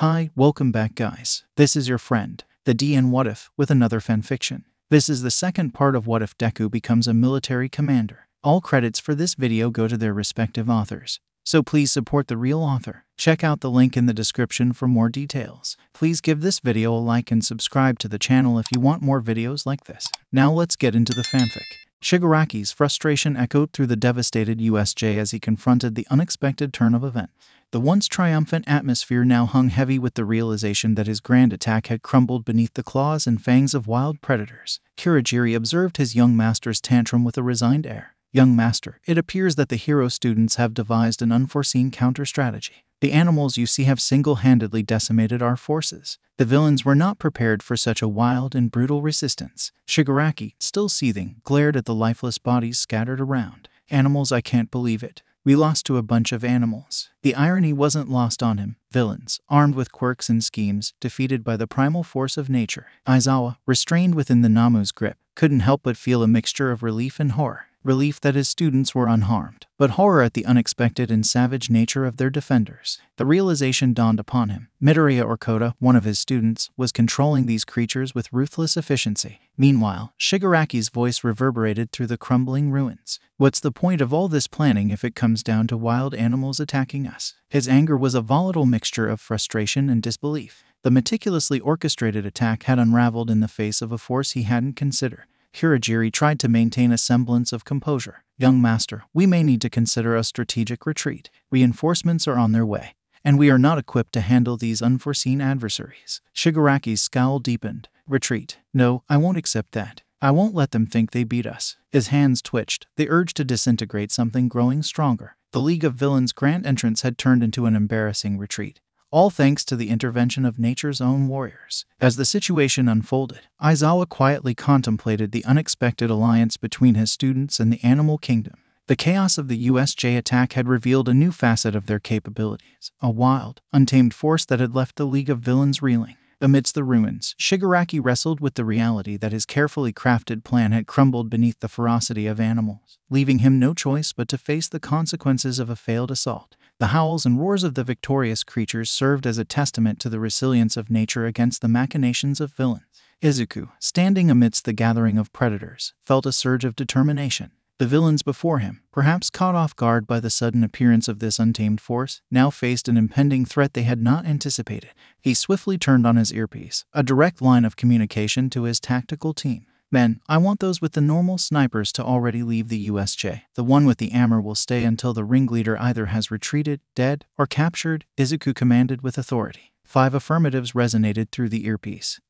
Hi, welcome back, guys. This is your friend, the DN What If, with another fanfiction. This is the second part of What If Deku becomes a military commander. All credits for this video go to their respective authors. So please support the real author. Check out the link in the description for more details. Please give this video a like and subscribe to the channel if you want more videos like this. Now let's get into the fanfic. Shigaraki's frustration echoed through the devastated USJ as he confronted the unexpected turn of events. The once triumphant atmosphere now hung heavy with the realization that his grand attack had crumbled beneath the claws and fangs of wild predators. Kurogiri observed his young master's tantrum with a resigned air. Young master, it appears that the hero students have devised an unforeseen counter strategy. The animals you see have single handedly decimated our forces. The villains were not prepared for such a wild and brutal resistance. Shigaraki, still seething, glared at the lifeless bodies scattered around. Animals, I can't believe it. We lost to a bunch of animals. The irony wasn't lost on him. Villains, armed with quirks and schemes, defeated by the primal force of nature. Aizawa, restrained within the Namu's grip, couldn't help but feel a mixture of relief and horror relief that his students were unharmed, but horror at the unexpected and savage nature of their defenders. The realization dawned upon him. Midoriya Orkota, one of his students, was controlling these creatures with ruthless efficiency. Meanwhile, Shigaraki's voice reverberated through the crumbling ruins. What's the point of all this planning if it comes down to wild animals attacking us? His anger was a volatile mixture of frustration and disbelief. The meticulously orchestrated attack had unraveled in the face of a force he hadn't considered. Kurogiri tried to maintain a semblance of composure. Young master, we may need to consider a strategic retreat. Reinforcements are on their way, and we are not equipped to handle these unforeseen adversaries. Shigaraki's scowl deepened. Retreat. No, I won't accept that. I won't let them think they beat us. His hands twitched, the urge to disintegrate something growing stronger. The League of Villains' grand entrance had turned into an embarrassing retreat all thanks to the intervention of nature's own warriors. As the situation unfolded, Aizawa quietly contemplated the unexpected alliance between his students and the animal kingdom. The chaos of the USJ attack had revealed a new facet of their capabilities, a wild, untamed force that had left the League of Villains reeling. Amidst the ruins, Shigaraki wrestled with the reality that his carefully crafted plan had crumbled beneath the ferocity of animals, leaving him no choice but to face the consequences of a failed assault. The howls and roars of the victorious creatures served as a testament to the resilience of nature against the machinations of villains. Izuku, standing amidst the gathering of predators, felt a surge of determination. The villains before him, perhaps caught off guard by the sudden appearance of this untamed force, now faced an impending threat they had not anticipated. He swiftly turned on his earpiece, a direct line of communication to his tactical team. Men, I want those with the normal snipers to already leave the USJ. The one with the AMR will stay until the ringleader either has retreated, dead, or captured, Izuku commanded with authority. Five affirmatives resonated through the earpiece,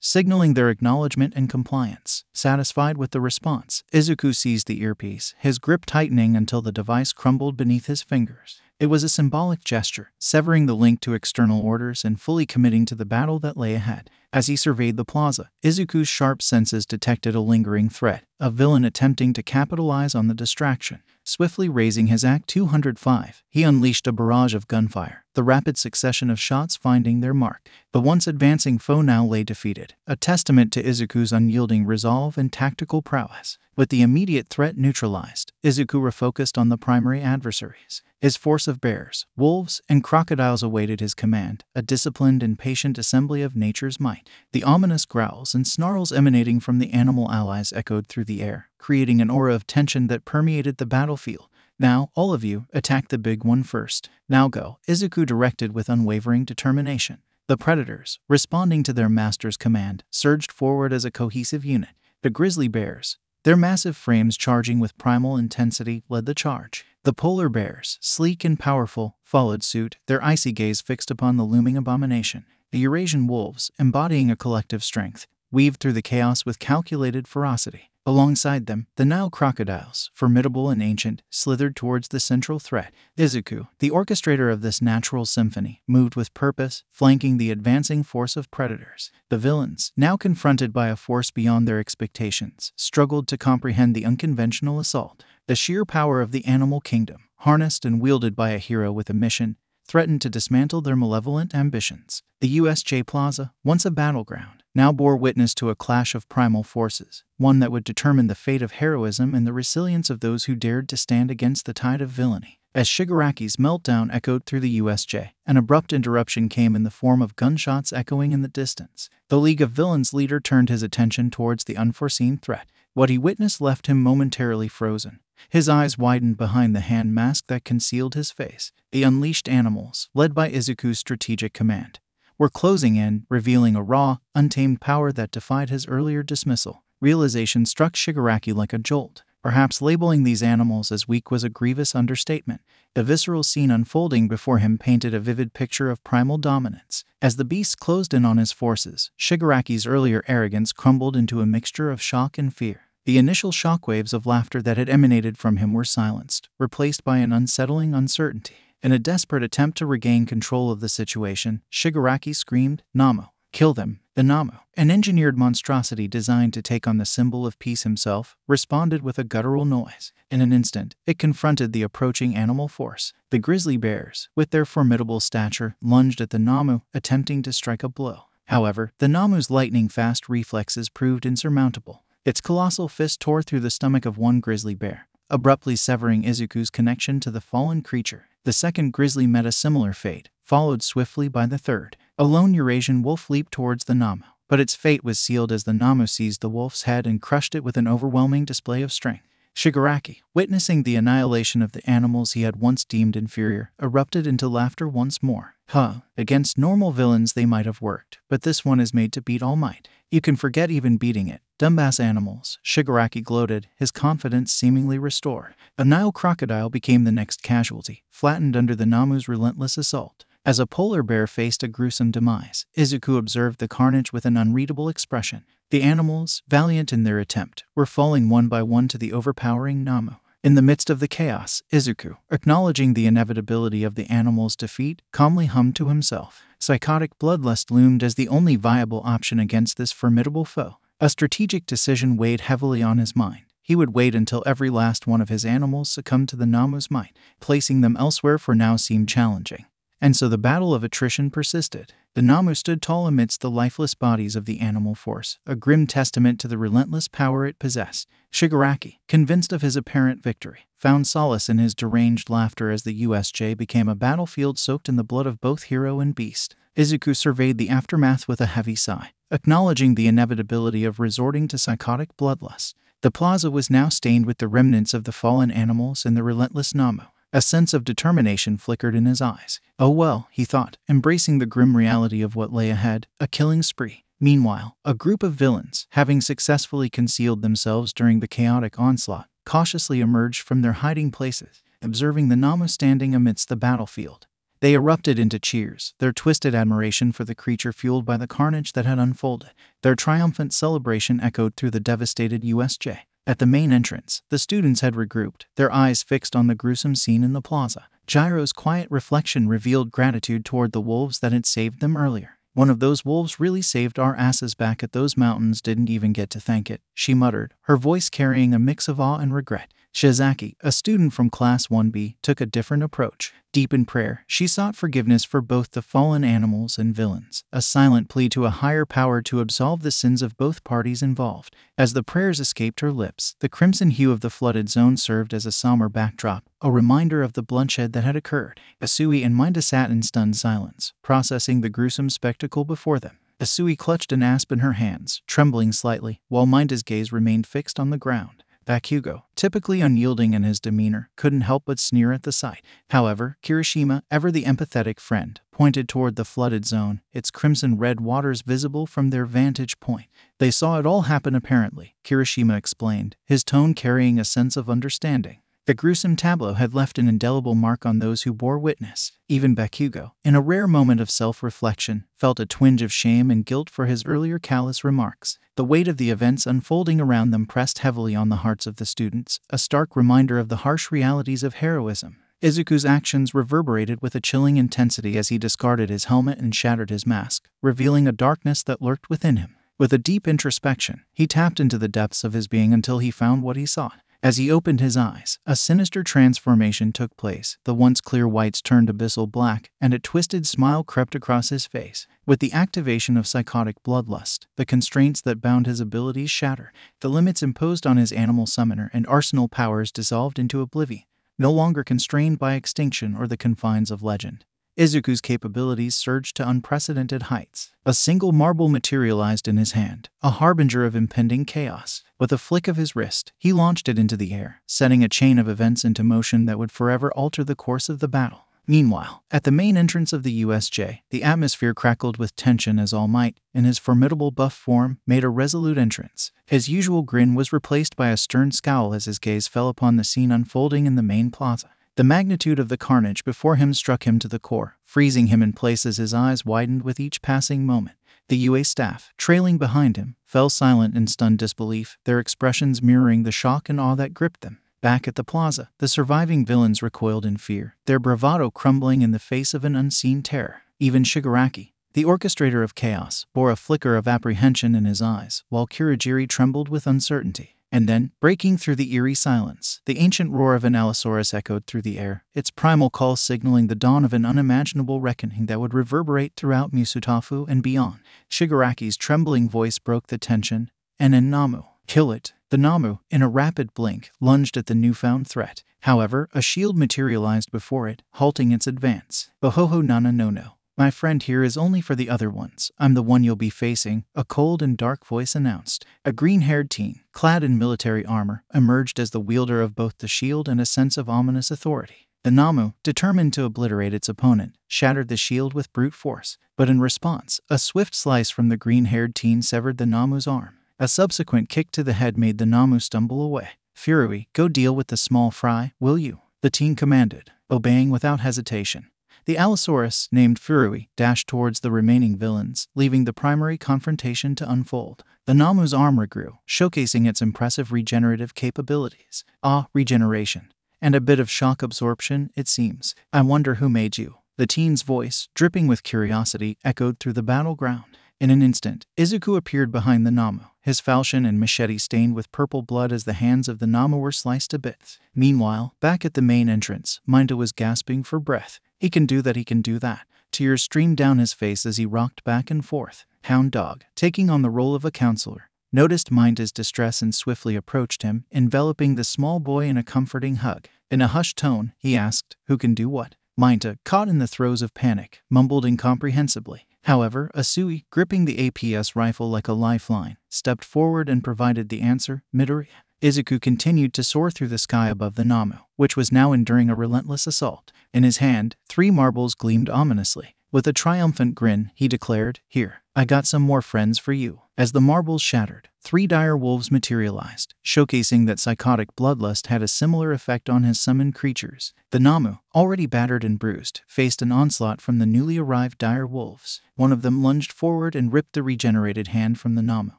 signaling their acknowledgement and compliance. Satisfied with the response, Izuku seized the earpiece, his grip tightening until the device crumbled beneath his fingers. It was a symbolic gesture, severing the link to external orders and fully committing to the battle that lay ahead. As he surveyed the plaza, Izuku's sharp senses detected a lingering threat, a villain attempting to capitalize on the distraction. Swiftly raising his AK-205, he unleashed a barrage of gunfire, the rapid succession of shots finding their mark. The once advancing foe now lay defeated, a testament to Izuku's unyielding resolve and tactical prowess. With the immediate threat neutralized, Izuku focused on the primary adversaries. His force of bears, wolves, and crocodiles awaited his command, a disciplined and patient assembly of nature's might. The ominous growls and snarls emanating from the animal allies echoed through the air, creating an aura of tension that permeated the battlefield. Now, all of you, attack the big one first. Now go, Izuku directed with unwavering determination. The predators, responding to their master's command, surged forward as a cohesive unit. The grizzly bears, their massive frames charging with primal intensity, led the charge. The polar bears, sleek and powerful, followed suit, their icy gaze fixed upon the looming abomination. The Eurasian wolves, embodying a collective strength, weaved through the chaos with calculated ferocity. Alongside them, the Nile crocodiles, formidable and ancient, slithered towards the central threat. Izuku, the orchestrator of this natural symphony, moved with purpose, flanking the advancing force of predators. The villains, now confronted by a force beyond their expectations, struggled to comprehend the unconventional assault. The sheer power of the animal kingdom, harnessed and wielded by a hero with a mission, threatened to dismantle their malevolent ambitions. The USJ Plaza, once a battleground, now bore witness to a clash of primal forces, one that would determine the fate of heroism and the resilience of those who dared to stand against the tide of villainy. As Shigaraki's meltdown echoed through the USJ, an abrupt interruption came in the form of gunshots echoing in the distance. The League of Villains leader turned his attention towards the unforeseen threat. What he witnessed left him momentarily frozen. His eyes widened behind the hand mask that concealed his face. The unleashed animals, led by Izuku's strategic command, were closing in, revealing a raw, untamed power that defied his earlier dismissal. Realization struck Shigaraki like a jolt. Perhaps labeling these animals as weak was a grievous understatement. The visceral scene unfolding before him painted a vivid picture of primal dominance. As the beasts closed in on his forces, Shigaraki's earlier arrogance crumbled into a mixture of shock and fear. The initial shockwaves of laughter that had emanated from him were silenced, replaced by an unsettling uncertainty. In a desperate attempt to regain control of the situation, Shigaraki screamed, Namo, kill them. The Namu, an engineered monstrosity designed to take on the symbol of peace himself, responded with a guttural noise. In an instant, it confronted the approaching animal force. The grizzly bears, with their formidable stature, lunged at the Namu, attempting to strike a blow. However, the Namu's lightning fast reflexes proved insurmountable. Its colossal fist tore through the stomach of one grizzly bear, abruptly severing Izuku's connection to the fallen creature. The second grizzly met a similar fate, followed swiftly by the third. A lone Eurasian wolf leaped towards the Namu, but its fate was sealed as the Namu seized the wolf's head and crushed it with an overwhelming display of strength. Shigaraki, witnessing the annihilation of the animals he had once deemed inferior, erupted into laughter once more. Huh, against normal villains they might have worked, but this one is made to beat All Might. You can forget even beating it. Dumbass animals, Shigaraki gloated, his confidence seemingly restored. A Nile crocodile became the next casualty, flattened under the Namu's relentless assault. As a polar bear faced a gruesome demise, Izuku observed the carnage with an unreadable expression. The animals, valiant in their attempt, were falling one by one to the overpowering Namu. In the midst of the chaos, Izuku, acknowledging the inevitability of the animal's defeat, calmly hummed to himself. Psychotic bloodlust loomed as the only viable option against this formidable foe. A strategic decision weighed heavily on his mind. He would wait until every last one of his animals succumbed to the Namu's might. Placing them elsewhere for now seemed challenging. And so the battle of attrition persisted. The Namu stood tall amidst the lifeless bodies of the animal force, a grim testament to the relentless power it possessed. Shigaraki, convinced of his apparent victory, found solace in his deranged laughter as the USJ became a battlefield soaked in the blood of both hero and beast. Izuku surveyed the aftermath with a heavy sigh, acknowledging the inevitability of resorting to psychotic bloodlust. The plaza was now stained with the remnants of the fallen animals and the relentless Namu. A sense of determination flickered in his eyes. Oh well, he thought, embracing the grim reality of what lay ahead a killing spree. Meanwhile, a group of villains, having successfully concealed themselves during the chaotic onslaught, cautiously emerged from their hiding places, observing the Namu standing amidst the battlefield. They erupted into cheers, their twisted admiration for the creature fueled by the carnage that had unfolded. Their triumphant celebration echoed through the devastated USJ. At the main entrance, the students had regrouped, their eyes fixed on the gruesome scene in the plaza. Jiro's quiet reflection revealed gratitude toward the wolves that had saved them earlier. One of those wolves really saved our asses back at those mountains, didn't even get to thank it, she muttered, her voice carrying a mix of awe and regret. Shiozaki, a student from Class 1B, took a different approach. Deep in prayer, she sought forgiveness for both the fallen animals and villains, a silent plea to a higher power to absolve the sins of both parties involved. As the prayers escaped her lips, the crimson hue of the flooded zone served as a somber backdrop, a reminder of the bloodshed that had occurred. Asui and Minda sat in stunned silence, processing the gruesome spectacle before them. Asui clutched an APS in her hands, trembling slightly, while Minda's gaze remained fixed on the ground. Bakugo, typically unyielding in his demeanor, couldn't help but sneer at the sight. However, Kirishima, ever the empathetic friend, pointed toward the flooded zone, its crimson red waters visible from their vantage point. They saw it all happen apparently, Kirishima explained, his tone carrying a sense of understanding. The gruesome tableau had left an indelible mark on those who bore witness. Even Bakugo, in a rare moment of self reflection, felt a twinge of shame and guilt for his earlier callous remarks. The weight of the events unfolding around them pressed heavily on the hearts of the students, a stark reminder of the harsh realities of heroism. Izuku's actions reverberated with a chilling intensity as he discarded his helmet and shattered his mask, revealing a darkness that lurked within him. With a deep introspection, he tapped into the depths of his being until he found what he sought As he opened his eyes, a sinister transformation took place. The once clear whites turned abyssal black, and a twisted smile crept across his face. With the activation of psychotic bloodlust, the constraints that bound his abilities shattered. The limits imposed on his animal summoner and arsenal powers dissolved into oblivion, no longer constrained by extinction or the confines of legend. Izuku's capabilities surged to unprecedented heights. A single marble materialized in his hand, a harbinger of impending chaos. With a flick of his wrist, he launched it into the air, setting a chain of events into motion that would forever alter the course of the battle. Meanwhile, at the main entrance of the USJ, the atmosphere crackled with tension as All Might, in his formidable buff form, made a resolute entrance. His usual grin was replaced by a stern scowl as his gaze fell upon the scene unfolding in the main plaza. The magnitude of the carnage before him struck him to the core, freezing him in place as his eyes widened with each passing moment. The UA staff, trailing behind him, fell silent in stunned disbelief, their expressions mirroring the shock and awe that gripped them. Back at the plaza, the surviving villains recoiled in fear, their bravado crumbling in the face of an unseen terror. Even Shigaraki, the orchestrator of chaos, bore a flicker of apprehension in his eyes, while Kurogiri trembled with uncertainty. And then, breaking through the eerie silence, the ancient roar of an Allosaurus echoed through the air, its primal call signaling the dawn of an unimaginable reckoning that would reverberate throughout Musutafu and beyond. Shigaraki's trembling voice broke the tension, and in Namu, kill it. The Namu, in a rapid blink, lunged at the newfound threat. However, a shield materialized before it, halting its advance. Bohoho Nana no no. My friend here is only for the other ones. I'm the one you'll be facing, a cold and dark voice announced. A green haired teen, clad in military armor, emerged as the wielder of both the shield and a sense of ominous authority. The Namu, determined to obliterate its opponent, shattered the shield with brute force. But in response, a swift slice from the green haired teen severed the Namu's arm. A subsequent kick to the head made the Namu stumble away. Furui, go deal with the small fry, will you? The teen commanded, obeying without hesitation. The Allosaurus, named Furui, dashed towards the remaining villains, leaving the primary confrontation to unfold. The Namu's armor grew, showcasing its impressive regenerative capabilities. Ah, regeneration. And a bit of shock absorption, it seems. I wonder who made you. The teen's voice, dripping with curiosity, echoed through the battleground. In an instant, Izuku appeared behind the Namu, his falchion and machete stained with purple blood as the hands of the Namu were sliced to bits. Meanwhile, back at the main entrance, Minda was gasping for breath. He can do that, he can do that. Tears streamed down his face as he rocked back and forth. Hound Dog, taking on the role of a counselor, noticed Minta's distress and swiftly approached him, enveloping the small boy in a comforting hug. In a hushed tone, he asked, Who can do what? Minta, uh, caught in the throes of panic, mumbled incomprehensibly. However, Asui, gripping the APS rifle like a lifeline, stepped forward and provided the answer Midori. Izuku continued to soar through the sky above the Namu, which was now enduring a relentless assault. In his hand, three marbles gleamed ominously. With a triumphant grin, he declared, Here, I got some more friends for you. As the marbles shattered, three dire wolves materialized, showcasing that psychotic bloodlust had a similar effect on his summoned creatures. The Namu, already battered and bruised, faced an onslaught from the newly arrived dire wolves. One of them lunged forward and ripped the regenerated hand from the Namu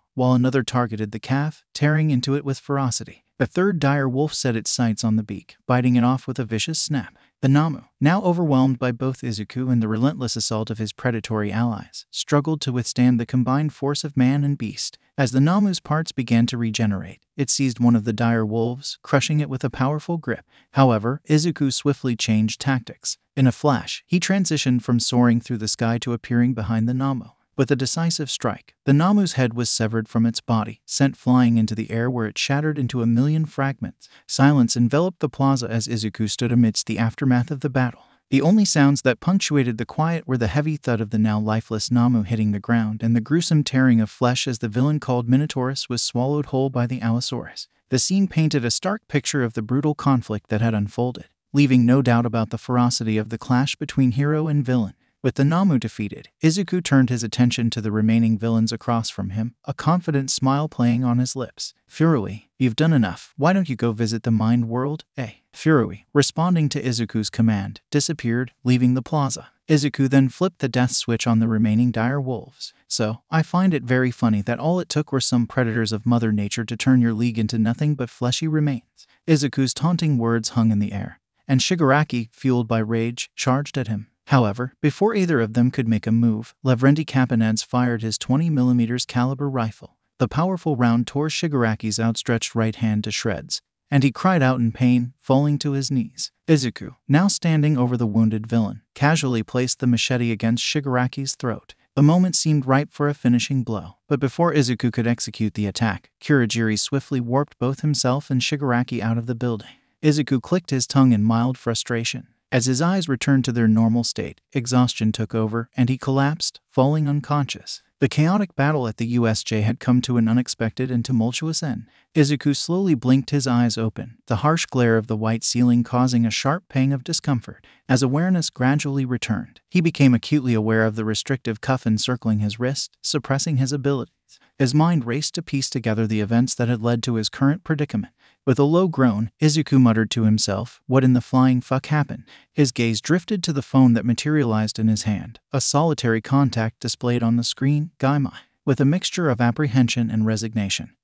while another targeted the calf, tearing into it with ferocity. A third dire wolf set its sights on the beak, biting it off with a vicious snap. The Namu, now overwhelmed by both Izuku and the relentless assault of his predatory allies, struggled to withstand the combined force of man and beast. As the Namu's parts began to regenerate, it seized one of the dire wolves, crushing it with a powerful grip. However, Izuku swiftly changed tactics. In a flash, he transitioned from soaring through the sky to appearing behind the Namu. With a decisive strike, the Namu's head was severed from its body, sent flying into the air where it shattered into a million fragments. Silence enveloped the plaza as Izuku stood amidst the aftermath of the battle. The only sounds that punctuated the quiet were the heavy thud of the now lifeless Namu hitting the ground and the gruesome tearing of flesh as the villain called Minotaurus was swallowed whole by the Allosaurus. The scene painted a stark picture of the brutal conflict that had unfolded, leaving no doubt about the ferocity of the clash between hero and villain. With the Namu defeated, Izuku turned his attention to the remaining villains across from him, a confident smile playing on his lips. Furui, you've done enough. Why don't you go visit the mind world? Eh? Furui, responding to Izuku's command, disappeared, leaving the plaza. Izuku then flipped the death switch on the remaining dire wolves. So, I find it very funny that all it took were some predators of Mother Nature to turn your league into nothing but fleshy remains. Izuku's taunting words hung in the air, and Shigaraki, fueled by rage, charged at him. However, before either of them could make a move, Lavrenti Kapinets fired his 20mm caliber rifle. The powerful round tore Shigaraki's outstretched right hand to shreds, and he cried out in pain, falling to his knees. Izuku, now standing over the wounded villain, casually placed the machete against Shigaraki's throat. The moment seemed ripe for a finishing blow, but before Izuku could execute the attack, Kurogiri swiftly warped both himself and Shigaraki out of the building. Izuku clicked his tongue in mild frustration. As his eyes returned to their normal state, exhaustion took over and he collapsed, falling unconscious. The chaotic battle at the USJ had come to an unexpected and tumultuous end. Izuku slowly blinked his eyes open, the harsh glare of the white ceiling causing a sharp pang of discomfort. As awareness gradually returned, he became acutely aware of the restrictive cuff encircling his wrist, suppressing his abilities. His mind raced to piece together the events that had led to his current predicament. With a low groan, Izuku muttered to himself, What in the flying fuck happened? His gaze drifted to the phone that materialized in his hand, a solitary contact displayed on the screen, Gaimai, with a mixture of apprehension and resignation.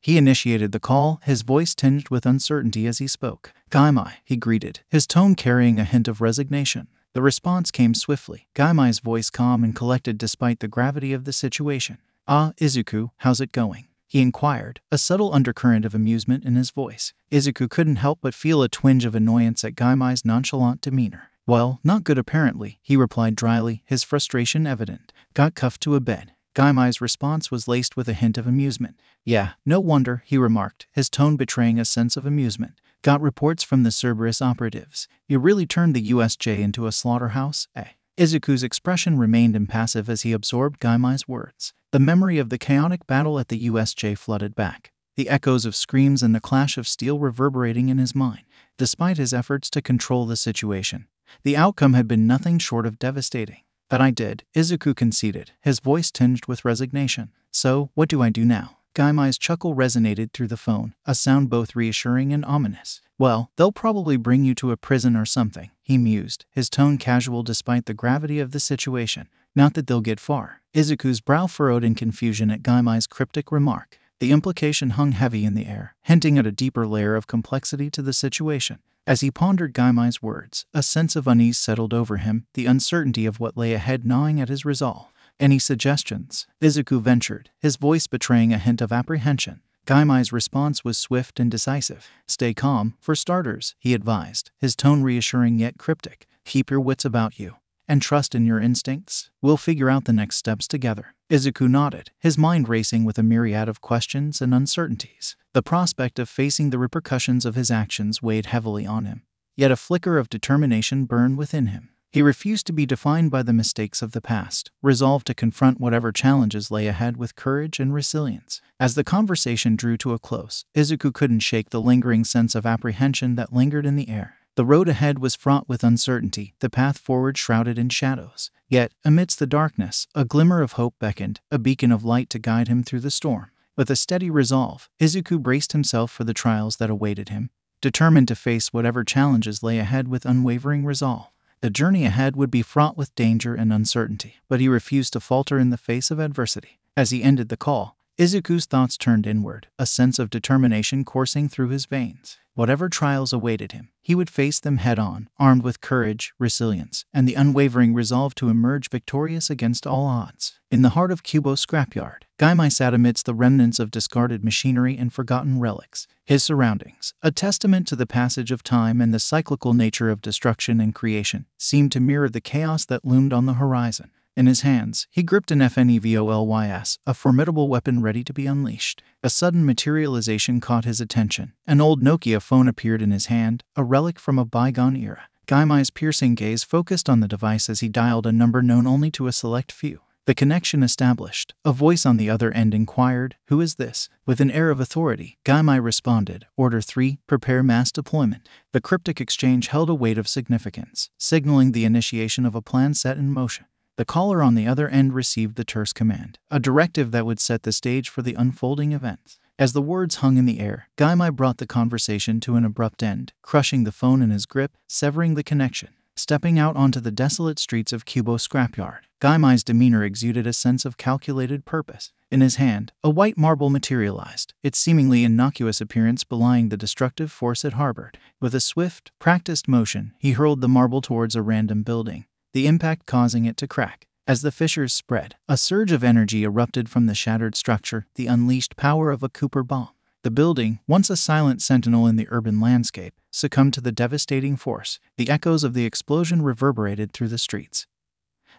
He initiated the call, his voice tinged with uncertainty as he spoke. Gaimai, he greeted, his tone carrying a hint of resignation. The response came swiftly, Gaimai's voice calm and collected despite the gravity of the situation. Ah, Izuku, how's it going? He inquired, a subtle undercurrent of amusement in his voice. Izuku couldn't help but feel a twinge of annoyance at Gaimai's nonchalant demeanor. Well, not good apparently, he replied dryly, his frustration evident. Got cuffed to a bed. Gaimai's response was laced with a hint of amusement. Yeah, no wonder, he remarked, his tone betraying a sense of amusement. Got reports from the Cerberus operatives. You really turned the USJ into a slaughterhouse, eh? Izuku's expression remained impassive as he absorbed Gaimai's words. The memory of the chaotic battle at the USJ flooded back, the echoes of screams and the clash of steel reverberating in his mind. Despite his efforts to control the situation, the outcome had been nothing short of devastating. But I did, Izuku conceded, his voice tinged with resignation. So, what do I do now? Gaimai's chuckle resonated through the phone, a sound both reassuring and ominous. Well, they'll probably bring you to a prison or something, he mused, his tone casual despite the gravity of the situation. Not that they'll get far. Izuku's brow furrowed in confusion at Gaimai's cryptic remark. The implication hung heavy in the air, hinting at a deeper layer of complexity to the situation. As he pondered Gaimai's words, a sense of unease settled over him, the uncertainty of what lay ahead gnawing at his resolve. Any suggestions? Izuku ventured, his voice betraying a hint of apprehension. Gaimai's response was swift and decisive. Stay calm, for starters, he advised, his tone reassuring yet cryptic. Keep your wits about you and trust in your instincts. We'll figure out the next steps together. Izuku nodded, his mind racing with a myriad of questions and uncertainties. The prospect of facing the repercussions of his actions weighed heavily on him, yet a flicker of determination burned within him. He refused to be defined by the mistakes of the past, resolved to confront whatever challenges lay ahead with courage and resilience. As the conversation drew to a close, Izuku couldn't shake the lingering sense of apprehension that lingered in the air. The road ahead was fraught with uncertainty, the path forward shrouded in shadows. Yet, amidst the darkness, a glimmer of hope beckoned, a beacon of light to guide him through the storm. With a steady resolve, Izuku braced himself for the trials that awaited him, determined to face whatever challenges lay ahead with unwavering resolve. The journey ahead would be fraught with danger and uncertainty, but he refused to falter in the face of adversity. As he ended the call, Izuku's thoughts turned inward, a sense of determination coursing through his veins. Whatever trials awaited him, he would face them head on, armed with courage, resilience, and the unwavering resolve to emerge victorious against all odds. In the heart of Kubo Scrapyard, Gaimai sat amidst the remnants of discarded machinery and forgotten relics. His surroundings, a testament to the passage of time and the cyclical nature of destruction and creation, seemed to mirror the chaos that loomed on the horizon. In his hands, he gripped an FN EVOLYS, a formidable weapon ready to be unleashed. A sudden materialization caught his attention. An old Nokia phone appeared in his hand, a relic from a bygone era. Gaimai's piercing gaze focused on the device as he dialed a number known only to a select few. The connection established, a voice on the other end inquired, Who is this? With an air of authority, Gaimai responded, Order 3, prepare mass deployment. The cryptic exchange held a weight of significance, signaling the initiation of a plan set in motion. The caller on the other end received the terse command, a directive that would set the stage for the unfolding events. As the words hung in the air, Gaimai brought the conversation to an abrupt end, crushing the phone in his grip, severing the connection. Stepping out onto the desolate streets of Kubo Scrapyard, Gaimai's demeanor exuded a sense of calculated purpose. In his hand, a white marble materialized, its seemingly innocuous appearance belying the destructive force it harbored. With a swift, practiced motion, he hurled the marble towards a random building, the impact causing it to crack. As the fissures spread, a surge of energy erupted from the shattered structure, the unleashed power of a Cooper bomb. The building, once a silent sentinel in the urban landscape, succumbed to the devastating force. The echoes of the explosion reverberated through the streets,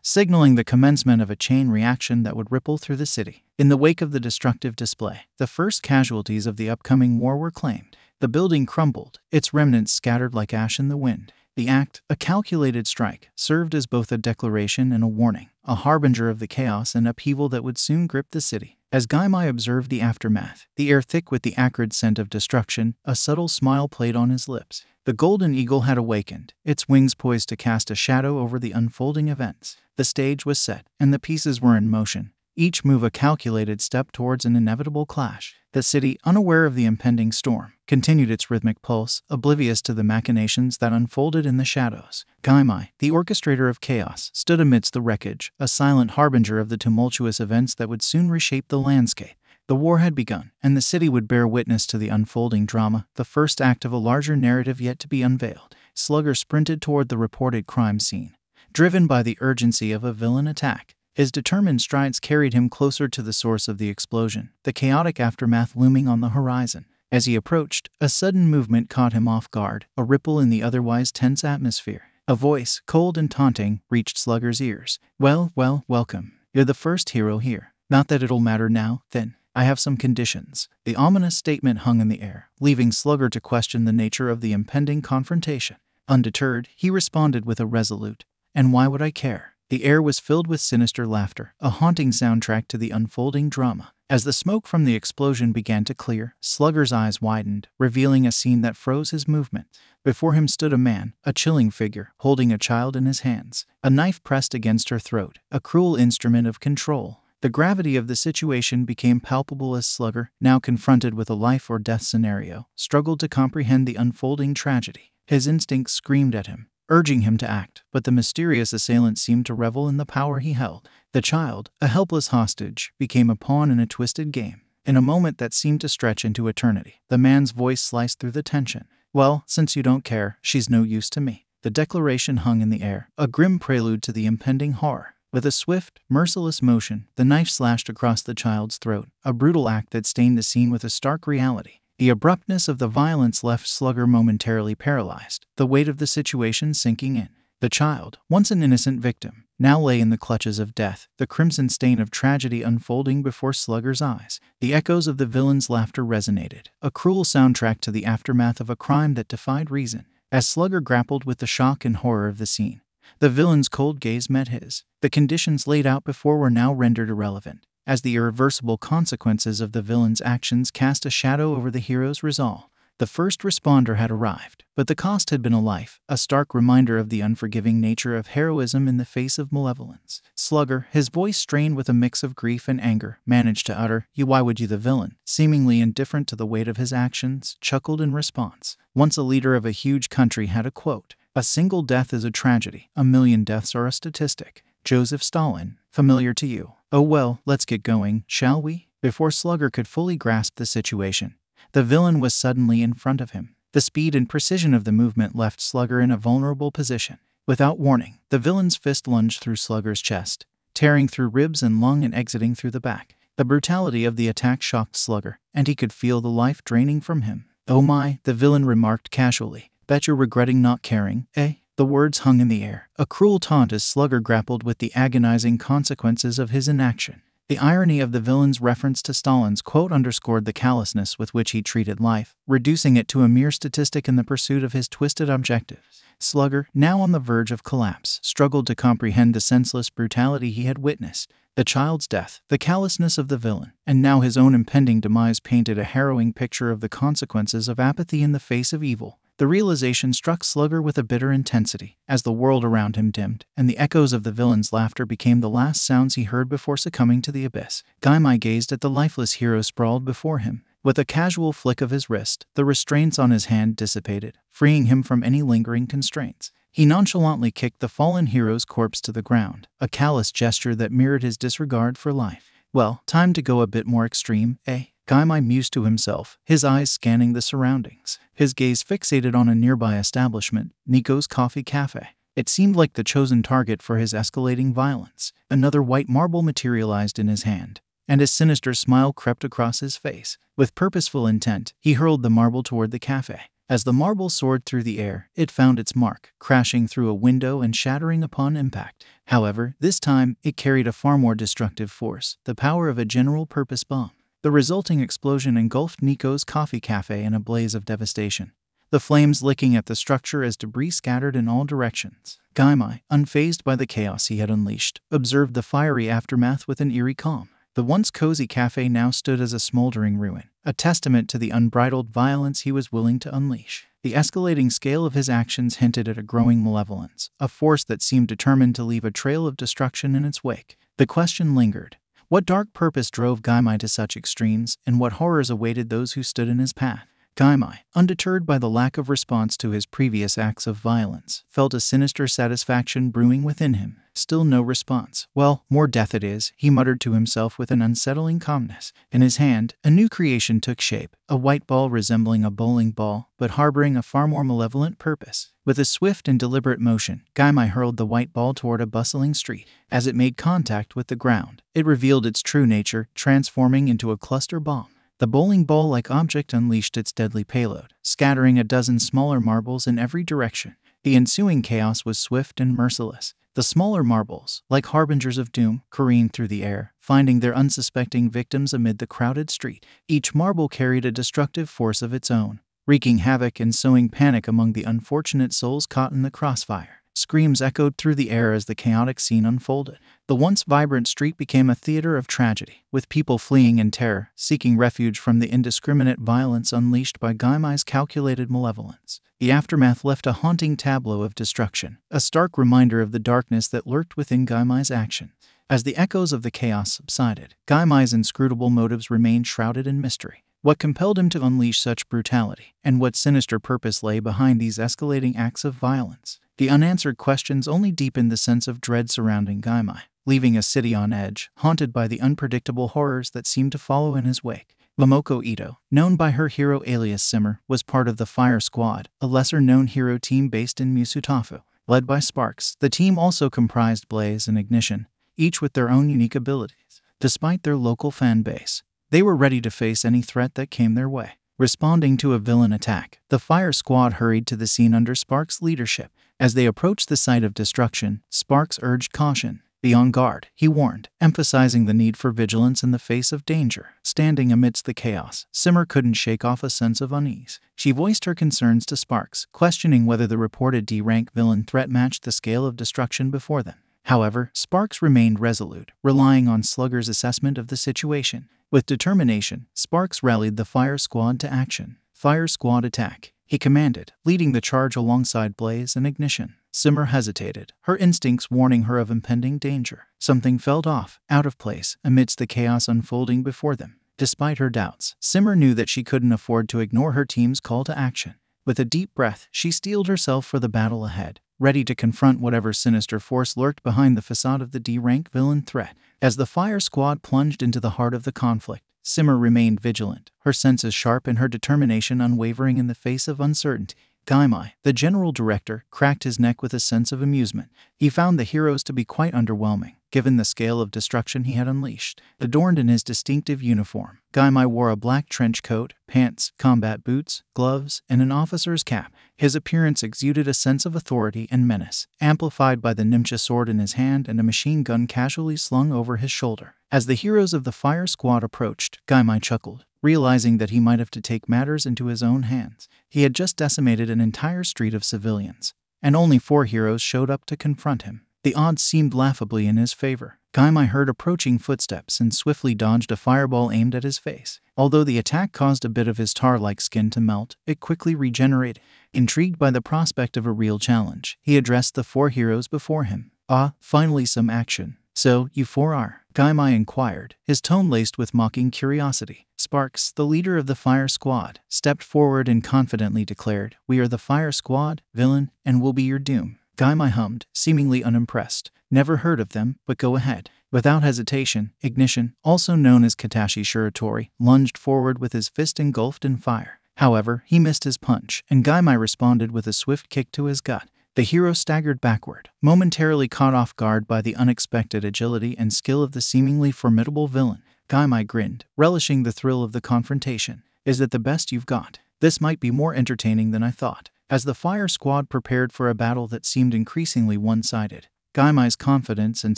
signaling the commencement of a chain reaction that would ripple through the city. In the wake of the destructive display, the first casualties of the upcoming war were claimed. The building crumbled, its remnants scattered like ash in the wind. The act, a calculated strike, served as both a declaration and a warning, a harbinger of the chaos and upheaval that would soon grip the city. As Gaimai observed the aftermath, the air thick with the acrid scent of destruction, a subtle smile played on his lips. The golden eagle had awakened, its wings poised to cast a shadow over the unfolding events. The stage was set, and the pieces were in motion, each move a calculated step towards an inevitable clash. The city, unaware of the impending storm, continued its rhythmic pulse, oblivious to the machinations that unfolded in the shadows. Gaimai, the orchestrator of chaos, stood amidst the wreckage, a silent harbinger of the tumultuous events that would soon reshape the landscape. The war had begun, and the city would bear witness to the unfolding drama, the first act of a larger narrative yet to be unveiled. Slugger sprinted toward the reported crime scene, driven by the urgency of a villain attack. His determined strides carried him closer to the source of the explosion, the chaotic aftermath looming on the horizon. As he approached, a sudden movement caught him off guard, a ripple in the otherwise tense atmosphere. A voice, cold and taunting, reached Slugger's ears. Well, well, welcome. You're the first hero here. Not that it'll matter now, then. I have some conditions. The ominous statement hung in the air, leaving Slugger to question the nature of the impending confrontation. Undeterred, he responded with a resolute, And why would I care? The air was filled with sinister laughter, a haunting soundtrack to the unfolding drama. As the smoke from the explosion began to clear, Slugger's eyes widened, revealing a scene that froze his movement. Before him stood a man, a chilling figure, holding a child in his hands, a knife pressed against her throat, a cruel instrument of control. The gravity of the situation became palpable as Slugger, now confronted with a life or death scenario, struggled to comprehend the unfolding tragedy. His instincts screamed at him, urging him to act, but the mysterious assailant seemed to revel in the power he held. The child, a helpless hostage, became a pawn in a twisted game. In a moment that seemed to stretch into eternity, the man's voice sliced through the tension. Well, since you don't care, she's no use to me. The declaration hung in the air, a grim prelude to the impending horror. With a swift, merciless motion, the knife slashed across the child's throat, a brutal act that stained the scene with a stark reality. The abruptness of the violence left Slugger momentarily paralyzed, the weight of the situation sinking in. The child, once an innocent victim, now lay in the clutches of death, the crimson stain of tragedy unfolding before Slugger's eyes. The echoes of the villain's laughter resonated, a cruel soundtrack to the aftermath of a crime that defied reason. As Slugger grappled with the shock and horror of the scene, the villain's cold gaze met his. The conditions laid out before were now rendered irrelevant as the irreversible consequences of the villain's actions cast a shadow over the hero's resolve. The first responder had arrived, but the cost had been a life, a stark reminder of the unforgiving nature of heroism in the face of malevolence. Slugger, his voice strained with a mix of grief and anger, managed to utter, You why would you the villain? Seemingly indifferent to the weight of his actions, chuckled in response. Once a leader of a huge country had a quote A single death is a tragedy, a million deaths are a statistic. Joseph Stalin, familiar to you. Oh well, let's get going, shall we? Before Slugger could fully grasp the situation, the villain was suddenly in front of him. The speed and precision of the movement left Slugger in a vulnerable position. Without warning, the villain's fist lunged through Slugger's chest, tearing through ribs and lung and exiting through the back. The brutality of the attack shocked Slugger, and he could feel the life draining from him. Oh my, the villain remarked casually. Bet you're regretting not caring, eh? The words hung in the air, a cruel taunt as Slugger grappled with the agonizing consequences of his inaction. The irony of the villain's reference to Stalin's quote underscored the callousness with which he treated life, reducing it to a mere statistic in the pursuit of his twisted objectives. Slugger, now on the verge of collapse, struggled to comprehend the senseless brutality he had witnessed. The child's death, the callousness of the villain, and now his own impending demise painted a harrowing picture of the consequences of apathy in the face of evil. The realization struck Slugger with a bitter intensity as the world around him dimmed, and the echoes of the villain's laughter became the last sounds he heard before succumbing to the abyss. Gaimai gazed at the lifeless hero sprawled before him. With a casual flick of his wrist, the restraints on his hand dissipated, freeing him from any lingering constraints. He nonchalantly kicked the fallen hero's corpse to the ground, a callous gesture that mirrored his disregard for life. Well, time to go a bit more extreme, eh? Gaimai mused to himself, his eyes scanning the surroundings, his gaze fixated on a nearby establishment, Nico's Coffee Cafe. It seemed like the chosen target for his escalating violence. Another white marble materialized in his hand, and a sinister smile crept across his face. With purposeful intent, he hurled the marble toward the cafe. As the marble soared through the air, it found its mark, crashing through a window and shattering upon impact. However, this time, it carried a far more destructive force the power of a general purpose bomb. The resulting explosion engulfed Nico's coffee cafe in a blaze of devastation the flames licking at the structure as debris scattered in all directions. Gaimai, unfazed by the chaos he had unleashed, observed the fiery aftermath with an eerie calm. The once cozy cafe now stood as a smoldering ruin, a testament to the unbridled violence he was willing to unleash. The escalating scale of his actions hinted at a growing malevolence, a force that seemed determined to leave a trail of destruction in its wake. The question lingered what dark purpose drove Gaimai to such extremes, and what horrors awaited those who stood in his path? Gaimai, undeterred by the lack of response to his previous acts of violence, felt a sinister satisfaction brewing within him. Still no response. Well, more death it is, he muttered to himself with an unsettling calmness. In his hand, a new creation took shape, a white ball resembling a bowling ball, but harboring a far more malevolent purpose. With a swift and deliberate motion, Gaimai hurled the white ball toward a bustling street. As it made contact with the ground, it revealed its true nature, transforming into a cluster bomb. The bowling ball like object unleashed its deadly payload, scattering a dozen smaller marbles in every direction. The ensuing chaos was swift and merciless. The smaller marbles, like harbingers of doom, careened through the air, finding their unsuspecting victims amid the crowded street. Each marble carried a destructive force of its own, wreaking havoc and sowing panic among the unfortunate souls caught in the crossfire. Screams echoed through the air as the chaotic scene unfolded. The once vibrant street became a theater of tragedy, with people fleeing in terror, seeking refuge from the indiscriminate violence unleashed by Gaimai's calculated malevolence. The aftermath left a haunting tableau of destruction, a stark reminder of the darkness that lurked within Gaimai's action. As the echoes of the chaos subsided, Gaimai's inscrutable motives remained shrouded in mystery. What compelled him to unleash such brutality, and what sinister purpose lay behind these escalating acts of violence? The unanswered questions only deepened the sense of dread surrounding Gaimai, leaving a city on edge, haunted by the unpredictable horrors that seemed to follow in his wake. Momoko Ito, known by her hero alias Simmer, was part of the Fire Squad, a lesser known hero team based in Musutafu. Led by Sparks, the team also comprised Blaze and Ignition, each with their own unique abilities. Despite their local fan base, they were ready to face any threat that came their way. Responding to a villain attack, the Fire Squad hurried to the scene under Sparks' leadership. As they approached the site of destruction, Sparks urged caution. Be on guard, he warned, emphasizing the need for vigilance in the face of danger. Standing amidst the chaos, Simmer couldn't shake off a sense of unease. She voiced her concerns to Sparks, questioning whether the reported D rank villain threat matched the scale of destruction before them. However, Sparks remained resolute, relying on Slugger's assessment of the situation. With determination, Sparks rallied the fire squad to action. Fire squad attack, he commanded, leading the charge alongside Blaze and Ignition. Simmer hesitated, her instincts warning her of impending danger. Something felt off, out of place, amidst the chaos unfolding before them. Despite her doubts, Simmer knew that she couldn't afford to ignore her team's call to action. With a deep breath, she steeled herself for the battle ahead, ready to confront whatever sinister force lurked behind the facade of the D rank villain threat. As the fire squad plunged into the heart of the conflict, Simmer remained vigilant, her senses sharp and her determination unwavering in the face of uncertainty. Gaimai, the general director, cracked his neck with a sense of amusement. He found the heroes to be quite underwhelming, given the scale of destruction he had unleashed. Adorned in his distinctive uniform, Gaimai wore a black trench coat, pants, combat boots, gloves, and an officer's cap. His appearance exuded a sense of authority and menace, amplified by the Nimcha sword in his hand and a machine gun casually slung over his shoulder. As the heroes of the fire squad approached, Gaimai chuckled, realizing that he might have to take matters into his own hands. He had just decimated an entire street of civilians, and only four heroes showed up to confront him. The odds seemed laughably in his favor. Gaimai heard approaching footsteps and swiftly dodged a fireball aimed at his face. Although the attack caused a bit of his tar-like skin to melt, it quickly regenerated. Intrigued by the prospect of a real challenge, he addressed the four heroes before him. Ah, finally some action. So, you four are? Gaimai inquired, his tone laced with mocking curiosity. Sparks, the leader of the fire squad, stepped forward and confidently declared, We are the fire squad, villain, and will be your doom. Gaimai hummed, seemingly unimpressed. Never heard of them, but go ahead. Without hesitation, Ignition, also known as Katashi Shiratori, lunged forward with his fist engulfed in fire. However, he missed his punch, and Gaimai responded with a swift kick to his gut. The hero staggered backward, momentarily caught off guard by the unexpected agility and skill of the seemingly formidable villain. Gaimai grinned, relishing the thrill of the confrontation. Is it the best you've got? This might be more entertaining than I thought. As the fire squad prepared for a battle that seemed increasingly one sided, Gaimai's confidence and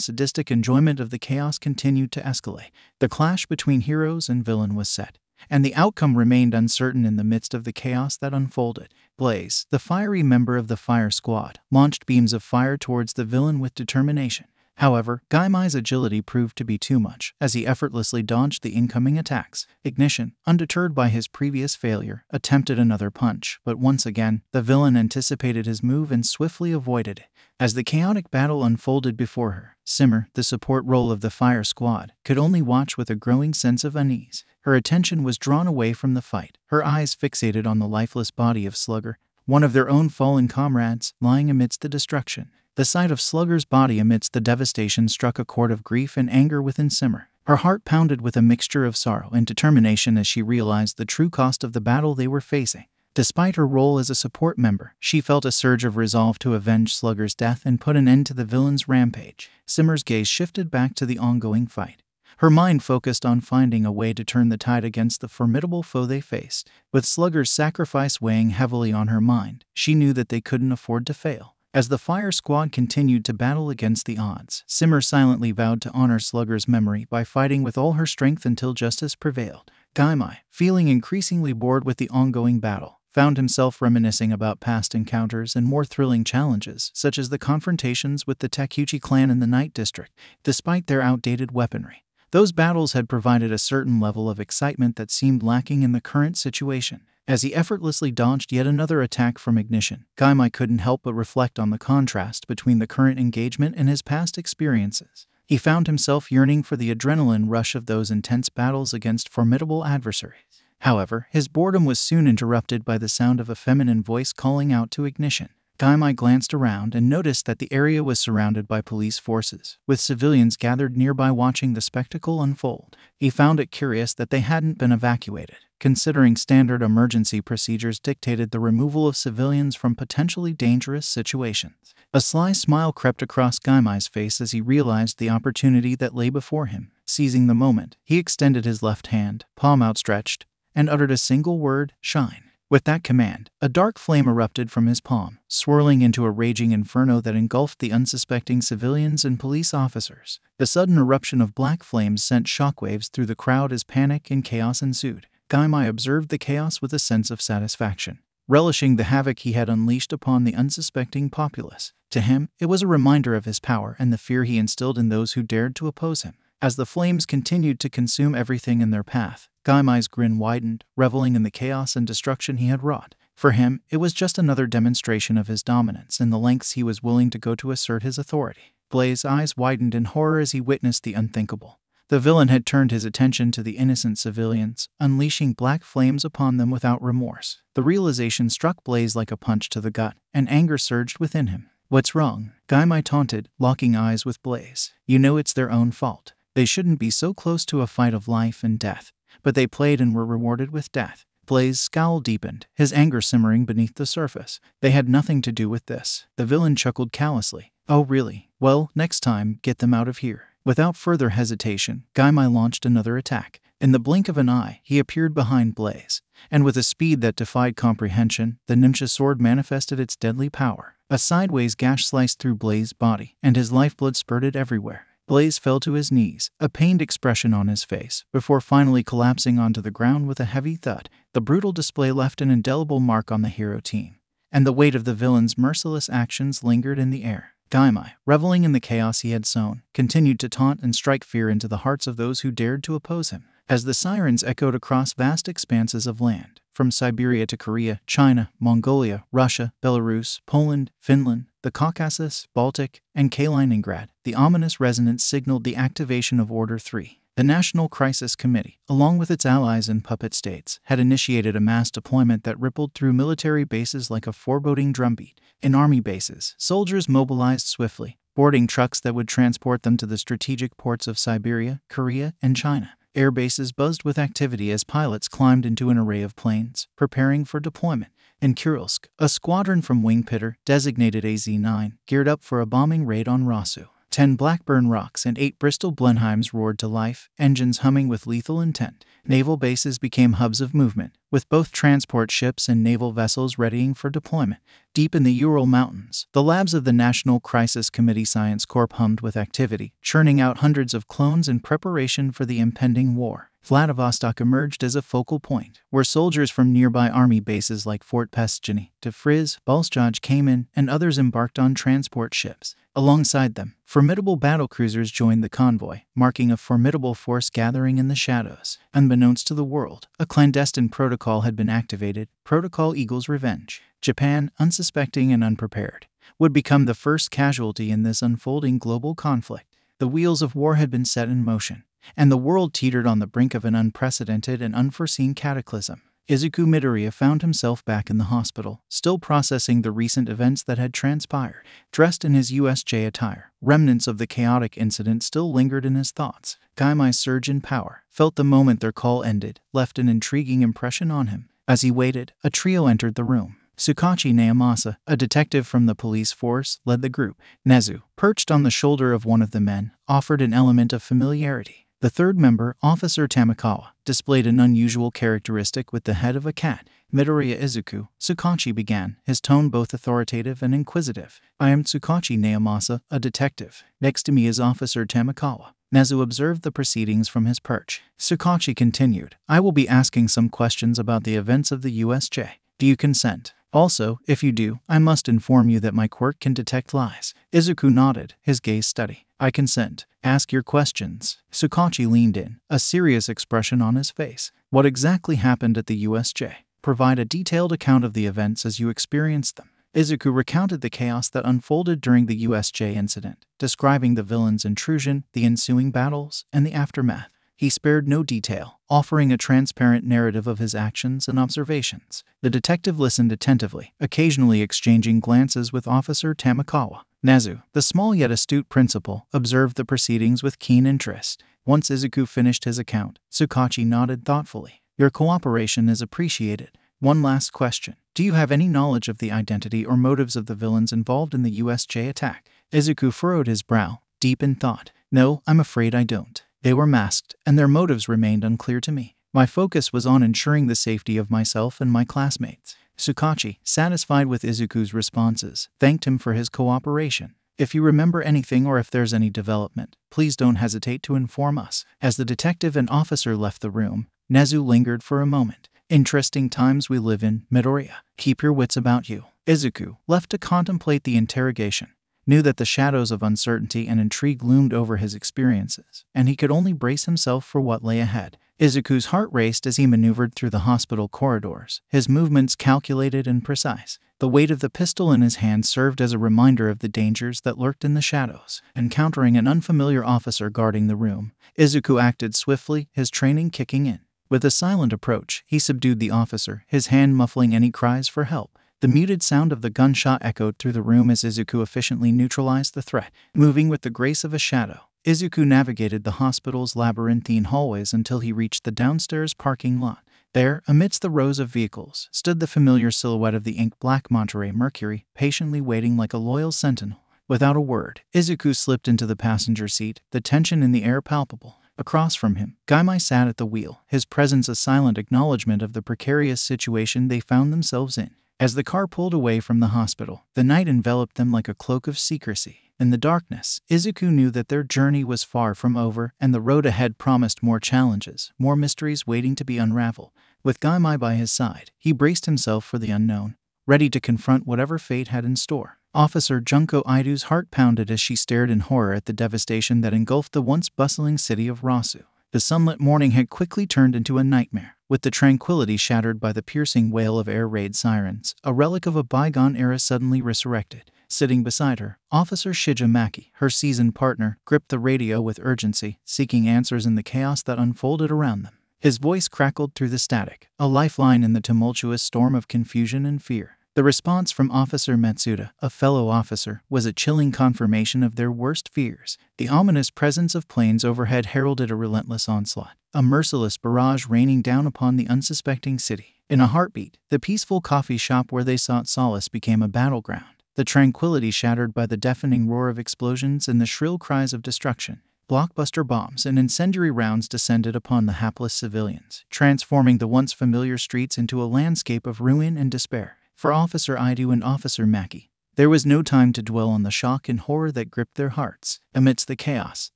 sadistic enjoyment of the chaos continued to escalate. The clash between heroes and villain was set, and the outcome remained uncertain in the midst of the chaos that unfolded. Blaze, the fiery member of the fire squad, launched beams of fire towards the villain with determination. However, Gaimai's agility proved to be too much as he effortlessly dodged the incoming attacks. Ignition, undeterred by his previous failure, attempted another punch, but once again, the villain anticipated his move and swiftly avoided it. As the chaotic battle unfolded before her, Simmer, the support role of the fire squad, could only watch with a growing sense of unease. Her attention was drawn away from the fight, her eyes fixated on the lifeless body of Slugger, one of their own fallen comrades, lying amidst the destruction. The sight of Slugger's body amidst the devastation struck a chord of grief and anger within Simmer. Her heart pounded with a mixture of sorrow and determination as she realized the true cost of the battle they were facing. Despite her role as a support member, she felt a surge of resolve to avenge Slugger's death and put an end to the villain's rampage. Simmer's gaze shifted back to the ongoing fight. Her mind focused on finding a way to turn the tide against the formidable foe they faced. With Slugger's sacrifice weighing heavily on her mind, she knew that they couldn't afford to fail. As the fire squad continued to battle against the odds, Simmer silently vowed to honor Slugger's memory by fighting with all her strength until justice prevailed. Gaimai, feeling increasingly bored with the ongoing battle, found himself reminiscing about past encounters and more thrilling challenges, such as the confrontations with the Takuchi clan in the Night District. Despite their outdated weaponry, those battles had provided a certain level of excitement that seemed lacking in the current situation. As he effortlessly dodged yet another attack from Ignition, Gaimai couldn't help but reflect on the contrast between the current engagement and his past experiences. He found himself yearning for the adrenaline rush of those intense battles against formidable adversaries. However, his boredom was soon interrupted by the sound of a feminine voice calling out to Ignition. Gaimai glanced around and noticed that the area was surrounded by police forces, with civilians gathered nearby watching the spectacle unfold. He found it curious that they hadn't been evacuated considering standard emergency procedures dictated the removal of civilians from potentially dangerous situations. A sly smile crept across Gaimai's face as he realized the opportunity that lay before him. Seizing the moment, he extended his left hand, palm outstretched, and uttered a single word shine. With that command, a dark flame erupted from his palm, swirling into a raging inferno that engulfed the unsuspecting civilians and police officers. The sudden eruption of black flames sent shockwaves through the crowd as panic and chaos ensued. Gaimai observed the chaos with a sense of satisfaction, relishing the havoc he had unleashed upon the unsuspecting populace. To him, it was a reminder of his power and the fear he instilled in those who dared to oppose him. As the flames continued to consume everything in their path, Gaimai's grin widened, reveling in the chaos and destruction he had wrought. For him, it was just another demonstration of his dominance and the lengths he was willing to go to assert his authority. Blaze's eyes widened in horror as he witnessed the unthinkable. The villain had turned his attention to the innocent civilians, unleashing black flames upon them without remorse. The realization struck Blaze like a punch to the gut, and anger surged within him. What's wrong? Gaimai taunted, locking eyes with Blaze. You know it's their own fault. They shouldn't be so close to a fight of life and death, but they played and were rewarded with death. Blaze's scowl deepened, his anger simmering beneath the surface. They had nothing to do with this. The villain chuckled callously. Oh, really? Well, next time, get them out of here. Without further hesitation, Gaimai launched another attack. In the blink of an eye, he appeared behind Blaze, and with a speed that defied comprehension, the Nimsha sword manifested its deadly power. A sideways gash sliced through Blaze's body, and his lifeblood spurted everywhere. Blaze fell to his knees, a pained expression on his face, before finally collapsing onto the ground with a heavy thud. The brutal display left an indelible mark on the hero team, and the weight of the villain's merciless actions lingered in the air. Gaimai, reveling in the chaos he had sown, continued to taunt and strike fear into the hearts of those who dared to oppose him. As the sirens echoed across vast expanses of land, from Siberia to Korea, China, Mongolia, Russia, Belarus, Poland, Finland, the Caucasus, Baltic, and Kaliningrad, the ominous resonance signaled the activation of Order 3. The National Crisis Committee, along with its allies and puppet states, had initiated a mass deployment that rippled through military bases like a foreboding drumbeat. In army bases, soldiers mobilized swiftly, boarding trucks that would transport them to the strategic ports of Siberia, Korea, and China. Air bases buzzed with activity as pilots climbed into an array of planes, preparing for deployment. In Kurilsk, a squadron from Wing Pitter, designated AZ 9, geared up for a bombing raid on Rasu. Ten Blackburn Rocs and eight Bristol Blenheims roared to life, engines humming with lethal intent. Naval bases became hubs of movement, with both transport ships and naval vessels readying for deployment. Deep in the Ural Mountains, the labs of the National Crisis Committee Science Corps hummed with activity, churning out hundreds of clones in preparation for the impending war. Vladivostok emerged as a focal point, where soldiers from nearby army bases like Fort Pestjany, Tifriz, Balstoj came in, and others embarked on transport ships. Alongside them, formidable battlecruisers joined the convoy, marking a formidable force gathering in the shadows. Unbeknownst to the world, a clandestine protocol had been activated Protocol Eagle's Revenge. Japan, unsuspecting and unprepared, would become the first casualty in this unfolding global conflict. The wheels of war had been set in motion, and the world teetered on the brink of an unprecedented and unforeseen cataclysm. Izuku Midoriya found himself back in the hospital, still processing the recent events that had transpired. Dressed in his USJ attire, remnants of the chaotic incident still lingered in his thoughts. Gaimai's surge in power felt the moment their call ended, left an intriguing impression on him. As he waited, a trio entered the room. Tsukauchi Naomasa, a detective from the police force, led the group. Nezu, perched on the shoulder of one of the men, offered an element of familiarity. The third member, Officer Tamakawa, displayed an unusual characteristic with the head of a cat. Midoriya Izuku, Tsukauchi began, his tone both authoritative and inquisitive. I am Tsukauchi Naomasa, a detective. Next to me is Officer Tamakawa. Nezu observed the proceedings from his perch. Tsukauchi continued, I will be asking some questions about the events of the USJ. Do you consent? Also, if you do, I must inform you that my quirk can detect lies. Izuku nodded, his gaze steady. I consent. Ask your questions. Tsukauchi leaned in, a serious expression on his face. What exactly happened at the USJ? Provide a detailed account of the events as you experienced them. Izuku recounted the chaos that unfolded during the USJ incident, describing the villain's intrusion, the ensuing battles, and the aftermath. He spared no detail, offering a transparent narrative of his actions and observations. The detective listened attentively, occasionally exchanging glances with Officer Tamakawa. Nezu, the small yet astute principal, observed the proceedings with keen interest. Once Izuku finished his account, Tsukauchi nodded thoughtfully. Your cooperation is appreciated. One last question. Do you have any knowledge of the identity or motives of the villains involved in the USJ attack? Izuku furrowed his brow, deep in thought. No, I'm afraid I don't. They were masked, and their motives remained unclear to me. My focus was on ensuring the safety of myself and my classmates. Tsukauchi, satisfied with Izuku's responses, thanked him for his cooperation. If you remember anything or if there's any development, please don't hesitate to inform us. As the detective and officer left the room, Nezu lingered for a moment. Interesting times we live in, Midoriya. Keep your wits about you. Izuku, left to contemplate the interrogation, knew that the shadows of uncertainty and intrigue loomed over his experiences, and he could only brace himself for what lay ahead. Izuku's heart raced as he maneuvered through the hospital corridors, his movements calculated and precise. The weight of the pistol in his hand served as a reminder of the dangers that lurked in the shadows. Encountering an unfamiliar officer guarding the room, Izuku acted swiftly, his training kicking in. With a silent approach, he subdued the officer, his hand muffling any cries for help. The muted sound of the gunshot echoed through the room as Izuku efficiently neutralized the threat. Moving with the grace of a shadow, Izuku navigated the hospital's labyrinthine hallways until he reached the downstairs parking lot. There, amidst the rows of vehicles, stood the familiar silhouette of the ink black Monterey Mercury, patiently waiting like a loyal sentinel. Without a word, Izuku slipped into the passenger seat, the tension in the air palpable. Across from him, Gaimai sat at the wheel, his presence a silent acknowledgement of the precarious situation they found themselves in. As the car pulled away from the hospital, the night enveloped them like a cloak of secrecy. In the darkness, Izuku knew that their journey was far from over, and the road ahead promised more challenges, more mysteries waiting to be unraveled. With Gaimai by his side, he braced himself for the unknown, ready to confront whatever fate had in store. Officer Junko Idu's heart pounded as she stared in horror at the devastation that engulfed the once bustling city of Rasu. The sunlit morning had quickly turned into a nightmare, with the tranquility shattered by the piercing wail of air raid sirens, a relic of a bygone era suddenly resurrected. Sitting beside her, Officer Shija Maki, her seasoned partner, gripped the radio with urgency, seeking answers in the chaos that unfolded around them. His voice crackled through the static, a lifeline in the tumultuous storm of confusion and fear. The response from Officer Matsuda, a fellow officer, was a chilling confirmation of their worst fears. The ominous presence of planes overhead heralded a relentless onslaught, a merciless barrage raining down upon the unsuspecting city. In a heartbeat, the peaceful coffee shop where they sought solace became a battleground. the tranquility shattered by the deafening roar of explosions and the shrill cries of destruction. Blockbuster bombs and incendiary rounds descended upon the hapless civilians, transforming the once familiar streets into a landscape of ruin and despair. For Officer Idu and Officer Mackey, there was no time to dwell on the shock and horror that gripped their hearts. Amidst the chaos,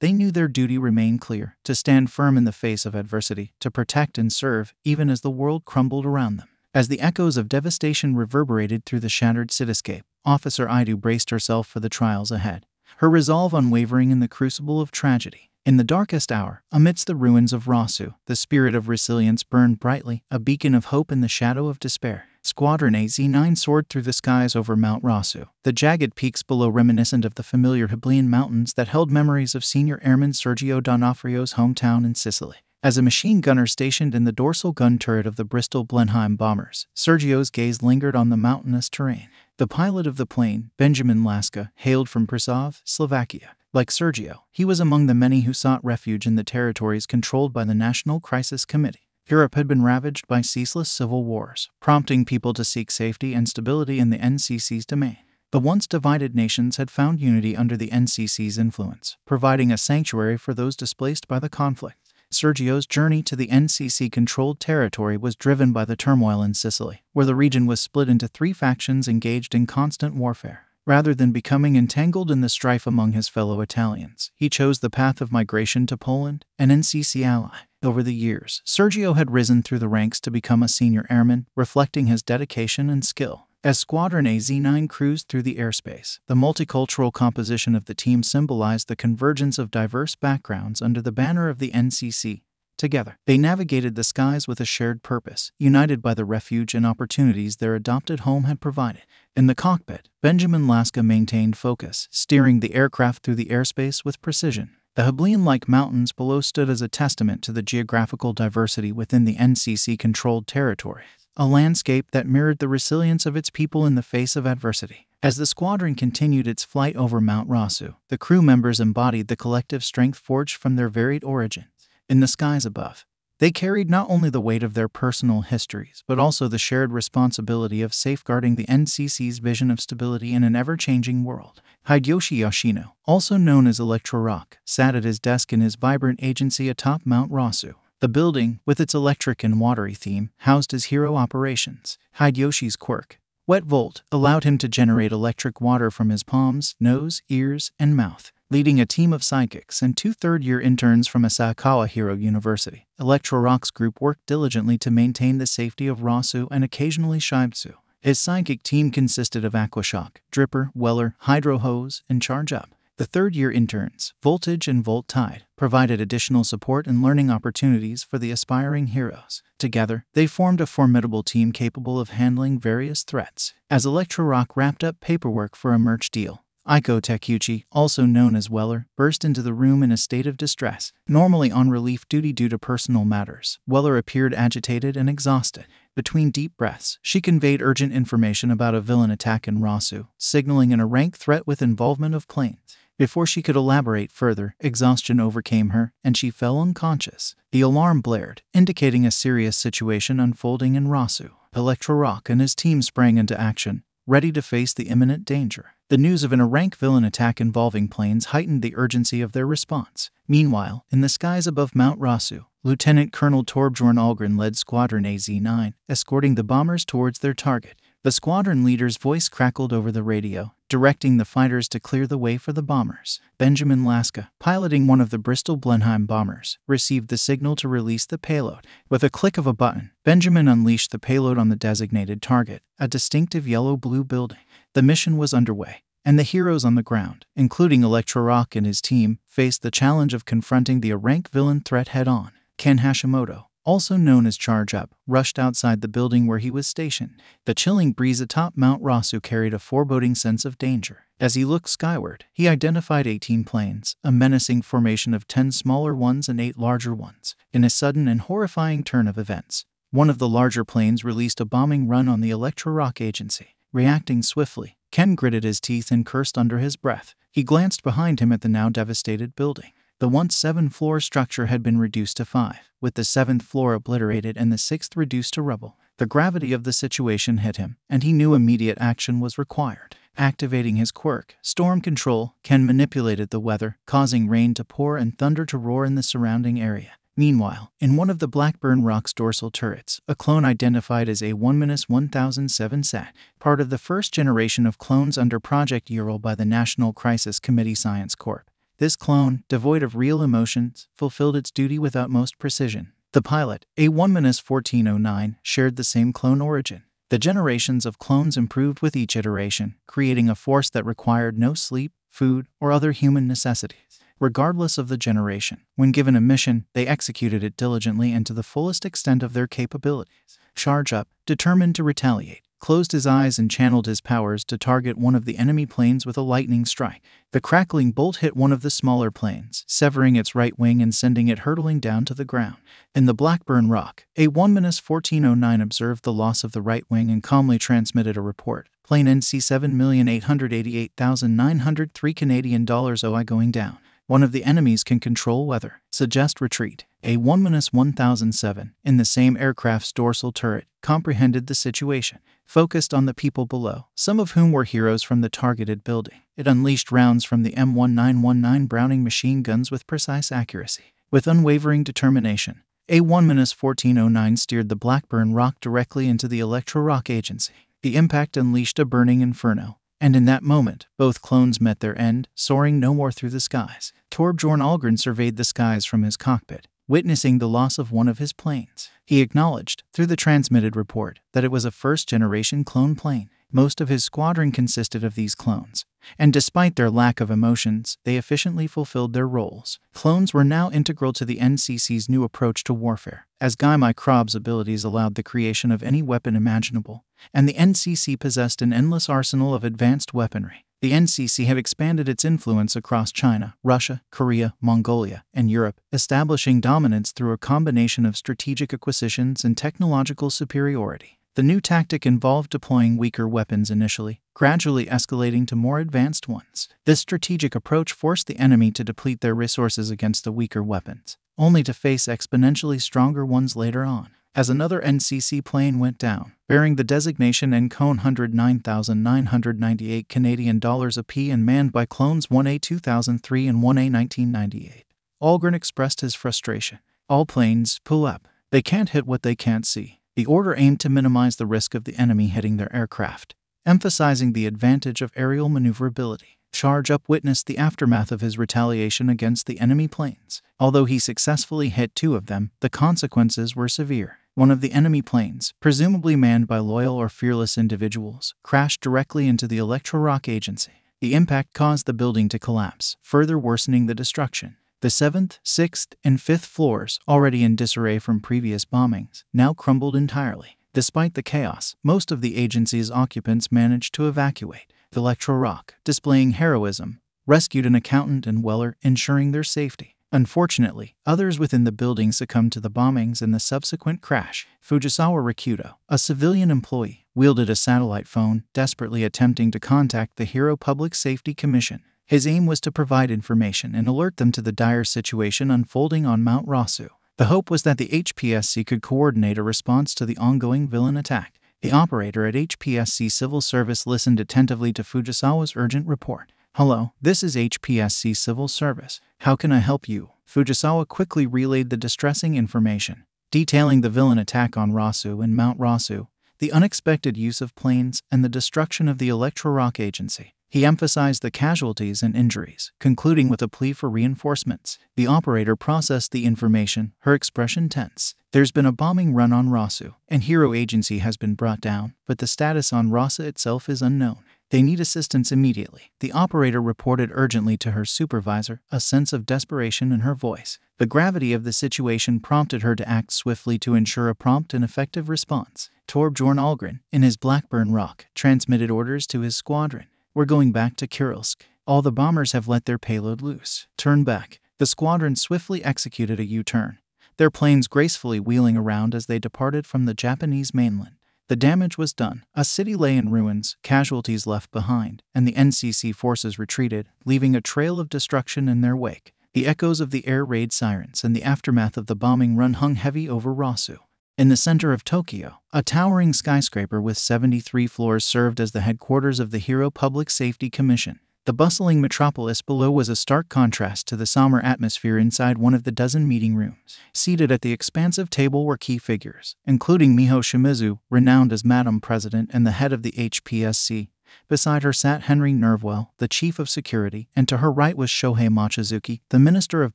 they knew their duty remained clear to stand firm in the face of adversity, to protect and serve, even as the world crumbled around them. As the echoes of devastation reverberated through the shattered cityscape, Officer Idu braced herself for the trials ahead her resolve unwavering in the crucible of tragedy. In the darkest hour, amidst the ruins of Rasu, the spirit of resilience burned brightly, a beacon of hope in the shadow of despair. Squadron AZ-9 soared through the skies over Mount Rasu, the jagged peaks below reminiscent of the familiar Himalayan mountains that held memories of senior airman Sergio Donofrio's hometown in Sicily. As a machine gunner stationed in the dorsal gun turret of the Bristol Blenheim bombers, Sergio's gaze lingered on the mountainous terrain. The pilot of the plane, Benjamin Laska, hailed from Prešov, Slovakia. Like Sergio, he was among the many who sought refuge in the territories controlled by the National Crisis Committee. Europe had been ravaged by ceaseless civil wars, prompting people to seek safety and stability in the NCC's domain. The once divided nations had found unity under the NCC's influence, providing a sanctuary for those displaced by the conflict. Sergio's journey to the NCC controlled territory was driven by the turmoil in Sicily, where the region was split into three factions engaged in constant warfare. Rather than becoming entangled in the strife among his fellow Italians, he chose the path of migration to Poland, an NCC ally. Over the years, Sergio had risen through the ranks to become a senior airman, reflecting his dedication and skill. As Squadron AZ-9 cruised through the airspace, the multicultural composition of the team symbolized the convergence of diverse backgrounds under the banner of the NCC. Together, they navigated the skies with a shared purpose, united by the refuge and opportunities their adopted home had provided. In the cockpit, Benjamin Laska maintained focus, steering the aircraft through the airspace with precision. The Himalayan like mountains below stood as a testament to the geographical diversity within the NCC controlled territory a landscape that mirrored the resilience of its people in the face of adversity. As the squadron continued its flight over Mount Rasu, the crew members embodied the collective strength forged from their varied origins. In the skies above, they carried not only the weight of their personal histories, but also the shared responsibility of safeguarding the NCC's vision of stability in an ever changing world. Hideyoshi Yoshino, also known as Electro Rock, sat at his desk in his vibrant agency atop Mount Rasu. The building, with its electric and watery theme, housed his hero operations. Hideyoshi's quirk, Wet Volt, allowed him to generate electric water from his palms, nose, ears, and mouth. Leading a team of psychics and two third year interns from Asakawa Hero University, Electro Rock's group worked diligently to maintain the safety of Rasu and occasionally Shibutsu. His psychic team consisted of Aquashock, Dripper, Weller, Hydro Hose, and Charge Up. The third year interns, Voltage and Volt Tide, provided additional support and learning opportunities for the aspiring heroes. Together, they formed a formidable team capable of handling various threats. As Electro Rock wrapped up paperwork for a merch deal, Aiko Tekuchi, also known as Weller, burst into the room in a state of distress. Normally on relief duty due to personal matters, Weller appeared agitated and exhausted. Between deep breaths, she conveyed urgent information about a villain attack in Rasu, signaling an a rank threat with involvement of planes. Before she could elaborate further, exhaustion overcame her, and she fell unconscious. The alarm blared, indicating a serious situation unfolding in Rasu. Electro Rock and his team sprang into action, ready to face the imminent danger. The news of an rank villain attack involving planes heightened the urgency of their response. Meanwhile, in the skies above Mount Rasu, Lieutenant Colonel Torbjorn Algren led Squadron AZ-9, escorting the bombers towards their target. The squadron leader's voice crackled over the radio, directing the fighters to clear the way for the bombers. Benjamin Laska, piloting one of the Bristol Blenheim bombers, received the signal to release the payload. With a click of a button, Benjamin unleashed the payload on the designated target, a distinctive yellow-blue building. The mission was underway, and the heroes on the ground, including Electro Rock and his team, faced the challenge of confronting the rank villain threat head-on. Ken Hashimoto, also known as Charge Up, rushed outside the building where he was stationed. The chilling breeze atop Mount Rasu carried a foreboding sense of danger. As he looked skyward, he identified 18 planes, a menacing formation of 10 smaller ones and 8 larger ones. In a sudden and horrifying turn of events, one of the larger planes released a bombing run on the Electro Rock Agency. Reacting swiftly, Ken gritted his teeth and cursed under his breath. He glanced behind him at the now devastated building. The once seven floor structure had been reduced to five, with the seventh floor obliterated and the sixth reduced to rubble. The gravity of the situation hit him, and he knew immediate action was required. Activating his quirk, Storm Control, Ken manipulated the weather, causing rain to pour and thunder to roar in the surrounding area. Meanwhile, in one of the Blackburn Roc's dorsal turrets, a clone identified as A1-1007 sat, part of the first generation of clones under Project Ural by the National Crisis Committee Science Corp. This clone, devoid of real emotions, fulfilled its duty with utmost precision. The pilot, A1-1409, shared the same clone origin. The generations of clones improved with each iteration, creating a force that required no sleep, food, or other human necessities. Regardless of the generation, when given a mission, they executed it diligently and to the fullest extent of their capabilities. Charge Up, determined to retaliate, closed his eyes and channeled his powers to target one of the enemy planes with a lightning strike. The crackling bolt hit one of the smaller planes, severing its right wing and sending it hurtling down to the ground. In the Blackburn Roc, A1-1409 observed the loss of the right wing and calmly transmitted a report. Plane NC 7,888,903 Canadian dollars OI going down. One of the enemies can control weather. Suggest retreat. A1-1007, in the same aircraft's dorsal turret, comprehended the situation, focused on the people below, some of whom were heroes from the targeted building. It unleashed rounds from the M1919 Browning machine guns with precise accuracy. With unwavering determination, A1-1409 steered the Blackburn Roc directly into the Electro Rock Agency. The impact unleashed a burning inferno, and in that moment, both clones met their end, soaring no more through the skies. Torbjorn Algren surveyed the skies from his cockpit, witnessing the loss of one of his planes. He acknowledged, through the transmitted report, that it was a first generation clone plane. Most of his squadron consisted of these clones, and despite their lack of emotions, they efficiently fulfilled their roles. Clones were now integral to the NCC's new approach to warfare, as Guy Microb's abilities allowed the creation of any weapon imaginable, and the NCC possessed an endless arsenal of advanced weaponry. The NCC had expanded its influence across China, Russia, Korea, Mongolia, and Europe, establishing dominance through a combination of strategic acquisitions and technological superiority. The new tactic involved deploying weaker weapons initially, gradually escalating to more advanced ones. This strategic approach forced the enemy to deplete their resources against the weaker weapons, only to face exponentially stronger ones later on. As another NCC plane went down, bearing the designation Encone 109,998 Canadian dollars a P and manned by clones 1A 2003 and 1A 1998. Algren expressed his frustration. All planes, pull up. They can't hit what they can't see. The order aimed to minimize the risk of the enemy hitting their aircraft, emphasizing the advantage of aerial maneuverability. Charge Up witnessed the aftermath of his retaliation against the enemy planes. Although he successfully hit two of them, the consequences were severe. One of the enemy planes, presumably manned by loyal or fearless individuals, crashed directly into the Electro Rock Agency. The impact caused the building to collapse, further worsening the destruction. The seventh, sixth, and fifth floors, already in disarray from previous bombings, now crumbled entirely. Despite the chaos, most of the agency's occupants managed to evacuate. The Electro Rock, displaying heroism, rescued an accountant and Weller, ensuring their safety. Unfortunately, others within the building succumbed to the bombings and the subsequent crash. Fujisawa Rikudo, a civilian employee, wielded a satellite phone, desperately attempting to contact the Hero Public Safety Commission. His aim was to provide information and alert them to the dire situation unfolding on Mount Rasu. The hope was that the HPSC could coordinate a response to the ongoing villain attack. The operator at HPSC Civil Service listened attentively to Fujisawa's urgent report. Hello, this is HPSC Civil Service. How can I help you? Fujisawa quickly relayed the distressing information, detailing the villain attack on Rasu and Mount Rasu, the unexpected use of planes, and the destruction of the Electro Rock Agency. He emphasized the casualties and injuries, concluding with a plea for reinforcements. The operator processed the information, her expression tense. There's been a bombing run on Rasu, and Hero Agency has been brought down, but the status on Rasu itself is unknown. They need assistance immediately. The operator reported urgently to her supervisor, a sense of desperation in her voice. The gravity of the situation prompted her to act swiftly to ensure a prompt and effective response. Torbjorn Algren, in his Blackburn Roc, transmitted orders to his squadron. We're going back to Kurilsk. All the bombers have let their payload loose. Turn back. The squadron swiftly executed a U turn, their planes gracefully wheeling around as they departed from the Japanese mainland. The damage was done. A city lay in ruins, casualties left behind, and the NCC forces retreated, leaving a trail of destruction in their wake. The echoes of the air raid sirens and the aftermath of the bombing run hung heavy over Rasu. In the center of Tokyo, a towering skyscraper with 73 floors served as the headquarters of the Hero Public Safety Commission. The bustling metropolis below was a stark contrast to the somber atmosphere inside one of the dozen meeting rooms. Seated at the expansive table were key figures, including Miho Shimizu, renowned as Madam President and the head of the HPSC. Beside her sat Henry Nervewell, the chief of security, and to her right was Shohei Machizuki, the minister of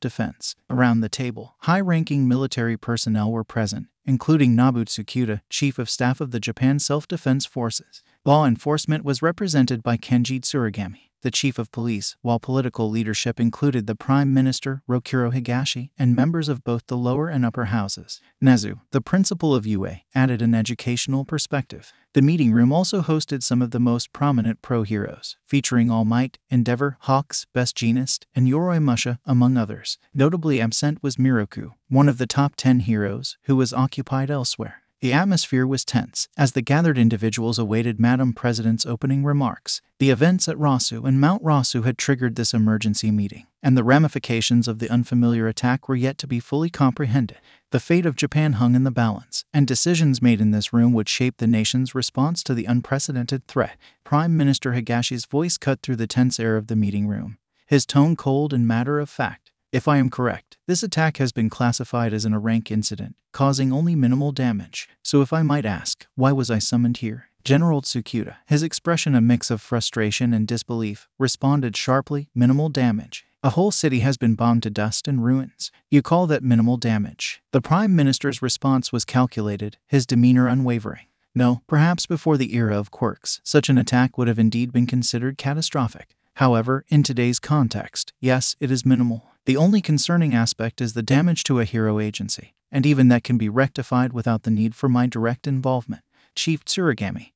defense. Around the table, high ranking military personnel were present, including Nobuo Tsukuda, chief of staff of the Japan Self Defense Forces. Law enforcement was represented by Kenji Tsurugami the chief of police, while political leadership included the prime minister, Rokuro Higashi, and members of both the lower and upper houses. Nezu, the principal of UA, added an educational perspective. The meeting room also hosted some of the most prominent pro heroes, featuring All Might, Endeavor, Hawks, Best Jeanist, and Yoroi Musha, among others. Notably absent was Mirko, one of the top 10 heroes, who was occupied elsewhere. The atmosphere was tense as the gathered individuals awaited Madam President's opening remarks. The events at Rasu and Mount Rasu had triggered this emergency meeting, and the ramifications of the unfamiliar attack were yet to be fully comprehended. The fate of Japan hung in the balance, and decisions made in this room would shape the nation's response to the unprecedented threat. Prime Minister Higashi's voice cut through the tense air of the meeting room, his tone cold and matter of fact. If I am correct, this attack has been classified as an a rank incident, causing only minimal damage. So if I might ask, why was I summoned here? General Tsukuda, his expression a mix of frustration and disbelief, responded sharply, minimal damage. A whole city has been bombed to dust and ruins. You call that minimal damage? The Prime Minister's response was calculated, his demeanor unwavering. No, perhaps before the era of quirks, such an attack would have indeed been considered catastrophic. However, in today's context, yes, it is minimal. The only concerning aspect is the damage to a hero agency, and even that can be rectified without the need for my direct involvement. Chief Tsurugami.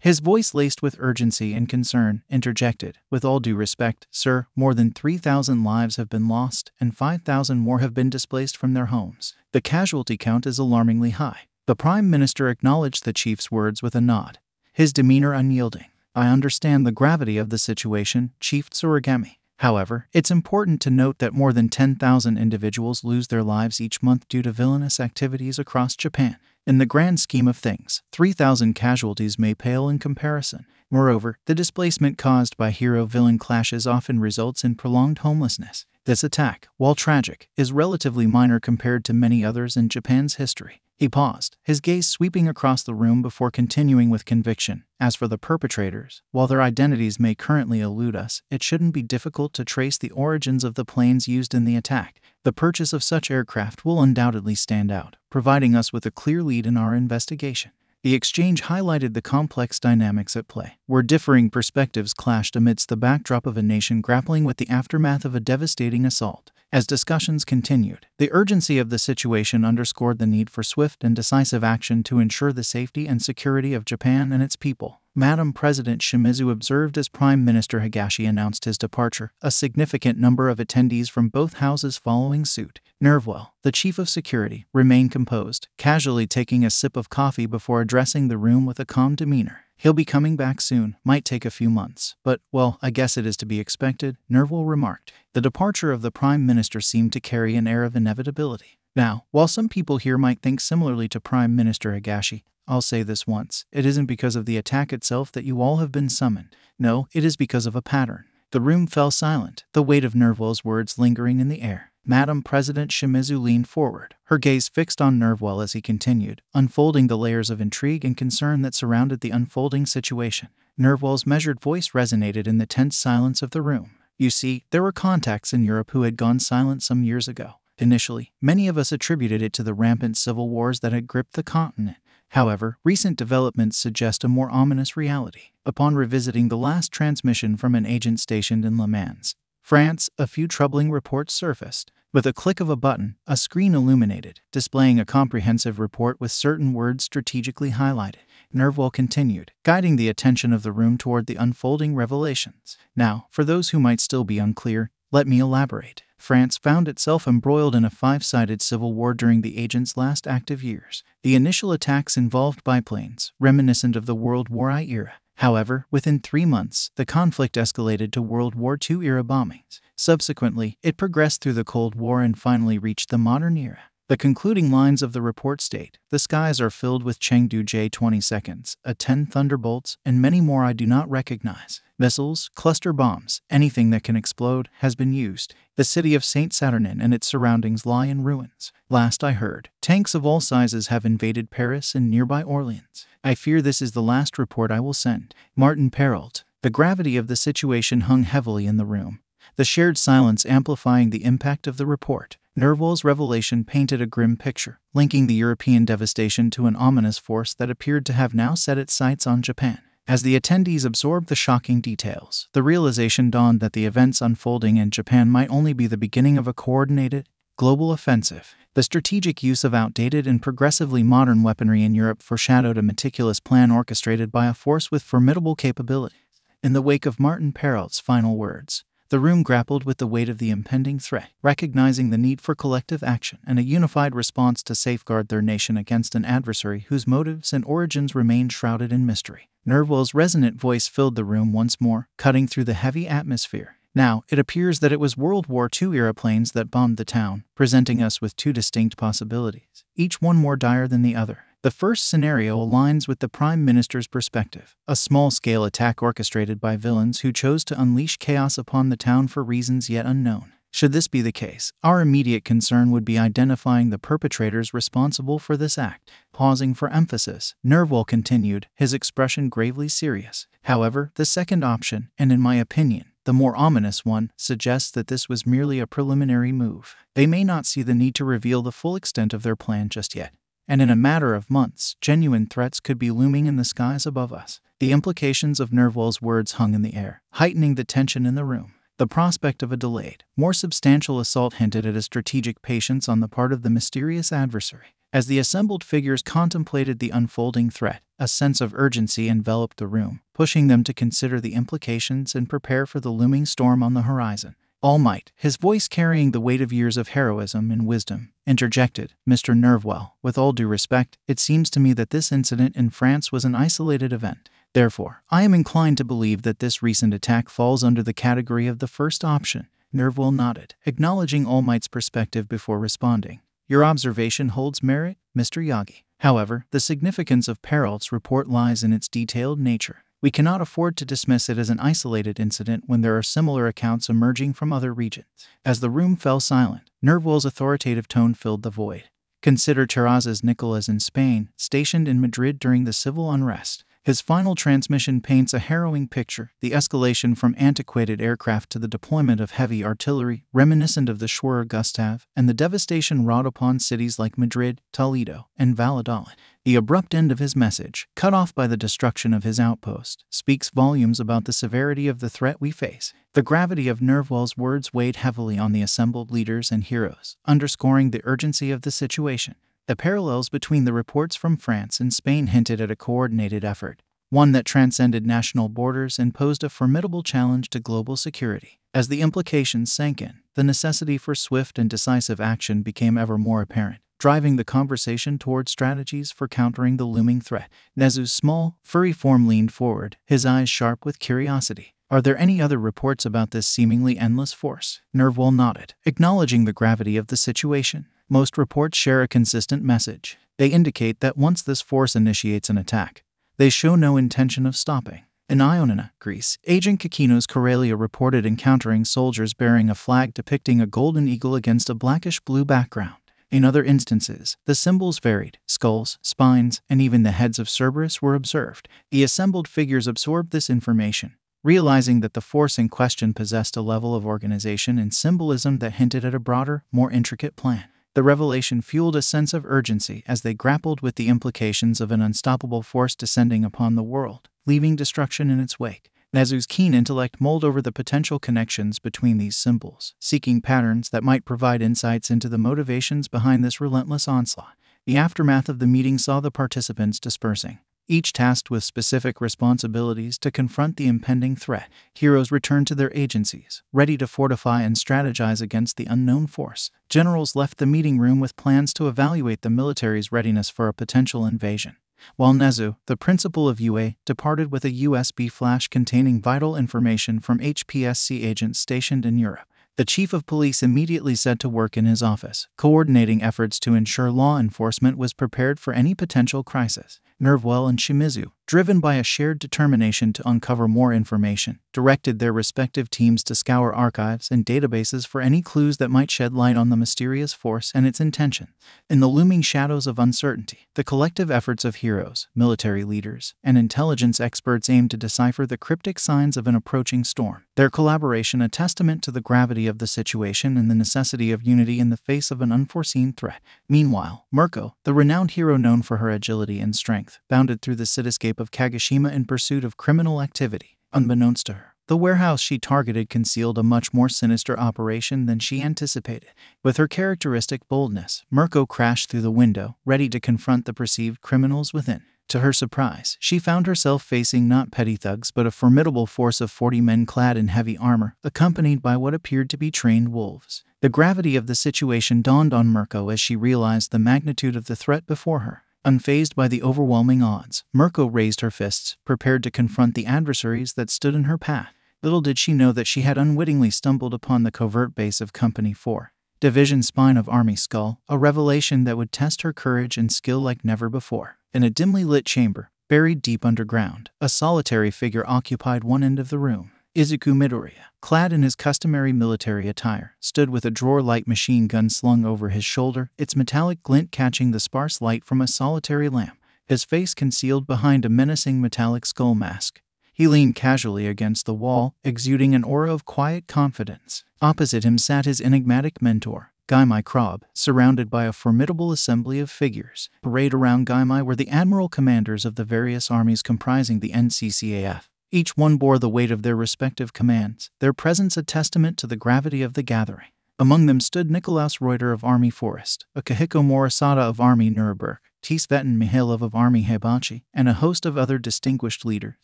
His voice laced with urgency and concern interjected, With all due respect, sir, more than 3,000 lives have been lost and 5,000 more have been displaced from their homes. The casualty count is alarmingly high. The Prime Minister acknowledged the chief's words with a nod, his demeanor unyielding. I understand the gravity of the situation, Chief Tsurugami. However, it's important to note that more than 10,000 individuals lose their lives each month due to villainous activities across Japan. In the grand scheme of things, 3,000 casualties may pale in comparison. Moreover, the displacement caused by hero villain clashes often results in prolonged homelessness. This attack, while tragic, is relatively minor compared to many others in Japan's history. He paused, his gaze sweeping across the room before continuing with conviction. As for the perpetrators, while their identities may currently elude us, it shouldn't be difficult to trace the origins of the planes used in the attack. The purchase of such aircraft will undoubtedly stand out, providing us with a clear lead in our investigation. The exchange highlighted the complex dynamics at play, where differing perspectives clashed amidst the backdrop of a nation grappling with the aftermath of a devastating assault. As discussions continued, the urgency of the situation underscored the need for swift and decisive action to ensure the safety and security of Japan and its people. Madam President Shimizu observed as Prime Minister Higashi announced his departure, a significant number of attendees from both houses following suit. Nervewell, the chief of security, remained composed, casually taking a sip of coffee before addressing the room with a calm demeanor. He'll be coming back soon, might take a few months, but, well, I guess it is to be expected, Nervewell remarked. The departure of the Prime Minister seemed to carry an air of inevitability. Now, while some people here might think similarly to Prime Minister Higashi, I'll say this once. It isn't because of the attack itself that you all have been summoned. No, it is because of a pattern. The room fell silent, the weight of Nervewell's words lingering in the air. Madam President Shimizu leaned forward, her gaze fixed on Nervewell as he continued, unfolding the layers of intrigue and concern that surrounded the unfolding situation. Nervewell's measured voice resonated in the tense silence of the room. You see, there were contacts in Europe who had gone silent some years ago. Initially, many of us attributed it to the rampant civil wars that had gripped the continent. However, recent developments suggest a more ominous reality. Upon revisiting the last transmission from an agent stationed in Le Mans, France, a few troubling reports surfaced. With a click of a button, a screen illuminated, displaying a comprehensive report with certain words strategically highlighted. Nervewell continued, guiding the attention of the room toward the unfolding revelations. Now, for those who might still be unclear, let me elaborate. France found itself embroiled in a five sided civil war during the agent's last active years. The initial attacks involved biplanes, reminiscent of the World War I era. However, within three months, the conflict escalated to World War II era bombings. Subsequently, it progressed through the Cold War and finally reached the modern era. The concluding lines of the report state The skies are filled with Chengdu J 20 seconds, a 10 thunderbolts, and many more I do not recognize. Missiles, cluster bombs, anything that can explode has been used. The city of St. Saturnin and its surroundings lie in ruins. Last I heard, tanks of all sizes have invaded Paris and nearby Orleans. I fear this is the last report I will send. Martin Perrault. The gravity of the situation hung heavily in the room, the shared silence amplifying the impact of the report. Nerval's revelation painted a grim picture, linking the European devastation to an ominous force that appeared to have now set its sights on Japan. As the attendees absorbed the shocking details, the realization dawned that the events unfolding in Japan might only be the beginning of a coordinated, global offensive. The strategic use of outdated and progressively modern weaponry in Europe foreshadowed a meticulous plan orchestrated by a force with formidable capabilities. In the wake of Martin Perrault's final words, the room grappled with the weight of the impending threat, recognizing the need for collective action and a unified response to safeguard their nation against an adversary whose motives and origins remained shrouded in mystery. Nerval's resonant voice filled the room once more, cutting through the heavy atmosphere. Now, it appears that it was World War II era planes that bombed the town, presenting us with two distinct possibilities, each one more dire than the other. The first scenario aligns with the Prime Minister's perspective a small scale attack orchestrated by villains who chose to unleash chaos upon the town for reasons yet unknown. Should this be the case, our immediate concern would be identifying the perpetrators responsible for this act. Pausing for emphasis, Nerval continued, his expression gravely serious. However, the second option, and in my opinion, the more ominous one, suggests that this was merely a preliminary move. They may not see the need to reveal the full extent of their plan just yet and in a matter of months, genuine threats could be looming in the skies above us. The implications of Nerval's words hung in the air, heightening the tension in the room. The prospect of a delayed, more substantial assault hinted at a strategic patience on the part of the mysterious adversary. As the assembled figures contemplated the unfolding threat, a sense of urgency enveloped the room, pushing them to consider the implications and prepare for the looming storm on the horizon. All Might, his voice carrying the weight of years of heroism and wisdom, interjected, Mr. Nerval, with all due respect, it seems to me that this incident in France was an isolated event. Therefore, I am inclined to believe that this recent attack falls under the category of the first option. Nerval nodded, acknowledging All Might's perspective before responding. Your observation holds merit, Mr. Yagi. However, the significance of Perrault's report lies in its detailed nature. We cannot afford to dismiss it as an isolated incident when there are similar accounts emerging from other regions. As the room fell silent, Nerval's authoritative tone filled the void. Consider Terrazas Nicolas in Spain, stationed in Madrid during the civil unrest. His final transmission paints a harrowing picture the escalation from antiquated aircraft to the deployment of heavy artillery, reminiscent of the Schwerer Gustav, and the devastation wrought upon cities like Madrid, Toledo, and Valladolid. The abrupt end of his message, cut off by the destruction of his outpost, speaks volumes about the severity of the threat we face. The gravity of Nerval's words weighed heavily on the assembled leaders and heroes, underscoring the urgency of the situation. The parallels between the reports from France and Spain hinted at a coordinated effort, one that transcended national borders and posed a formidable challenge to global security. As the implications sank in, the necessity for swift and decisive action became ever more apparent, driving the conversation toward strategies for countering the looming threat. Nezu's small, furry form leaned forward, his eyes sharp with curiosity. Are there any other reports about this seemingly endless force? Nerval nodded, acknowledging the gravity of the situation. Most reports share a consistent message. They indicate that once this force initiates an attack, they show no intention of stopping. In Ioannina, Greece, Agent Kikinos Corelia reported encountering soldiers bearing a flag depicting a golden eagle against a blackish blue background. In other instances, the symbols varied. Skulls, spines, and even the heads of Cerberus were observed. The assembled figures absorbed this information, realizing that the force in question possessed a level of organization and symbolism that hinted at a broader, more intricate plan. The revelation fueled a sense of urgency as they grappled with the implications of an unstoppable force descending upon the world, leaving destruction in its wake. Nezu's keen intellect mulled over the potential connections between these symbols, seeking patterns that might provide insights into the motivations behind this relentless onslaught. The aftermath of the meeting saw the participants dispersing, each tasked with specific responsibilities to confront the impending threat. Heroes returned to their agencies, ready to fortify and strategize against the unknown force. Generals left the meeting room with plans to evaluate the military's readiness for a potential invasion. While Nezu, the principal of UA, departed with a USB flash containing vital information from HPSC agents stationed in Europe. The chief of police immediately set to work in his office, coordinating efforts to ensure law enforcement was prepared for any potential crisis. Nervewell and Shimizu, driven by a shared determination to uncover more information, directed their respective teams to scour archives and databases for any clues that might shed light on the mysterious force and its intention. In the looming shadows of uncertainty, the collective efforts of heroes, military leaders, and intelligence experts aimed to decipher the cryptic signs of an approaching storm. Their collaboration a testament to the gravity of the situation and the necessity of unity in the face of an unforeseen threat. Meanwhile, Mirko, the renowned hero known for her agility and strength, bounded through the cityscape of Kagoshima in pursuit of criminal activity. Unbeknownst to her, the warehouse she targeted concealed a much more sinister operation than she anticipated. With her characteristic boldness, Mirko crashed through the window, ready to confront the perceived criminals within. To her surprise, she found herself facing not petty thugs but a formidable force of 40 men clad in heavy armor, accompanied by what appeared to be trained wolves. The gravity of the situation dawned on Mirko as she realized the magnitude of the threat before her. Unfazed by the overwhelming odds, Mirko raised her fists, prepared to confront the adversaries that stood in her path. Little did she know that she had unwittingly stumbled upon the covert base of Company 4. Division Spine of Army Skull, a revelation that would test her courage and skill like never before. In a dimly lit chamber, buried deep underground, a solitary figure occupied one end of the room. Izuku Midoriya, clad in his customary military attire, stood with a drawer-like machine gun slung over his shoulder, its metallic glint catching the sparse light from a solitary lamp, his face concealed behind a menacing metallic skull mask. He leaned casually against the wall, exuding an aura of quiet confidence. Opposite him sat his enigmatic mentor, Gaimai Krob, surrounded by a formidable assembly of figures. Parade around Gaimai were the admiral commanders of the various armies comprising the NCCAF. Each one bore the weight of their respective commands, their presence a testament to the gravity of the gathering. Among them stood Nikolaus Reuter of Army Forest, Akihiko Morisada of Army Nuremberg, Tisvetin Mihailov of Army Hibachi, and a host of other distinguished leaders,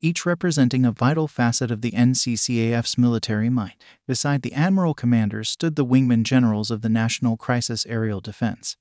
each representing a vital facet of the NCCAF's military might. Beside the admiral commanders stood the wingman generals of the National Crisis Aerial Defense.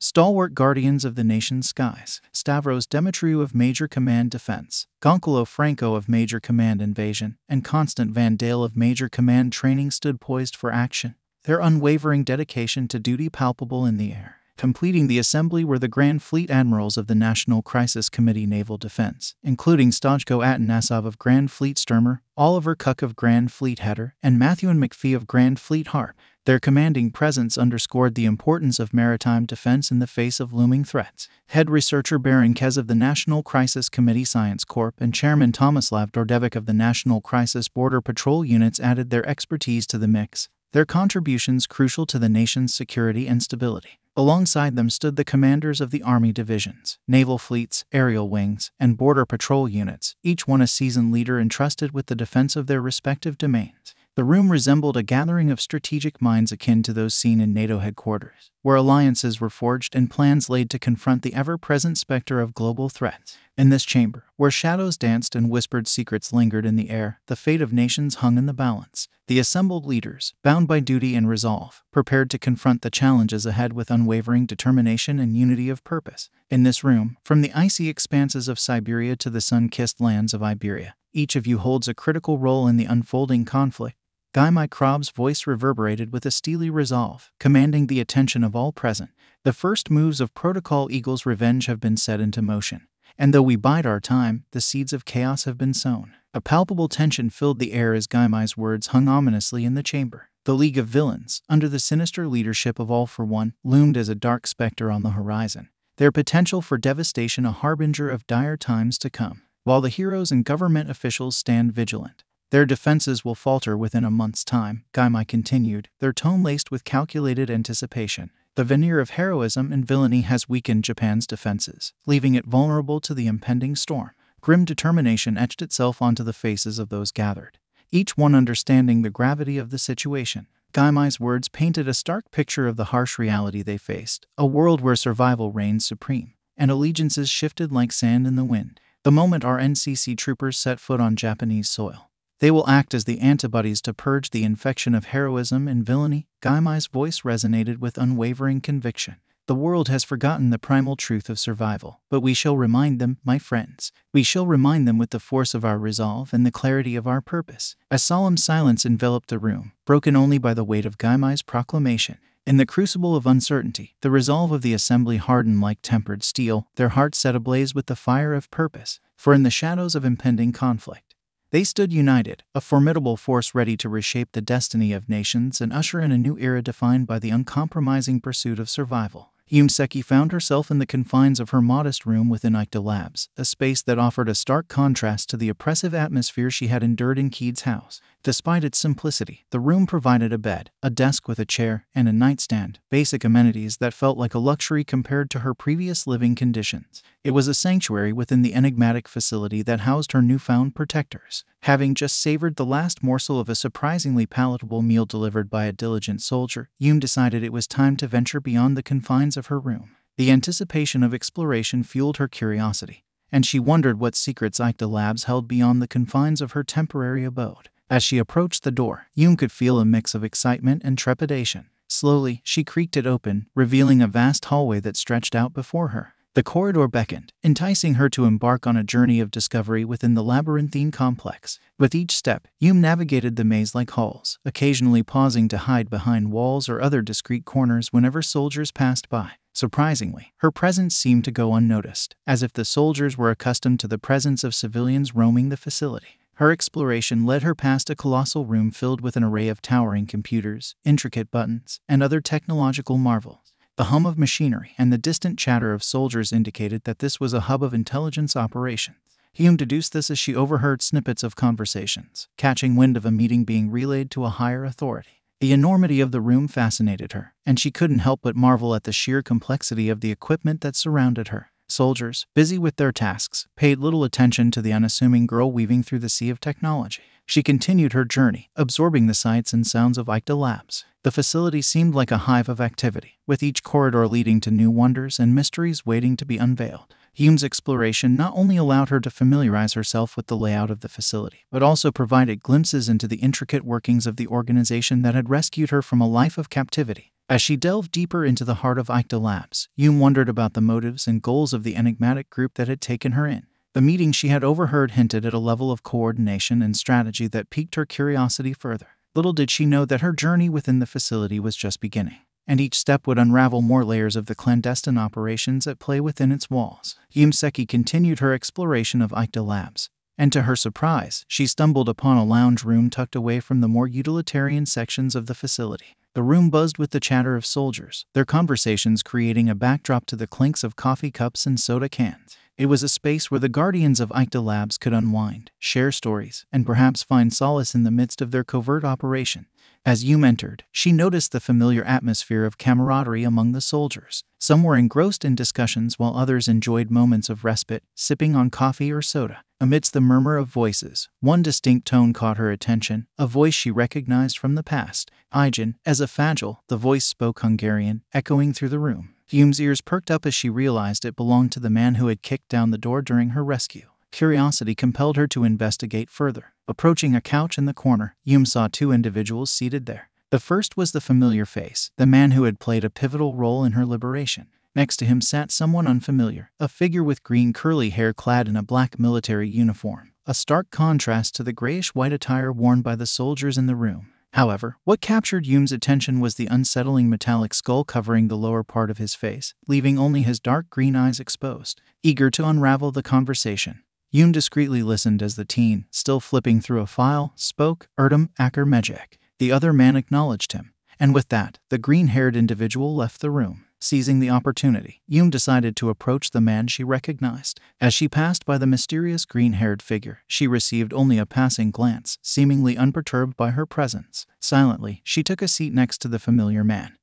Stalwart guardians of the nation's skies, Stavros Demetriou of Major Command Defense, Goncalo Franco of Major Command Invasion, and Constant Van Dale of Major Command Training stood poised for action, their unwavering dedication to duty palpable in the air. Completing the assembly were the Grand Fleet Admirals of the National Crisis Committee Naval Defense, including Stojko Atanasov of Grand Fleet Sturmer, Oliver Cook of Grand Fleet Header, and Matthew and McPhee of Grand Fleet Harp. Their commanding presence underscored the importance of maritime defense in the face of looming threats. Head researcher Baron Kez of the National Crisis Committee Science Corp and Chairman Tomislav Dordevic of the National Crisis Border Patrol units added their expertise to the mix, their contributions crucial to the nation's security and stability. Alongside them stood the commanders of the Army divisions, naval fleets, aerial wings, and border patrol units, each one a seasoned leader entrusted with the defense of their respective domains. The room resembled a gathering of strategic minds akin to those seen in NATO headquarters, where alliances were forged and plans laid to confront the ever present specter of global threats. In this chamber, where shadows danced and whispered secrets lingered in the air, the fate of nations hung in the balance. The assembled leaders, bound by duty and resolve, prepared to confront the challenges ahead with unwavering determination and unity of purpose. In this room, from the icy expanses of Siberia to the sun kissed lands of Iberia, each of you holds a critical role in the unfolding conflict Gaimai Krob's voice reverberated with a steely resolve, commanding the attention of all present. The first moves of Protocol Eagle's revenge have been set into motion, and though we bide our time, the seeds of chaos have been sown. A palpable tension filled the air as Gaimai's words hung ominously in the chamber. The League of Villains, under the sinister leadership of All for One, loomed as a dark specter on the horizon, their potential for devastation a harbinger of dire times to come. While the heroes and government officials stand vigilant, their defenses will falter within a month's time, Gaimai continued, their tone laced with calculated anticipation. The veneer of heroism and villainy has weakened Japan's defenses, leaving it vulnerable to the impending storm. Grim determination etched itself onto the faces of those gathered, each one understanding the gravity of the situation. Gaimai's words painted a stark picture of the harsh reality they faced, a world where survival reigned supreme, and allegiances shifted like sand in the wind. The moment our NCC troopers set foot on Japanese soil, they will act as the antibodies to purge the infection of heroism and villainy. Gaimai's voice resonated with unwavering conviction. The world has forgotten the primal truth of survival, but we shall remind them, my friends. We shall remind them with the force of our resolve and the clarity of our purpose. A solemn silence enveloped the room, broken only by the weight of Gaimai's proclamation. In the crucible of uncertainty, the resolve of the assembly hardened like tempered steel, their hearts set ablaze with the fire of purpose. For in the shadows of impending conflict, they stood united, a formidable force ready to reshape the destiny of nations and usher in a new era defined by the uncompromising pursuit of survival. Yumseki found herself in the confines of her modest room within Ikeda Labs, a space that offered a stark contrast to the oppressive atmosphere she had endured in Keed's house. Despite its simplicity, the room provided a bed, a desk with a chair, and a nightstand, basic amenities that felt like a luxury compared to her previous living conditions. It was a sanctuary within the enigmatic facility that housed her newfound protectors. Having just savored the last morsel of a surprisingly palatable meal delivered by a diligent soldier, Yum decided it was time to venture beyond the confines of her room. The anticipation of exploration fueled her curiosity, and she wondered what secrets Ikeda Labs held beyond the confines of her temporary abode. As she approached the door, Yum could feel a mix of excitement and trepidation. Slowly, she creaked it open, revealing a vast hallway that stretched out before her. The corridor beckoned, enticing her to embark on a journey of discovery within the labyrinthine complex. With each step, Yum navigated the maze like halls, occasionally pausing to hide behind walls or other discreet corners whenever soldiers passed by. Surprisingly, her presence seemed to go unnoticed, as if the soldiers were accustomed to the presence of civilians roaming the facility. Her exploration led her past a colossal room filled with an array of towering computers, intricate buttons, and other technological marvels. The hum of machinery and the distant chatter of soldiers indicated that this was a hub of intelligence operations. Hume deduced this as she overheard snippets of conversations, catching wind of a meeting being relayed to a higher authority. The enormity of the room fascinated her, and she couldn't help but marvel at the sheer complexity of the equipment that surrounded her. Soldiers, busy with their tasks, paid little attention to the unassuming girl weaving through the sea of technology. She continued her journey, absorbing the sights and sounds of Ikeda Labs. The facility seemed like a hive of activity, with each corridor leading to new wonders and mysteries waiting to be unveiled. Hume's exploration not only allowed her to familiarize herself with the layout of the facility, but also provided glimpses into the intricate workings of the organization that had rescued her from a life of captivity. As she delved deeper into the heart of Ikeda Labs, Hume wondered about the motives and goals of the enigmatic group that had taken her in. The meeting she had overheard hinted at a level of coordination and strategy that piqued her curiosity further. Little did she know that her journey within the facility was just beginning, and each step would unravel more layers of the clandestine operations at play within its walls. Yumseki continued her exploration of Ikeda Labs, and to her surprise, she stumbled upon a lounge room tucked away from the more utilitarian sections of the facility. The room buzzed with the chatter of soldiers, their conversations creating a backdrop to the clinks of coffee cups and soda cans. It was a space where the guardians of Ikeda Labs could unwind, share stories, and perhaps find solace in the midst of their covert operation. As Yum entered, she noticed the familiar atmosphere of camaraderie among the soldiers. Some were engrossed in discussions while others enjoyed moments of respite, sipping on coffee or soda. Amidst the murmur of voices, one distinct tone caught her attention, a voice she recognized from the past. Ijin, as a Fagil, the voice spoke Hungarian, echoing through the room. Hume's ears perked up as she realized it belonged to the man who had kicked down the door during her rescue. Curiosity compelled her to investigate further. Approaching a couch in the corner, Hume saw two individuals seated there. The first was the familiar face, the man who had played a pivotal role in her liberation. Next to him sat someone unfamiliar, a figure with green curly hair clad in a black military uniform, a stark contrast to the grayish white attire worn by the soldiers in the room. However, what captured Hume's attention was the unsettling metallic skull covering the lower part of his face, leaving only his dark green eyes exposed. Eager to unravel the conversation, Hume discreetly listened as the teen, still flipping through a file, spoke, Erdem Aker. The other man acknowledged him, and with that, the green haired individual left the room. Seizing the opportunity, Yum decided to approach the man she recognized. As she passed by the mysterious green haired figure, she received only a passing glance, seemingly unperturbed by her presence. Silently, she took a seat next to the familiar man,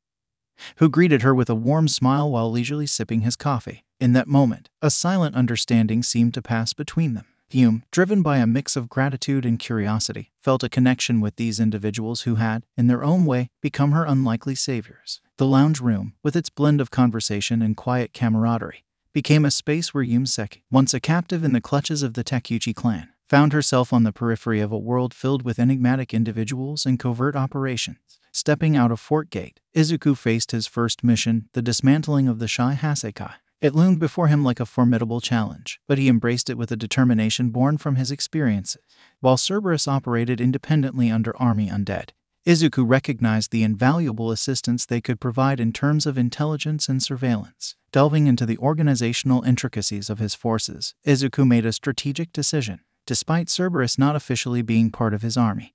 who greeted her with a warm smile while leisurely sipping his coffee. In that moment, a silent understanding seemed to pass between them. Hume, driven by a mix of gratitude and curiosity, felt a connection with these individuals who had, in their own way, become her unlikely saviors. The lounge room, with its blend of conversation and quiet camaraderie, became a space where Yumseki, once a captive in the clutches of the Takuchi clan, found herself on the periphery of a world filled with enigmatic individuals and covert operations. Stepping out of Fort Gate, Izuku faced his first mission, the dismantling of the Shie Hassaikai. It loomed before him like a formidable challenge, but he embraced it with a determination born from his experiences. While Cerberus operated independently under Army Undead, Izuku recognized the invaluable assistance they could provide in terms of intelligence and surveillance. Delving into the organizational intricacies of his forces, Izuku made a strategic decision, despite Cerberus not officially being part of his army.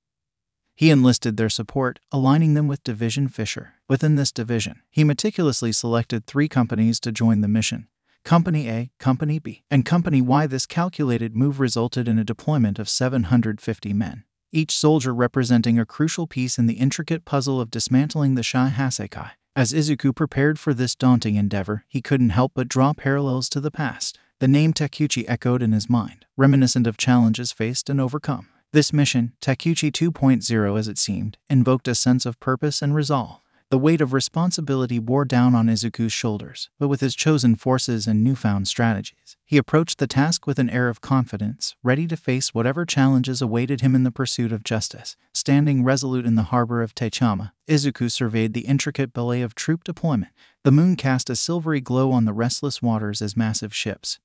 He enlisted their support, aligning them with Division Fisher. Within this division, he meticulously selected three companies to join the mission Company A, Company B, and Company Y. This calculated move resulted in a deployment of 750 men each soldier representing a crucial piece in the intricate puzzle of dismantling the Shie Hassaikai. As Izuku prepared for this daunting endeavor, he couldn't help but draw parallels to the past. The name Takuchi echoed in his mind, reminiscent of challenges faced and overcome. This mission, Takuchi 2.0 as it seemed, invoked a sense of purpose and resolve. The weight of responsibility bore down on Izuku's shoulders, but with his chosen forces and newfound strategies, he approached the task with an air of confidence, ready to face whatever challenges awaited him in the pursuit of justice. Standing resolute in the harbor of Teichama, Izuku surveyed the intricate ballet of troop deployment. The moon cast a silvery glow on the restless waters as massive ships,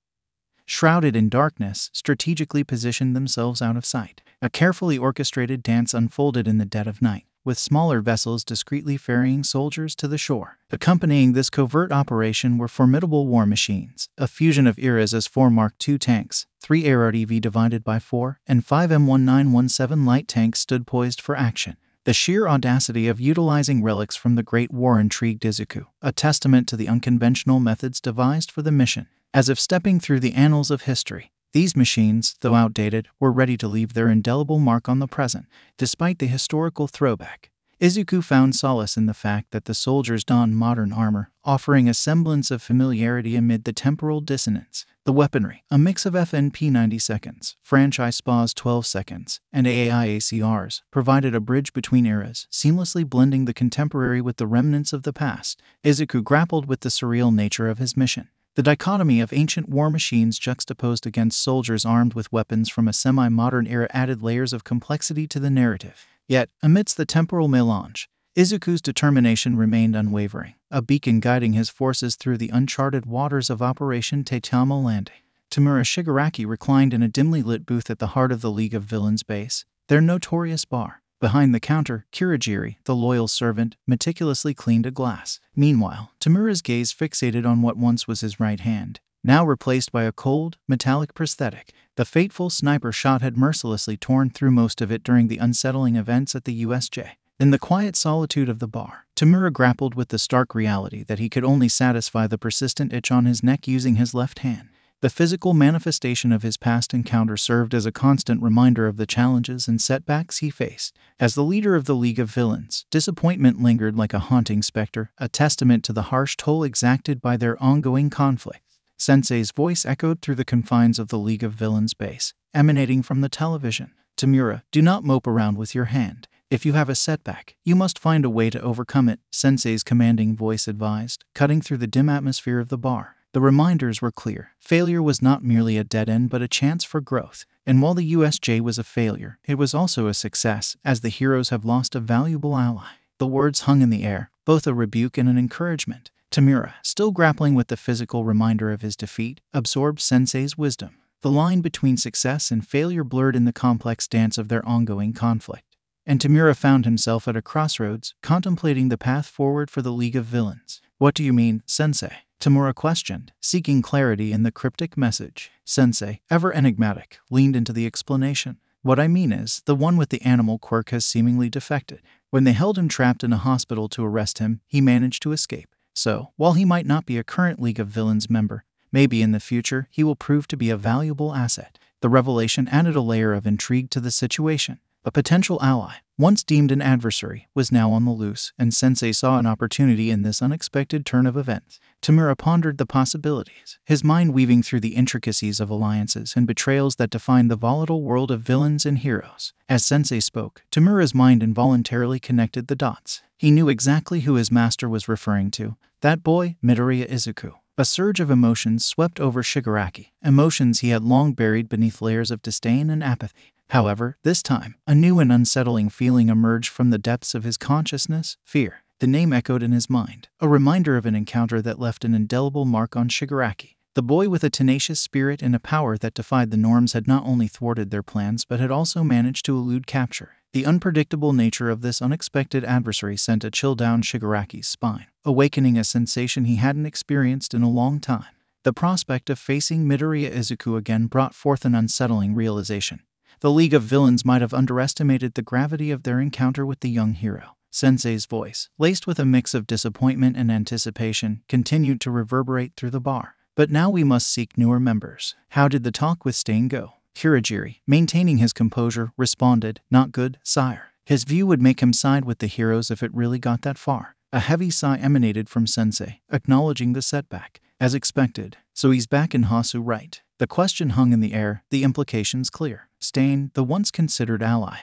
shrouded in darkness, strategically positioned themselves out of sight. A carefully orchestrated dance unfolded in the dead of night with smaller vessels discreetly ferrying soldiers to the shore. Accompanying this covert operation were formidable war machines, a fusion of eras as four Mark II tanks, three ARTV divided by four, and five M1917 light tanks stood poised for action. The sheer audacity of utilizing relics from the Great War intrigued Izuku, a testament to the unconventional methods devised for the mission. As if stepping through the annals of history, these machines, though outdated, were ready to leave their indelible mark on the present. Despite the historical throwback, Izuku found solace in the fact that the soldiers donned modern armor, offering a semblance of familiarity amid the temporal dissonance. The weaponry, a mix of FNP 90 seconds, franchise SPAS 12 seconds, and AAI ACRs, provided a bridge between eras, seamlessly blending the contemporary with the remnants of the past. Izuku grappled with the surreal nature of his mission. The dichotomy of ancient war machines juxtaposed against soldiers armed with weapons from a semi modern era added layers of complexity to the narrative. Yet, amidst the temporal melange, Izuku's determination remained unwavering, a beacon guiding his forces through the uncharted waters of Operation Teichama Landing. Tomura Shigaraki reclined in a dimly lit booth at the heart of the League of Villains base, their notorious bar. Behind the counter, Kurogiri, the loyal servant, meticulously cleaned a glass. Meanwhile, Tomura's gaze fixated on what once was his right hand, now replaced by a cold, metallic prosthetic. The fateful sniper shot had mercilessly torn through most of it during the unsettling events at the USJ. In the quiet solitude of the bar, Tomura grappled with the stark reality that he could only satisfy the persistent itch on his neck using his left hand. The physical manifestation of his past encounter served as a constant reminder of the challenges and setbacks he faced. As the leader of the League of Villains, disappointment lingered like a haunting specter, a testament to the harsh toll exacted by their ongoing conflict. Sensei's voice echoed through the confines of the League of Villains base, emanating from the television. Tomura, do not mope around with your hand. If you have a setback, you must find a way to overcome it, Sensei's commanding voice advised, cutting through the dim atmosphere of the bar. The reminders were clear. Failure was not merely a dead end, but a chance for growth. And while the USJ was a failure, it was also a success, as the heroes have lost a valuable ally. The words hung in the air, both a rebuke and an encouragement. Tomura, still grappling with the physical reminder of his defeat, absorbed Sensei's wisdom. The line between success and failure blurred in the complex dance of their ongoing conflict. And Tomura found himself at a crossroads, contemplating the path forward for the League of Villains. What do you mean, Sensei? Tomura questioned, seeking clarity in the cryptic message. Sensei, ever enigmatic, leaned into the explanation. What I mean is, the one with the animal quirk has seemingly defected. When they held him trapped in a hospital to arrest him, he managed to escape. So, while he might not be a current League of Villains member, maybe in the future he will prove to be a valuable asset. The revelation added a layer of intrigue to the situation. A potential ally, once deemed an adversary, was now on the loose, and Sensei saw an opportunity in this unexpected turn of events. Tomura pondered the possibilities, his mind weaving through the intricacies of alliances and betrayals that define the volatile world of villains and heroes. As Sensei spoke, Tomura's mind involuntarily connected the dots. He knew exactly who his master was referring to that boy, Midoriya Izuku. A surge of emotions swept over Shigaraki, emotions he had long buried beneath layers of disdain and apathy. However, this time, a new and unsettling feeling emerged from the depths of his consciousness fear. The name echoed in his mind, a reminder of an encounter that left an indelible mark on Shigaraki. The boy with a tenacious spirit and a power that defied the norms had not only thwarted their plans but had also managed to elude capture. The unpredictable nature of this unexpected adversary sent a chill down Shigaraki's spine, awakening a sensation he hadn't experienced in a long time. The prospect of facing Midoriya Izuku again brought forth an unsettling realization. The League of Villains might have underestimated the gravity of their encounter with the young hero. Sensei's voice, laced with a mix of disappointment and anticipation, continued to reverberate through the bar. But now we must seek newer members. How did the talk with Stain go? Kurogiri, maintaining his composure, responded, Not good, sire. His view would make him side with the heroes if it really got that far. A heavy sigh emanated from Sensei, acknowledging the setback. As expected, so he's back in Hosu right. The question hung in the air, the implications clear. Stain, the once considered ally,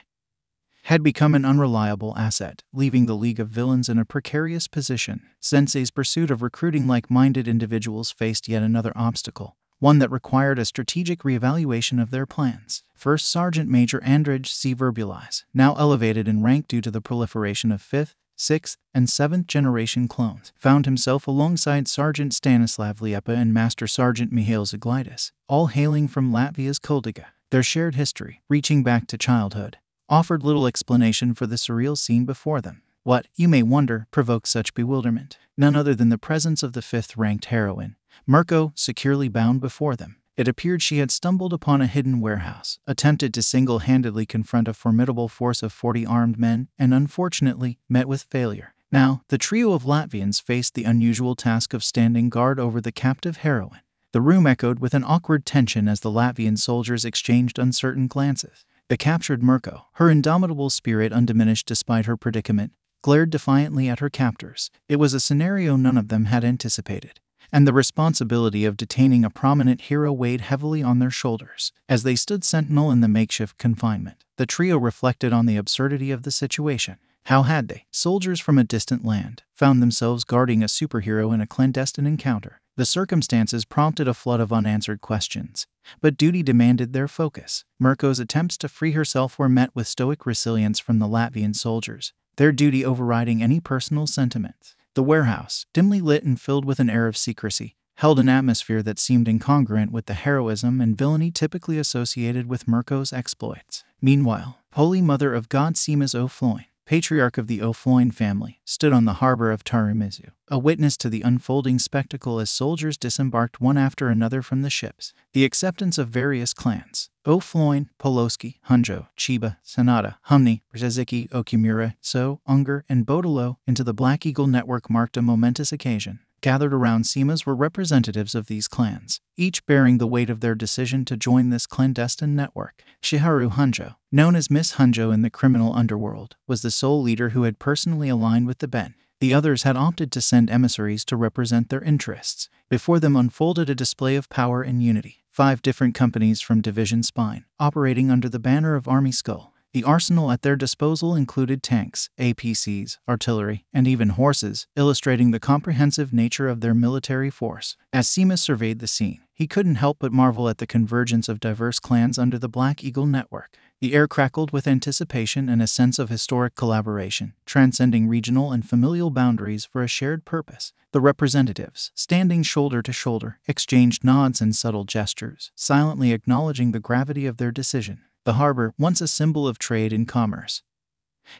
had become an unreliable asset, leaving the League of Villains in a precarious position. Sensei's pursuit of recruiting like minded individuals faced yet another obstacle, one that required a strategic reevaluation of their plans. First Sergeant Major Andrej C. Verbulize, now elevated in rank due to the proliferation of 5th, 6th, and 7th generation clones, found himself alongside Sergeant Stanislav Liepa and Master Sergeant Mihail Zaglaitis, all hailing from Latvia's Kuldiga. Their shared history, reaching back to childhood, offered little explanation for the surreal scene before them. What, you may wonder, provoked such bewilderment? None other than the presence of the fifth ranked heroine, Mirko, securely bound before them. It appeared she had stumbled upon a hidden warehouse, attempted to single handedly confront a formidable force of 40 armed men, and unfortunately met with failure. Now, the trio of Latvians faced the unusual task of standing guard over the captive heroine. The room echoed with an awkward tension as the Latvian soldiers exchanged uncertain glances. The captured Mirko, her indomitable spirit undiminished despite her predicament, glared defiantly at her captors. It was a scenario none of them had anticipated, and the responsibility of detaining a prominent hero weighed heavily on their shoulders. As they stood sentinel in the makeshift confinement, the trio reflected on the absurdity of the situation. How had they, soldiers from a distant land, found themselves guarding a superhero in a clandestine encounter? The circumstances prompted a flood of unanswered questions, but duty demanded their focus. Mirko's attempts to free herself were met with stoic resilience from the Latvian soldiers, their duty overriding any personal sentiments. The warehouse, dimly lit and filled with an air of secrecy, held an atmosphere that seemed incongruent with the heroism and villainy typically associated with Mirko's exploits. Meanwhile, Holy Mother of God Seamus O'Floyne, patriarch of the O'Floyne family, stood on the harbor of Tarumizu, a witness to the unfolding spectacle as soldiers disembarked one after another from the ships. The acceptance of various clans O'Floyne, Poloski, Honjo, Chiba, Sanada, Humni, Brzezinski, Okimura, So, Unger, and Bodolo into the Black Eagle network marked a momentous occasion. Gathered around Seamus were representatives of these clans, each bearing the weight of their decision to join this clandestine network. Chiharu Honjo, known as Miss Honjo in the criminal underworld, was the sole leader who had personally aligned with the Ben. The others had opted to send emissaries to represent their interests. Before them unfolded a display of power and unity. Five different companies from Division Spine, operating under the banner of Army Skull, the arsenal at their disposal included tanks, APCs, artillery, and even horses, illustrating the comprehensive nature of their military force. As Seamus surveyed the scene, he couldn't help but marvel at the convergence of diverse clans under the Black Eagle network. The air crackled with anticipation and a sense of historic collaboration, transcending regional and familial boundaries for a shared purpose. The representatives, standing shoulder to shoulder, exchanged nods and subtle gestures, silently acknowledging the gravity of their decision the harbor, once a symbol of trade and commerce,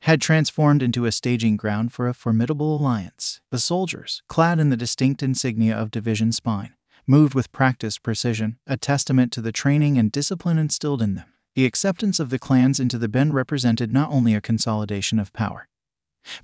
had transformed into a staging ground for a formidable alliance. The soldiers, clad in the distinct insignia of Division Spine, moved with practiced precision, a testament to the training and discipline instilled in them. The acceptance of the clans into the Ben represented not only a consolidation of power,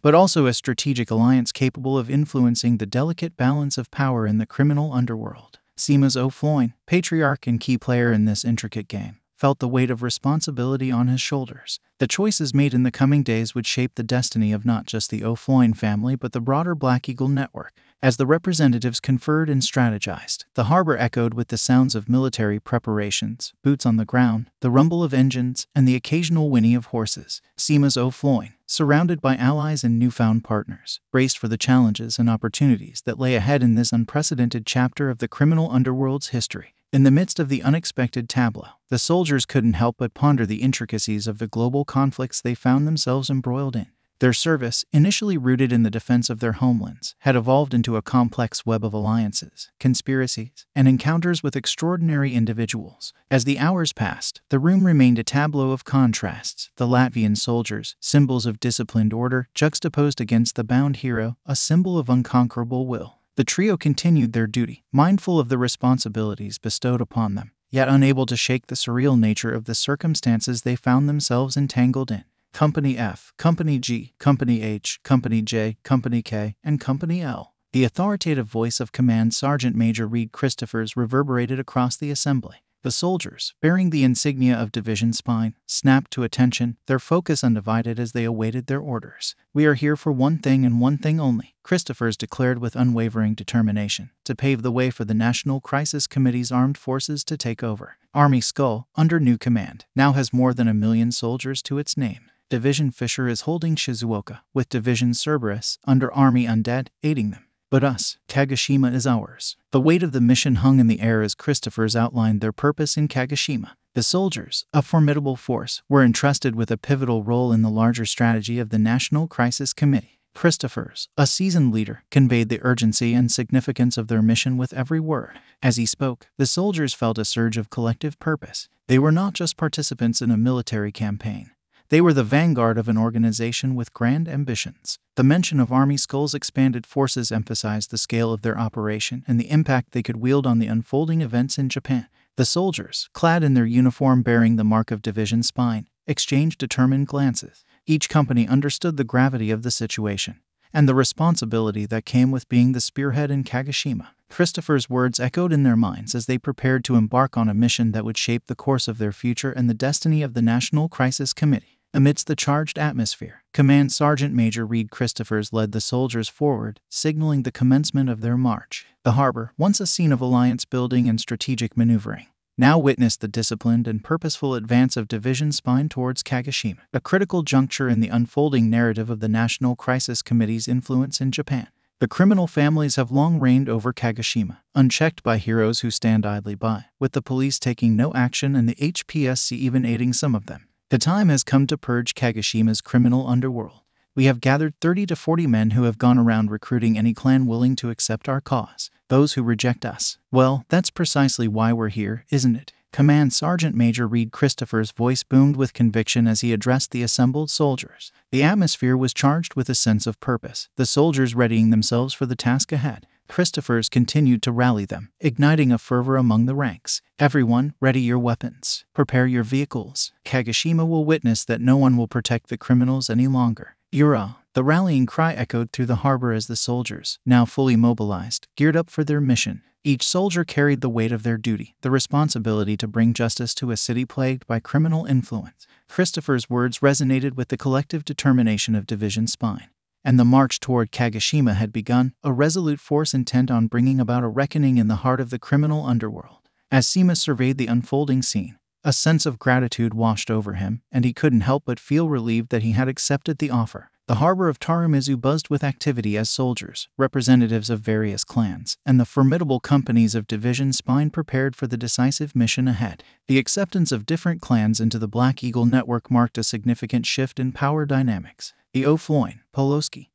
but also a strategic alliance capable of influencing the delicate balance of power in the criminal underworld. Seamus O'Floyne, patriarch and key player in this intricate game, felt the weight of responsibility on his shoulders. The choices made in the coming days would shape the destiny of not just the O'Floyne family but the broader Black Eagle network. As the representatives conferred and strategized, the harbor echoed with the sounds of military preparations, boots on the ground, the rumble of engines, and the occasional whinny of horses. Seamus O'Floyne, surrounded by allies and newfound partners, braced for the challenges and opportunities that lay ahead in this unprecedented chapter of the criminal underworld's history. In the midst of the unexpected tableau, the soldiers couldn't help but ponder the intricacies of the global conflicts they found themselves embroiled in. Their service, initially rooted in the defense of their homelands, had evolved into a complex web of alliances, conspiracies, and encounters with extraordinary individuals. As the hours passed, the room remained a tableau of contrasts. The Latvian soldiers, symbols of disciplined order, juxtaposed against the bound hero, a symbol of unconquerable will. The trio continued their duty, mindful of the responsibilities bestowed upon them, yet unable to shake the surreal nature of the circumstances they found themselves entangled in. Company F, Company G, Company H, Company J, Company K, and Company L. The authoritative voice of Command Sergeant Major Reed Christophers reverberated across the assembly. The soldiers, bearing the insignia of Division Spine, snapped to attention, their focus undivided as they awaited their orders. We are here for one thing and one thing only, Christophers declared with unwavering determination to pave the way for the National Crisis Committee's armed forces to take over. Army Skull, under new command, now has more than a million soldiers to its name. Division Fisher is holding Shizuoka, with Division Cerberus, under Army Undead, aiding them. But us, Kagoshima is ours. The weight of the mission hung in the air as Christophers outlined their purpose in Kagoshima. The soldiers, a formidable force, were entrusted with a pivotal role in the larger strategy of the National Crisis Committee. Christophers, a seasoned leader, conveyed the urgency and significance of their mission with every word. As he spoke, the soldiers felt a surge of collective purpose. They were not just participants in a military campaign. They were the vanguard of an organization with grand ambitions. The mention of Army Skull's expanded forces emphasized the scale of their operation and the impact they could wield on the unfolding events in Japan. The soldiers, clad in their uniform bearing the mark of Division Spine, exchanged determined glances. Each company understood the gravity of the situation and the responsibility that came with being the spearhead in Kagoshima. Christopher's words echoed in their minds as they prepared to embark on a mission that would shape the course of their future and the destiny of the National Crisis Committee. Amidst the charged atmosphere, Command Sergeant Major Reed Christophers led the soldiers forward, signaling the commencement of their march. The harbor, once a scene of alliance building and strategic maneuvering, now witnessed the disciplined and purposeful advance of Division Spine towards Kagoshima, a critical juncture in the unfolding narrative of the National Crisis Committee's influence in Japan. The criminal families have long reigned over Kagoshima, unchecked by heroes who stand idly by, with the police taking no action and the HPSC even aiding some of them. The time has come to purge Kagoshima's criminal underworld. We have gathered 30 to 40 men who have gone around recruiting any clan willing to accept our cause. Those who reject us. Well, that's precisely why we're here, isn't it? Command Sergeant Major Reed Christopher's voice boomed with conviction as he addressed the assembled soldiers. The atmosphere was charged with a sense of purpose, the soldiers readying themselves for the task ahead. Christophers continued to rally them, igniting a fervor among the ranks. Everyone, ready your weapons. Prepare your vehicles. Kagoshima will witness that no one will protect the criminals any longer. Yura, the rallying cry echoed through the harbor as the soldiers, now fully mobilized, geared up for their mission. Each soldier carried the weight of their duty, the responsibility to bring justice to a city plagued by criminal influence. Christopher's words resonated with the collective determination of Division Spine and the march toward Kagoshima had begun, a resolute force intent on bringing about a reckoning in the heart of the criminal underworld. As Sima surveyed the unfolding scene, a sense of gratitude washed over him, and he couldn't help but feel relieved that he had accepted the offer. The harbor of Tarumizu buzzed with activity as soldiers, representatives of various clans, and the formidable companies of Division Spine prepared for the decisive mission ahead. The acceptance of different clans into the Black Eagle network marked a significant shift in power dynamics. The O'Floyne, Poloski,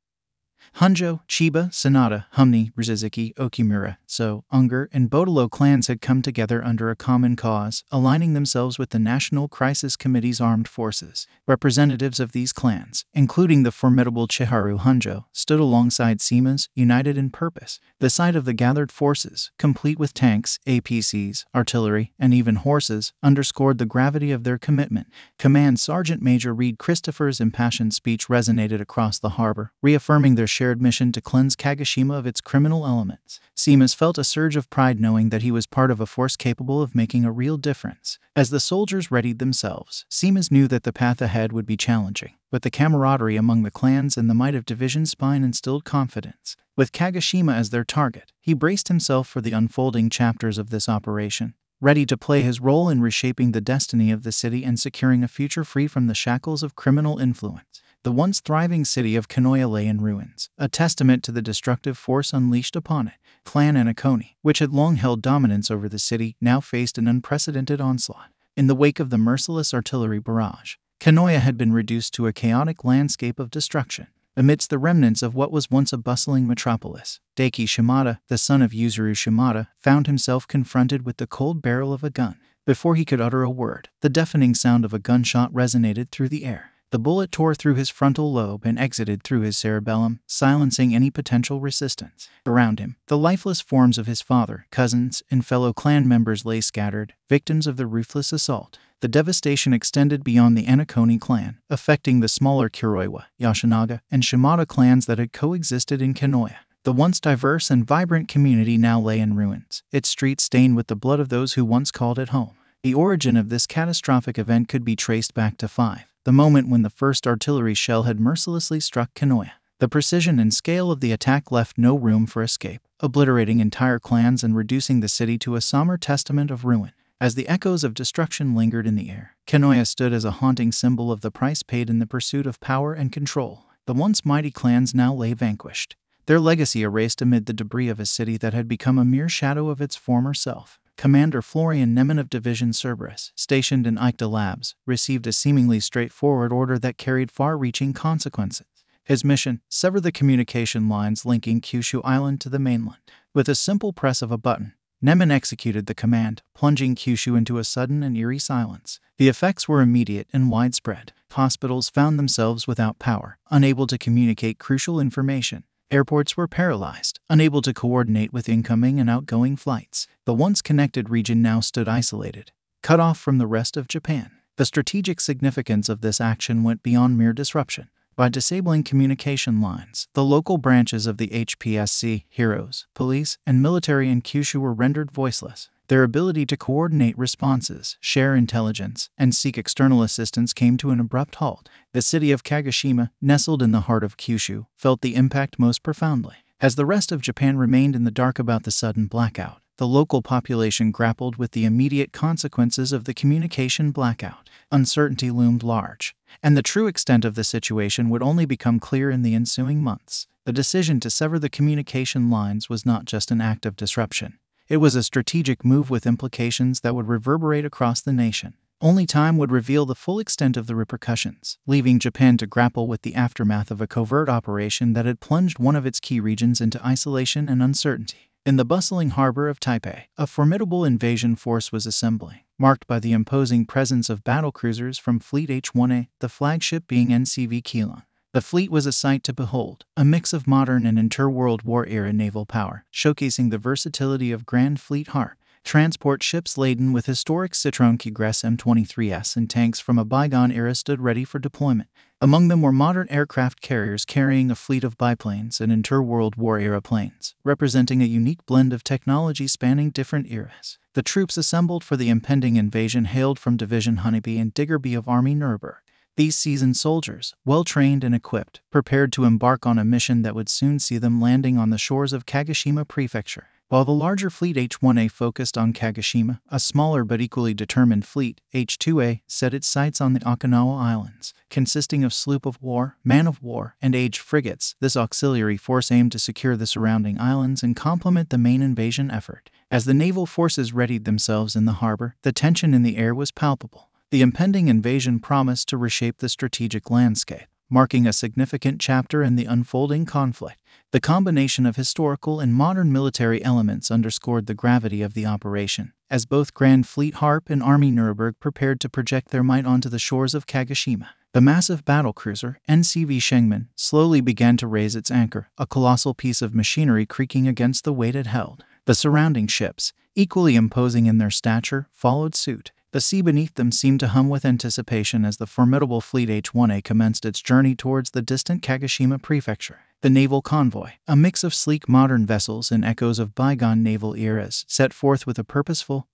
Honjo, Chiba, Sanada, Humni, Rizuki, Okimura, So, Unger, and Bodolo clans had come together under a common cause, aligning themselves with the National Crisis Committee's armed forces. Representatives of these clans, including the formidable Chiharu Honjo, stood alongside Sima's, united in purpose. The sight of the gathered forces, complete with tanks, APCs, artillery, and even horses, underscored the gravity of their commitment. Command Sergeant Major Reed Christopher's impassioned speech resonated across the harbor, reaffirming their shared mission to cleanse Kagoshima of its criminal elements. Simas felt a surge of pride knowing that he was part of a force capable of making a real difference. As the soldiers readied themselves, Simas knew that the path ahead would be challenging, but the camaraderie among the clans and the might of Division Spine instilled confidence. With Kagoshima as their target, he braced himself for the unfolding chapters of this operation ready to play his role in reshaping the destiny of the city and securing a future free from the shackles of criminal influence. The once thriving city of Kanoya lay in ruins, a testament to the destructive force unleashed upon it. Clan Anakoni, which had long held dominance over the city, now faced an unprecedented onslaught. In the wake of the merciless artillery barrage, Kanoya had been reduced to a chaotic landscape of destruction. Amidst the remnants of what was once a bustling metropolis, Daiki Shimada, the son of Yuzuru Shimada, found himself confronted with the cold barrel of a gun. Before he could utter a word, the deafening sound of a gunshot resonated through the air. The bullet tore through his frontal lobe and exited through his cerebellum, silencing any potential resistance. Around him, the lifeless forms of his father, cousins, and fellow clan members lay scattered, victims of the ruthless assault. The devastation extended beyond the Anakoni clan, affecting the smaller Kuroiwa, Yashinaga, and Shimada clans that had coexisted in Kanoya. The once diverse and vibrant community now lay in ruins, its streets stained with the blood of those who once called it home. The origin of this catastrophic event could be traced back to 5, the moment when the first artillery shell had mercilessly struck Kanoya. The precision and scale of the attack left no room for escape, obliterating entire clans and reducing the city to a somber testament of ruin. As the echoes of destruction lingered in the air, Kanoya stood as a haunting symbol of the price paid in the pursuit of power and control. The once mighty clans now lay vanquished, their legacy erased amid the debris of a city that had become a mere shadow of its former self. Commander Florian Neman of Division Cerberus, stationed in Ikeda Labs, received a seemingly straightforward order that carried far reaching consequences. His mission sever the communication lines linking Kyushu Island to the mainland. With a simple press of a button, Neman executed the command, plunging Kyushu into a sudden and eerie silence. The effects were immediate and widespread. Hospitals found themselves without power, unable to communicate crucial information. Airports were paralyzed, unable to coordinate with incoming and outgoing flights. The once connected region now stood isolated, cut off from the rest of Japan. The strategic significance of this action went beyond mere disruption. By disabling communication lines, the local branches of the HPSC, heroes, police, and military in Kyushu were rendered voiceless. Their ability to coordinate responses, share intelligence, and seek external assistance came to an abrupt halt. The city of Kagoshima, nestled in the heart of Kyushu, felt the impact most profoundly. As the rest of Japan remained in the dark about the sudden blackout, the local population grappled with the immediate consequences of the communication blackout. Uncertainty loomed large, and the true extent of the situation would only become clear in the ensuing months. The decision to sever the communication lines was not just an act of disruption. It was a strategic move with implications that would reverberate across the nation. Only time would reveal the full extent of the repercussions, leaving Japan to grapple with the aftermath of a covert operation that had plunged one of its key regions into isolation and uncertainty. In the bustling harbor of Taipei, a formidable invasion force was assembling, marked by the imposing presence of battlecruisers from Fleet H-1A, the flagship being NCV Keelan. The fleet was a sight to behold, a mix of modern and inter-World War era naval power, showcasing the versatility of Grand Fleet Heart. Transport ships laden with historic Citroën Tigres M23S and tanks from a bygone era stood ready for deployment. Among them were modern aircraft carriers carrying a fleet of biplanes and inter-World War era planes, representing a unique blend of technology spanning different eras. The troops assembled for the impending invasion hailed from Division Honeybee and Diggerbee of Army Nuremberg. These seasoned soldiers, well trained and equipped, prepared to embark on a mission that would soon see them landing on the shores of Kagoshima Prefecture. While the larger fleet H-1A focused on Kagoshima, a smaller but equally determined fleet, H-2A, set its sights on the Okinawa Islands. Consisting of sloop of war, man of war, and aged frigates, this auxiliary force aimed to secure the surrounding islands and complement the main invasion effort. As the naval forces readied themselves in the harbor, the tension in the air was palpable. The impending invasion promised to reshape the strategic landscape, marking a significant chapter in the unfolding conflict. The combination of historical and modern military elements underscored the gravity of the operation, as both Grand Fleet Harp and Army Nuremberg prepared to project their might onto the shores of Kagoshima. The massive battlecruiser, NCV Shengmen, slowly began to raise its anchor, a colossal piece of machinery creaking against the weight it held. The surrounding ships, equally imposing in their stature, followed suit. The sea beneath them seemed to hum with anticipation as the formidable fleet H-1A commenced its journey towards the distant Kagoshima prefecture. The naval convoy, a mix of sleek modern vessels and echoes of bygone naval eras, set forth with a purposeful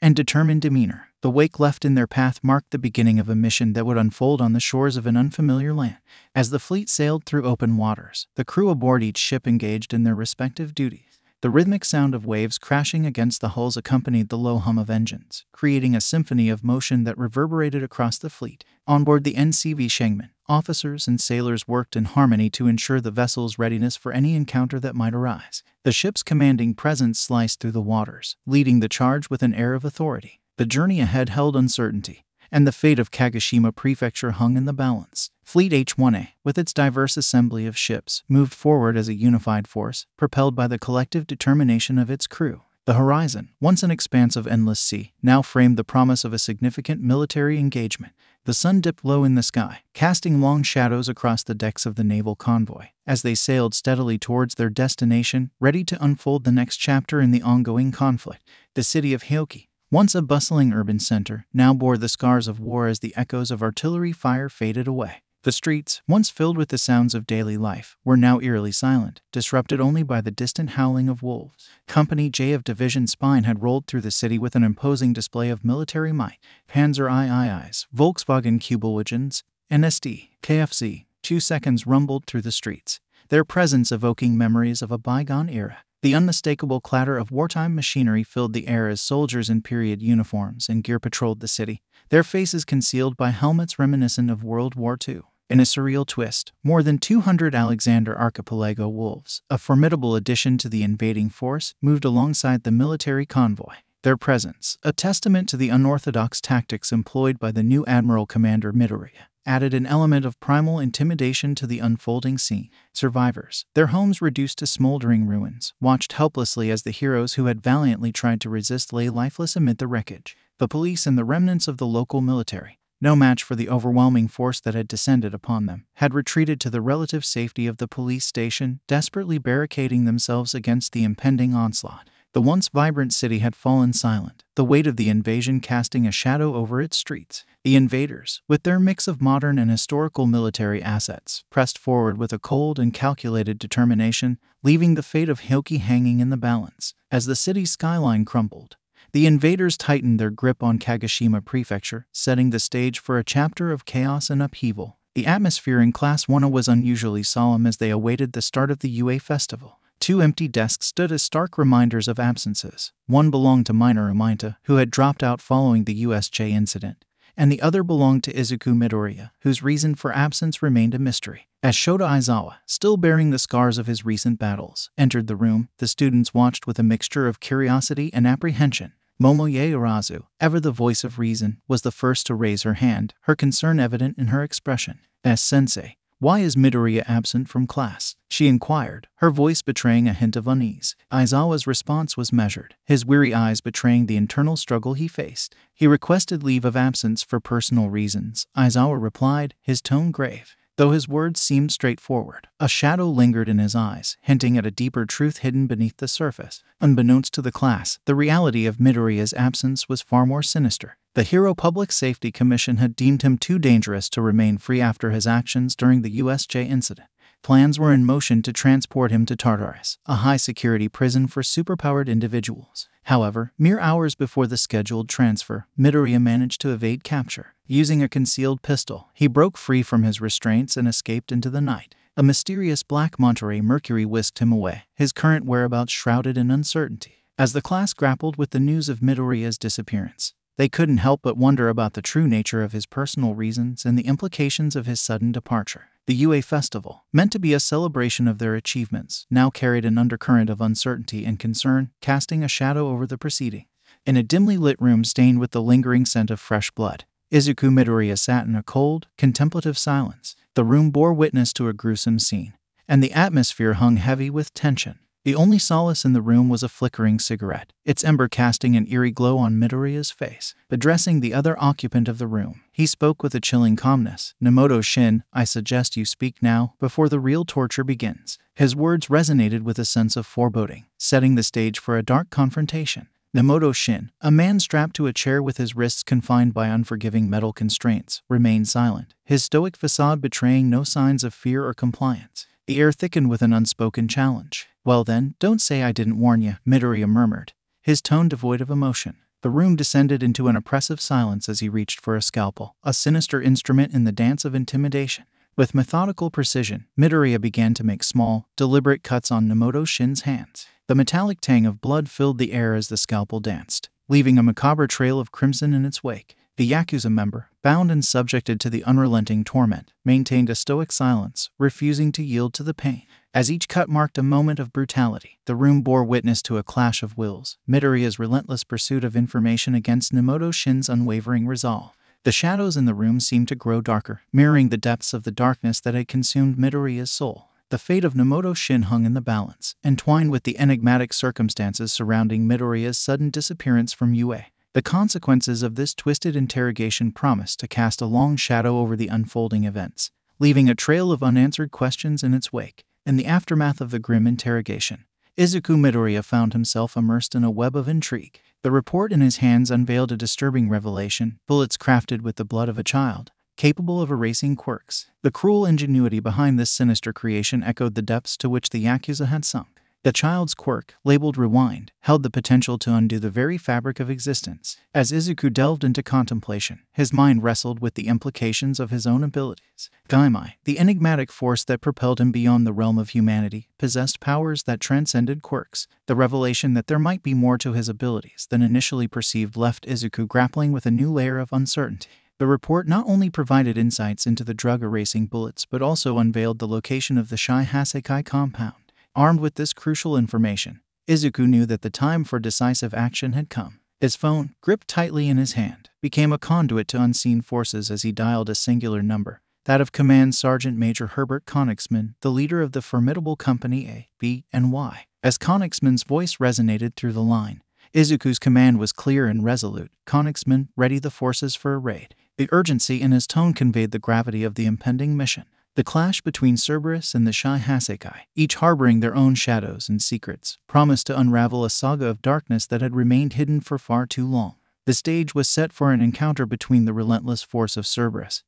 and determined demeanor. The wake left in their path marked the beginning of a mission that would unfold on the shores of an unfamiliar land. As the fleet sailed through open waters, the crew aboard each ship engaged in their respective duties. The rhythmic sound of waves crashing against the hulls accompanied the low hum of engines, creating a symphony of motion that reverberated across the fleet. On board the NCV Shengmen, officers and sailors worked in harmony to ensure the vessel's readiness for any encounter that might arise. The ship's commanding presence sliced through the waters, leading the charge with an air of authority. The journey ahead held uncertainty, and the fate of Kagoshima Prefecture hung in the balance. Fleet H1A, with its diverse assembly of ships, moved forward as a unified force, propelled by the collective determination of its crew. The horizon, once an expanse of endless sea, now framed the promise of a significant military engagement. The sun dipped low in the sky, casting long shadows across the decks of the naval convoy, as they sailed steadily towards their destination, ready to unfold the next chapter in the ongoing conflict. The city of Hyoki, once a bustling urban center, now bore the scars of war as the echoes of artillery fire faded away. The streets, once filled with the sounds of daily life, were now eerily silent, disrupted only by the distant howling of wolves. Company J of Division Spine had rolled through the city with an imposing display of military might. Panzer IIIs, Volkswagen Kubelwagens, NSD, KFC, two seconds rumbled through the streets, their presence evoking memories of a bygone era. The unmistakable clatter of wartime machinery filled the air as soldiers in period uniforms and gear patrolled the city, their faces concealed by helmets reminiscent of World War II. In a surreal twist, more than 200 Alexander Archipelago wolves, a formidable addition to the invading force, moved alongside the military convoy. Their presence, a testament to the unorthodox tactics employed by the new Admiral Commander Midoriya, added an element of primal intimidation to the unfolding scene. Survivors, their homes reduced to smoldering ruins, watched helplessly as the heroes who had valiantly tried to resist lay lifeless amid the wreckage. The police and the remnants of the local military, no match for the overwhelming force that had descended upon them, had retreated to the relative safety of the police station, desperately barricading themselves against the impending onslaught. The once vibrant city had fallen silent, the weight of the invasion casting a shadow over its streets. The invaders, with their mix of modern and historical military assets, pressed forward with a cold and calculated determination, leaving the fate of Hyoki hanging in the balance. As the city's skyline crumbled, the invaders tightened their grip on Kagoshima Prefecture, setting the stage for a chapter of chaos and upheaval. The atmosphere in Class 1 was unusually solemn as they awaited the start of the UA festival. Two empty desks stood as stark reminders of absences. One belonged to Minoru Mineta, who had dropped out following the USJ incident, and the other belonged to Izuku Midoriya, whose reason for absence remained a mystery. As Shota Aizawa, still bearing the scars of his recent battles, entered the room, the students watched with a mixture of curiosity and apprehension. Momo Yaoyorozu, ever the voice of reason, was the first to raise her hand, her concern evident in her expression. As sensei, why is Midoriya absent from class? She inquired, her voice betraying a hint of unease. Aizawa's response was measured, his weary eyes betraying the internal struggle he faced. He requested leave of absence for personal reasons. Aizawa replied, his tone grave. Though his words seemed straightforward, a shadow lingered in his eyes, hinting at a deeper truth hidden beneath the surface. Unbeknownst to the class, the reality of Midoriya's absence was far more sinister. The Hero Public Safety Commission had deemed him too dangerous to remain free after his actions during the USJ incident. Plans were in motion to transport him to Tartarus, a high security prison for superpowered individuals. However, mere hours before the scheduled transfer, Midoriya managed to evade capture. Using a concealed pistol, he broke free from his restraints and escaped into the night. A mysterious black Monterey Mercury whisked him away, his current whereabouts shrouded in uncertainty. As the class grappled with the news of Midoriya's disappearance, they couldn't help but wonder about the true nature of his personal reasons and the implications of his sudden departure. The UA Festival, meant to be a celebration of their achievements, now carried an undercurrent of uncertainty and concern, casting a shadow over the proceeding. In a dimly lit room stained with the lingering scent of fresh blood, Izuku Midoriya sat in a cold, contemplative silence. The room bore witness to a gruesome scene, and the atmosphere hung heavy with tension. The only solace in the room was a flickering cigarette, its ember casting an eerie glow on Midoriya's face. Addressing the other occupant of the room, he spoke with a chilling calmness. Nemoto Shin, I suggest you speak now, before the real torture begins. His words resonated with a sense of foreboding, setting the stage for a dark confrontation. Nemoto Shin, a man strapped to a chair with his wrists confined by unforgiving metal constraints, remained silent, his stoic facade betraying no signs of fear or compliance. The air thickened with an unspoken challenge. Well then, don't say I didn't warn you, Midoriya murmured, his tone devoid of emotion. The room descended into an oppressive silence as he reached for a scalpel, a sinister instrument in the dance of intimidation. With methodical precision, Midoriya began to make small, deliberate cuts on Nemoto Shin's hands. The metallic tang of blood filled the air as the scalpel danced, leaving a macabre trail of crimson in its wake. The Yakuza member, bound and subjected to the unrelenting torment, maintained a stoic silence, refusing to yield to the pain. As each cut marked a moment of brutality, the room bore witness to a clash of wills, Midoriya's relentless pursuit of information against Nemoto Shin's unwavering resolve. The shadows in the room seemed to grow darker, mirroring the depths of the darkness that had consumed Midoriya's soul. The fate of Nemoto Shin hung in the balance, entwined with the enigmatic circumstances surrounding Midoriya's sudden disappearance from UA. The consequences of this twisted interrogation promised to cast a long shadow over the unfolding events, leaving a trail of unanswered questions in its wake. In the aftermath of the grim interrogation, Izuku Midoriya found himself immersed in a web of intrigue. The report in his hands unveiled a disturbing revelation bullets crafted with the blood of a child, capable of erasing quirks. The cruel ingenuity behind this sinister creation echoed the depths to which the Yakuza had sunk. The child's quirk, labeled Rewind, held the potential to undo the very fabric of existence. As Izuku delved into contemplation, his mind wrestled with the implications of his own abilities. Gaimai, the enigmatic force that propelled him beyond the realm of humanity, possessed powers that transcended quirks. The revelation that there might be more to his abilities than initially perceived left Izuku grappling with a new layer of uncertainty. The report not only provided insights into the drug erasing bullets but also unveiled the location of the Shie Hassaikai compound. Armed with this crucial information, Izuku knew that the time for decisive action had come. His phone, gripped tightly in his hand, became a conduit to unseen forces as he dialed a singular number, that of Command Sergeant Major Herbert Konigsman, the leader of the formidable company A, B, and Y. As Konigsman's voice resonated through the line, Izuku's command was clear and resolute. Konigsman, ready the forces for a raid. The urgency in his tone conveyed the gravity of the impending mission. The clash between Cerberus and the Shie Hassaikai, each harboring their own shadows and secrets, promised to unravel a saga of darkness that had remained hidden for far too long. The stage was set for an encounter between the relentless force of Cerberus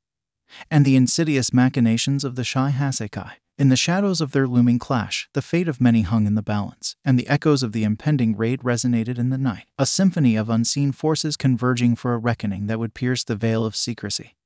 and the insidious machinations of the Shie Hassaikai. In the shadows of their looming clash, the fate of many hung in the balance, and the echoes of the impending raid resonated in the night, a symphony of unseen forces converging for a reckoning that would pierce the veil of secrecy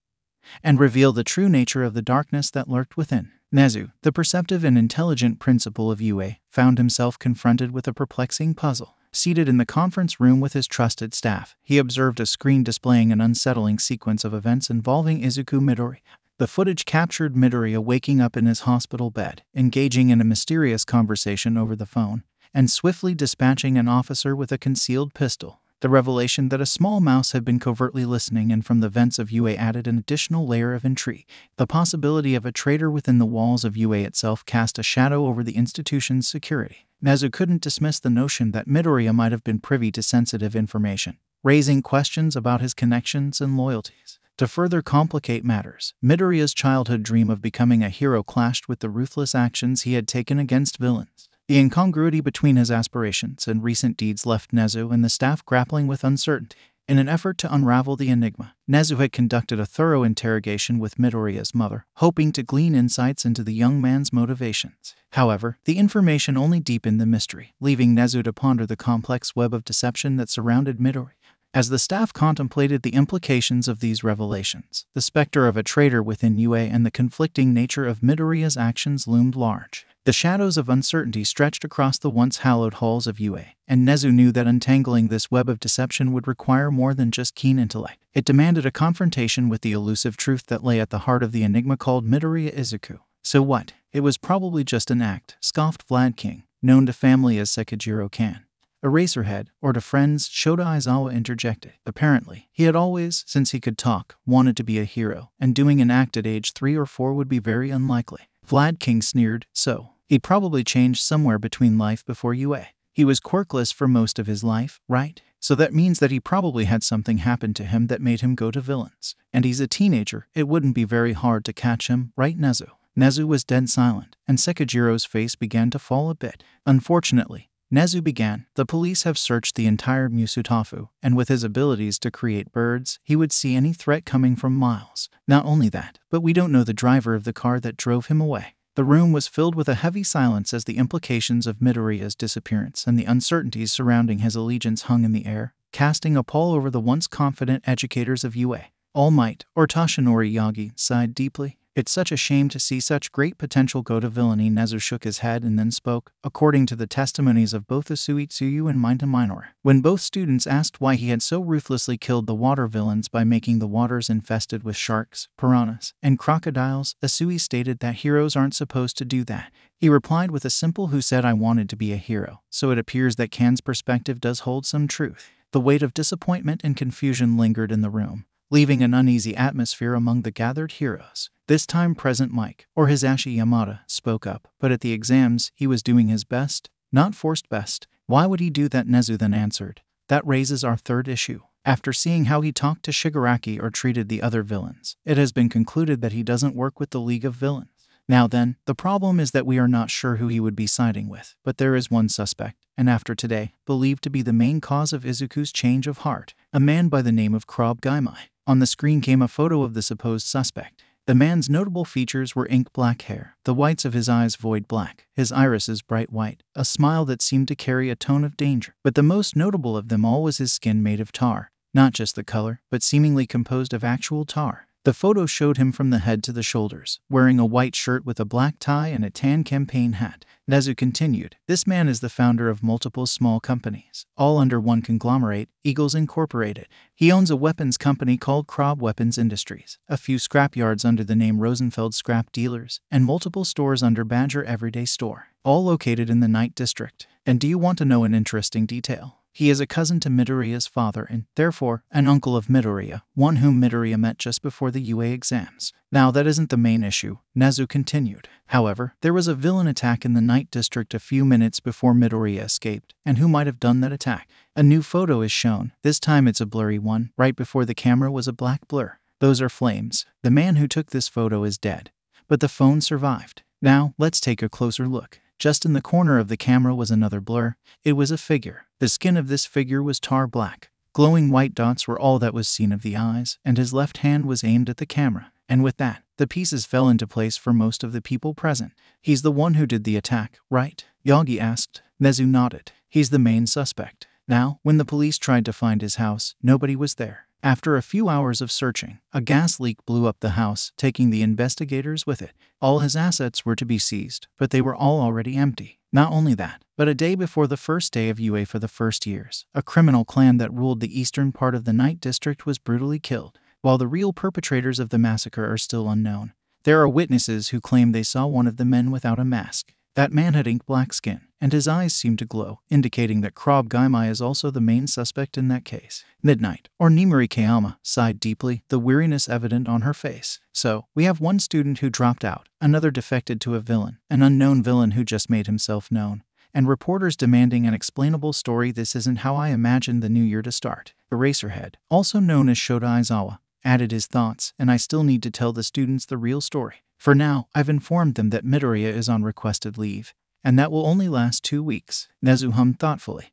and reveal the true nature of the darkness that lurked within. Nezu, the perceptive and intelligent principal of UA, found himself confronted with a perplexing puzzle. Seated in the conference room with his trusted staff, he observed a screen displaying an unsettling sequence of events involving Izuku Midori. The footage captured Midori waking up in his hospital bed, engaging in a mysterious conversation over the phone, and swiftly dispatching an officer with a concealed pistol. The revelation that a small mouse had been covertly listening and from the vents of UA added an additional layer of intrigue. The possibility of a traitor within the walls of UA itself cast a shadow over the institution's security. Nezu couldn't dismiss the notion that Midoriya might have been privy to sensitive information, raising questions about his connections and loyalties. To further complicate matters, Midoriya's childhood dream of becoming a hero clashed with the ruthless actions he had taken against villains. The incongruity between his aspirations and recent deeds left Nezu and the staff grappling with uncertainty. In an effort to unravel the enigma, Nezu had conducted a thorough interrogation with Midoriya's mother, hoping to glean insights into the young man's motivations. However, the information only deepened the mystery, leaving Nezu to ponder the complex web of deception that surrounded Midori. As the staff contemplated the implications of these revelations, the specter of a traitor within UA and the conflicting nature of Midoriya's actions loomed large. The shadows of uncertainty stretched across the once hallowed halls of UA, and Nezu knew that untangling this web of deception would require more than just keen intellect. It demanded a confrontation with the elusive truth that lay at the heart of the enigma called Midoriya Izuku. So what? It was probably just an act, scoffed Vlad King, known to family as Sekijiro Kan. Eraserhead, or to friends, Shota Aizawa interjected. Apparently, he had always, since he could talk, wanted to be a hero, and doing an act at age three or four would be very unlikely. Vlad King sneered, so, he'd probably changed somewhere between life before UA. He was quirkless for most of his life, right? So that means that he probably had something happen to him that made him go to villains. And he's a teenager, it wouldn't be very hard to catch him, right Nezu? Nezu was dead silent, and Sekijiro's face began to fall a bit. Unfortunately, Nezu began, the police have searched the entire Musutafu, and with his abilities to create birds, he would see any threat coming from miles. Not only that, but we don't know the driver of the car that drove him away. The room was filled with a heavy silence as the implications of Midoriya's disappearance and the uncertainties surrounding his allegiance hung in the air, casting a pall over the once confident educators of UA. All Might, or Toshinori Yagi, sighed deeply. It's such a shame to see such great potential go to villainy. Nezu shook his head and then spoke, according to the testimonies of both Asui Tsuyu and Mineta Minoru. When both students asked why he had so ruthlessly killed the water villains by making the waters infested with sharks, piranhas, and crocodiles, Asui stated that heroes aren't supposed to do that. He replied with a simple who said I wanted to be a hero, so it appears that Kan's perspective does hold some truth. The weight of disappointment and confusion lingered in the room, leaving an uneasy atmosphere among the gathered heroes. This time Present Mic, or Hizashi Yamada, spoke up, but at the exams he was doing his best, not forced best. Why would he do that? Nezu then answered. That raises our third issue. After seeing how he talked to Shigaraki or treated the other villains, it has been concluded that he doesn't work with the League of Villains. Now then, the problem is that we are not sure who he would be siding with, but there is one suspect, and after today, believed to be the main cause of Izuku's change of heart, a man by the name of Krob Gaimai. On the screen came a photo of the supposed suspect. The man's notable features were ink black hair, the whites of his eyes void black, his irises bright white, a smile that seemed to carry a tone of danger. But the most notable of them all was his skin made of tar, not just the color, but seemingly composed of actual tar. The photo showed him from the head to the shoulders, wearing a white shirt with a black tie and a tan campaign hat. Nezu continued, This man is the founder of multiple small companies, all under one conglomerate, Eagles Incorporated. He owns a weapons company called Krob Weapons Industries, a few scrap yards under the name Rosenfeld Scrap Dealers, and multiple stores under Badger Everyday Store, all located in the Night District. And do you want to know an interesting detail? He is a cousin to Midoriya's father and, therefore, an uncle of Midoriya, one whom Midoriya met just before the UA exams. Now, that isn't the main issue, Nezu continued. However, there was a villain attack in the Night District a few minutes before Midoriya escaped, and who might have done that attack? A new photo is shown. This time it's a blurry one. Right before the camera was a black blur. Those are flames. The man who took this photo is dead. But the phone survived. Now, let's take a closer look. Just in the corner of the camera was another blur. It was a figure. The skin of this figure was tar black. Glowing white dots were all that was seen of the eyes, and his left hand was aimed at the camera. And with that, the pieces fell into place for most of the people present. He's the one who did the attack, right? Yagi asked. Nezu nodded. He's the main suspect. Now, when the police tried to find his house, nobody was there. After a few hours of searching, a gas leak blew up the house, taking the investigators with it. All his assets were to be seized, but they were all already empty. Not only that, but a day before the first day of UA for the first years, a criminal clan that ruled the eastern part of the Night District was brutally killed, while the real perpetrators of the massacre are still unknown. There are witnesses who claim they saw one of the men without a mask. That man had ink black skin, and his eyes seemed to glow, indicating that Krob Gaimai is also the main suspect in that case. Midnight, or Nemuri Kayama, sighed deeply, the weariness evident on her face. So, we have one student who dropped out, another defected to a villain, an unknown villain who just made himself known, and reporters demanding an explainable story. This isn't how I imagined the new year to start. Eraserhead, also known as Shota Aizawa, added his thoughts, and I still need to tell the students the real story. For now, I've informed them that Midoriya is on requested leave, and that will only last two weeks, Nezu hummed thoughtfully.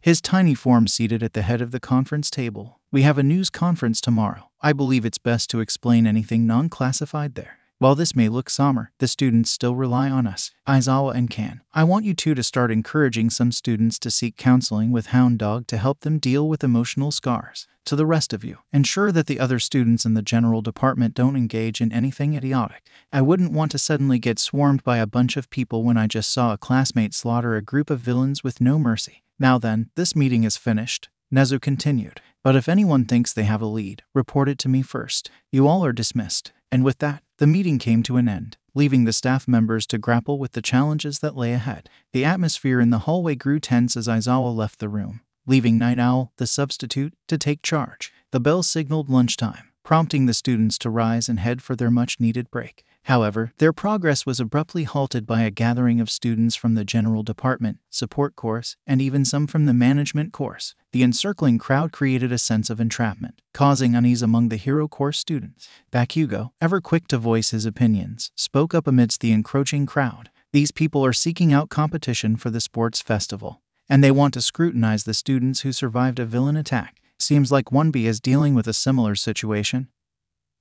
His tiny form seated at the head of the conference table. We have a news conference tomorrow. I believe it's best to explain anything non classified there. While this may look somber, the students still rely on us, Aizawa and Kan. I want you two to start encouraging some students to seek counseling with Hound Dog to help them deal with emotional scars. To the rest of you, ensure that the other students in the general department don't engage in anything idiotic. I wouldn't want to suddenly get swarmed by a bunch of people when I just saw a classmate slaughter a group of villains with no mercy. Now then, this meeting is finished. Nezu continued. But if anyone thinks they have a lead, report it to me first. You all are dismissed. And with that, the meeting came to an end, leaving the staff members to grapple with the challenges that lay ahead. The atmosphere in the hallway grew tense as Aizawa left the room, leaving Night Owl, the substitute, to take charge. The bell signaled lunchtime, prompting the students to rise and head for their much needed break. However, their progress was abruptly halted by a gathering of students from the general department, support course, and even some from the management course. The encircling crowd created a sense of entrapment, causing unease among the hero course students. Bakugo, ever quick to voice his opinions, spoke up amidst the encroaching crowd. These people are seeking out competition for the sports festival, and they want to scrutinize the students who survived a villain attack. Seems like 1B is dealing with a similar situation.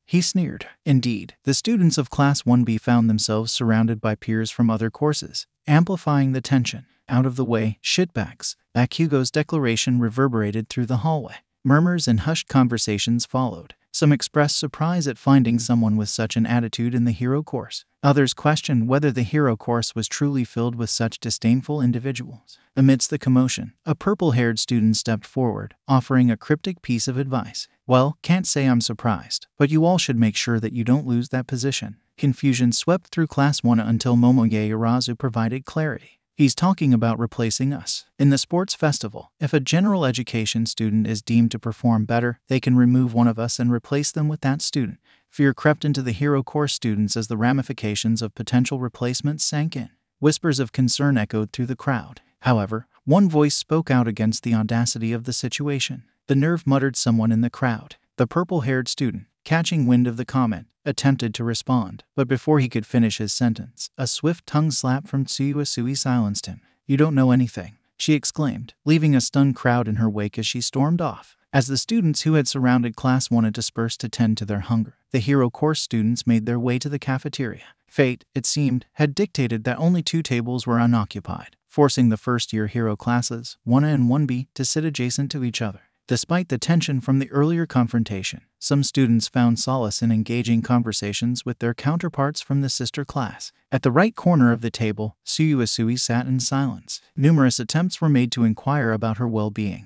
He sneered. Indeed, the students of Class 1B found themselves surrounded by peers from other courses, amplifying the tension. Out of the way, shitbags. Bakugo's declaration reverberated through the hallway. Murmurs and hushed conversations followed. Some expressed surprise at finding someone with such an attitude in the hero course. Others questioned whether the hero course was truly filled with such disdainful individuals. Amidst the commotion, a purple haired student stepped forward, offering a cryptic piece of advice. Well, can't say I'm surprised, but you all should make sure that you don't lose that position. Confusion swept through Class 1 until Momo Yaoyorozu provided clarity. He's talking about replacing us. In the sports festival, if a general education student is deemed to perform better, they can remove one of us and replace them with that student. Fear crept into the hero course students as the ramifications of potential replacements sank in. Whispers of concern echoed through the crowd. However, one voice spoke out against the audacity of the situation. The nerve muttered someone in the crowd. The purple haired student, catching wind of the comment, attempted to respond, but before he could finish his sentence, a swift tongue slap from Tsuyu Asui silenced him. You don't know anything, she exclaimed, leaving a stunned crowd in her wake as she stormed off. As the students who had surrounded Class 1 had dispersed to tend to their hunger, the hero course students made their way to the cafeteria. Fate, it seemed, had dictated that only two tables were unoccupied, forcing the first year hero classes, 1A and 1B, to sit adjacent to each other. Despite the tension from the earlier confrontation, some students found solace in engaging conversations with their counterparts from the sister class. At the right corner of the table, Tsuyu Asui sat in silence. Numerous attempts were made to inquire about her well being,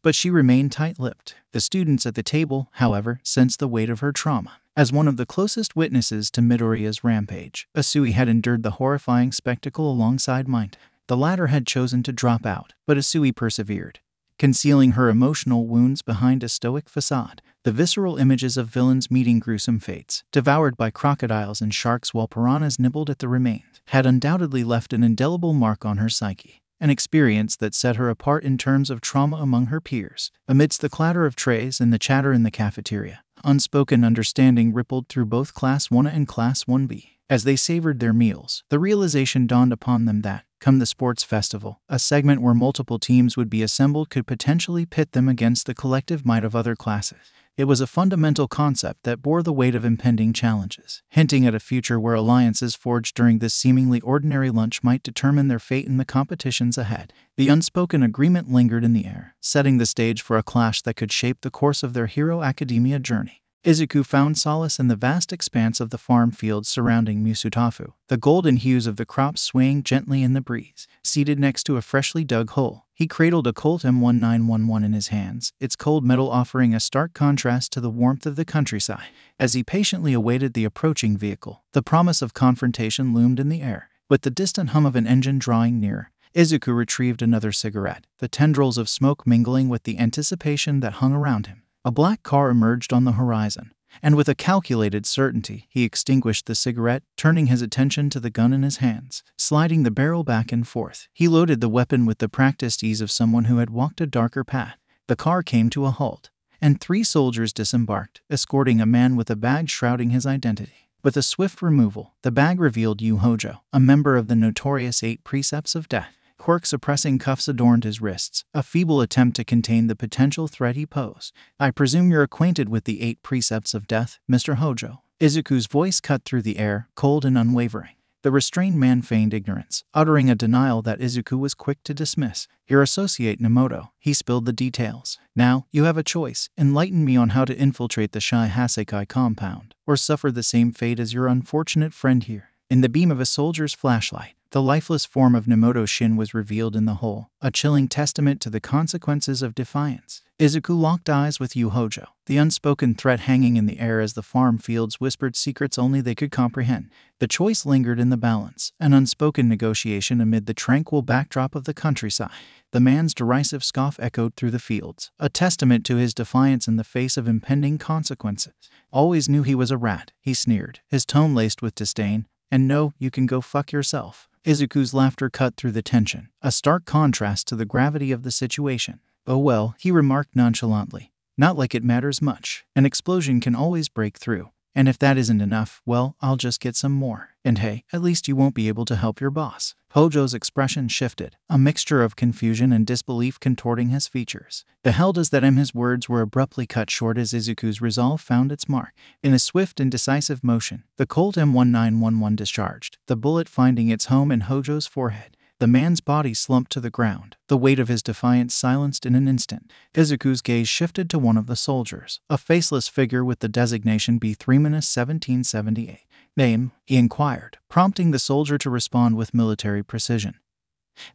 but she remained tight lipped. The students at the table, however, sensed the weight of her trauma. As one of the closest witnesses to Midoriya's rampage, Asui had endured the horrifying spectacle alongside Mind. The latter had chosen to drop out, but Asui persevered, concealing her emotional wounds behind a stoic facade. The visceral images of villains meeting gruesome fates, devoured by crocodiles and sharks while piranhas nibbled at the remains, had undoubtedly left an indelible mark on her psyche an experience that set her apart in terms of trauma among her peers. Amidst the clatter of trays and the chatter in the cafeteria, unspoken understanding rippled through both Class 1 A and Class 1B. As they savored their meals, the realization dawned upon them that, come the sports festival, a segment where multiple teams would be assembled could potentially pit them against the collective might of other classes. It was a fundamental concept that bore the weight of impending challenges, hinting at a future where alliances forged during this seemingly ordinary lunch might determine their fate in the competitions ahead. The unspoken agreement lingered in the air, setting the stage for a clash that could shape the course of their Hero Academia journey. Izuku found solace in the vast expanse of the farm fields surrounding Musutafu, the golden hues of the crops swaying gently in the breeze. Seated next to a freshly dug hole, he cradled a Colt M1911 in his hands, its cold metal offering a stark contrast to the warmth of the countryside. As he patiently awaited the approaching vehicle, the promise of confrontation loomed in the air. With the distant hum of an engine drawing near, Izuku retrieved another cigarette, the tendrils of smoke mingling with the anticipation that hung around him. A black car emerged on the horizon, and with a calculated certainty, he extinguished the cigarette, turning his attention to the gun in his hands. Sliding the barrel back and forth, he loaded the weapon with the practiced ease of someone who had walked a darker path. The car came to a halt, and three soldiers disembarked, escorting a man with a bag shrouding his identity. With a swift removal, the bag revealed Yu Hojo, a member of the notorious Eight Precepts of Death. Quirk suppressing cuffs adorned his wrists, a feeble attempt to contain the potential threat he posed. I presume you're acquainted with the eight precepts of death, Mr. Hojo. Izuku's voice cut through the air, cold and unwavering. The restrained man feigned ignorance, uttering a denial that Izuku was quick to dismiss. Your associate Nemoto, he spilled the details. Now, you have a choice. Enlighten me on how to infiltrate the Shie Hassaikai compound, or suffer the same fate as your unfortunate friend here. In the beam of a soldier's flashlight, the lifeless form of Nemoto Shin was revealed in the hole, a chilling testament to the consequences of defiance. Izuku locked eyes with Yu Hojo, the unspoken threat hanging in the air as the farm fields whispered secrets only they could comprehend. The choice lingered in the balance, an unspoken negotiation amid the tranquil backdrop of the countryside. The man's derisive scoff echoed through the fields, a testament to his defiance in the face of impending consequences. Always knew he was a rat, he sneered, his tone laced with disdain. And no, you can go fuck yourself. Izuku's laughter cut through the tension, a stark contrast to the gravity of the situation. Oh well, he remarked nonchalantly. Not like it matters much. An explosion can always break through. And if that isn't enough, well, I'll just get some more. And hey, at least you won't be able to help your boss. Hojo's expression shifted, a mixture of confusion and disbelief contorting his features. The hell does that M? His words were abruptly cut short as Izuku's resolve found its mark. In a swift and decisive motion, the Colt M1911 discharged, the bullet finding its home in Hojo's forehead. The man's body slumped to the ground, the weight of his defiance silenced in an instant. Izuku's gaze shifted to one of the soldiers, a faceless figure with the designation B3-1778. Name, he inquired, prompting the soldier to respond with military precision.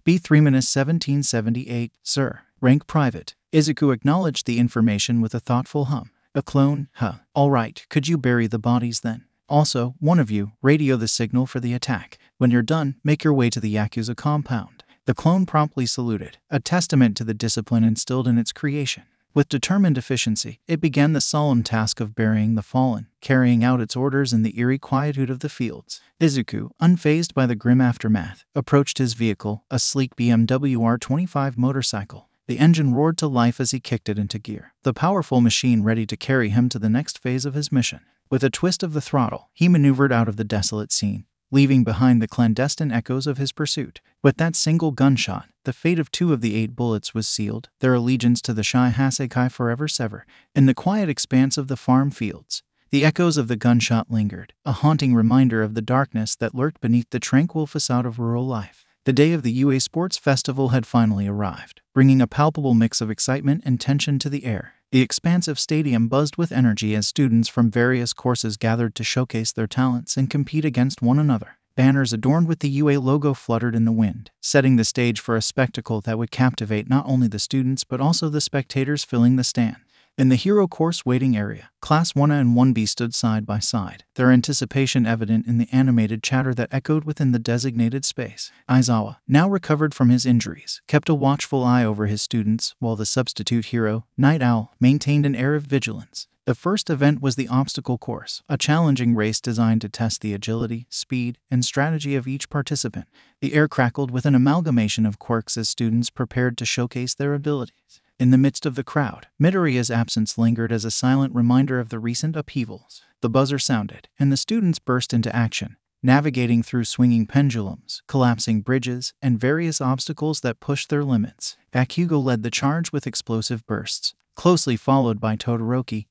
B3-1778, sir. Rank private. Izuku acknowledged the information with a thoughtful hum. A clone, huh. All right, could you bury the bodies then? Also, one of you, radio the signal for the attack. When you're done, make your way to the Yakuza compound. The clone promptly saluted, a testament to the discipline instilled in its creation. With determined efficiency, it began the solemn task of burying the fallen, carrying out its orders in the eerie quietude of the fields. Izuku, unfazed by the grim aftermath, approached his vehicle, a sleek BMW R25 motorcycle. The engine roared to life as he kicked it into gear, the powerful machine ready to carry him to the next phase of his mission. With a twist of the throttle, he maneuvered out of the desolate scene, leaving behind the clandestine echoes of his pursuit. With that single gunshot, the fate of two of the eight bullets was sealed, their allegiance to the Shie Hassaikai forever severed. In the quiet expanse of the farm fields, the echoes of the gunshot lingered, a haunting reminder of the darkness that lurked beneath the tranquil facade of rural life. The day of the UA Sports Festival had finally arrived, bringing a palpable mix of excitement and tension to the air. The expansive stadium buzzed with energy as students from various courses gathered to showcase their talents and compete against one another. Banners adorned with the UA logo fluttered in the wind, setting the stage for a spectacle that would captivate not only the students but also the spectators filling the stand. In the hero course waiting area, Class 1A and 1B stood side by side, their anticipation evident in the animated chatter that echoed within the designated space. Aizawa, now recovered from his injuries, kept a watchful eye over his students, while the substitute hero, Night Owl, maintained an air of vigilance. The first event was the obstacle course, a challenging race designed to test the agility, speed, and strategy of each participant. The air crackled with an amalgamation of quirks as students prepared to showcase their abilities. In the midst of the crowd, Midoriya's absence lingered as a silent reminder of the recent upheavals. The buzzer sounded, and the students burst into action, navigating through swinging pendulums, collapsing bridges, and various obstacles that pushed their limits. Bakugo led the charge with explosive bursts, closely followed by Todoroki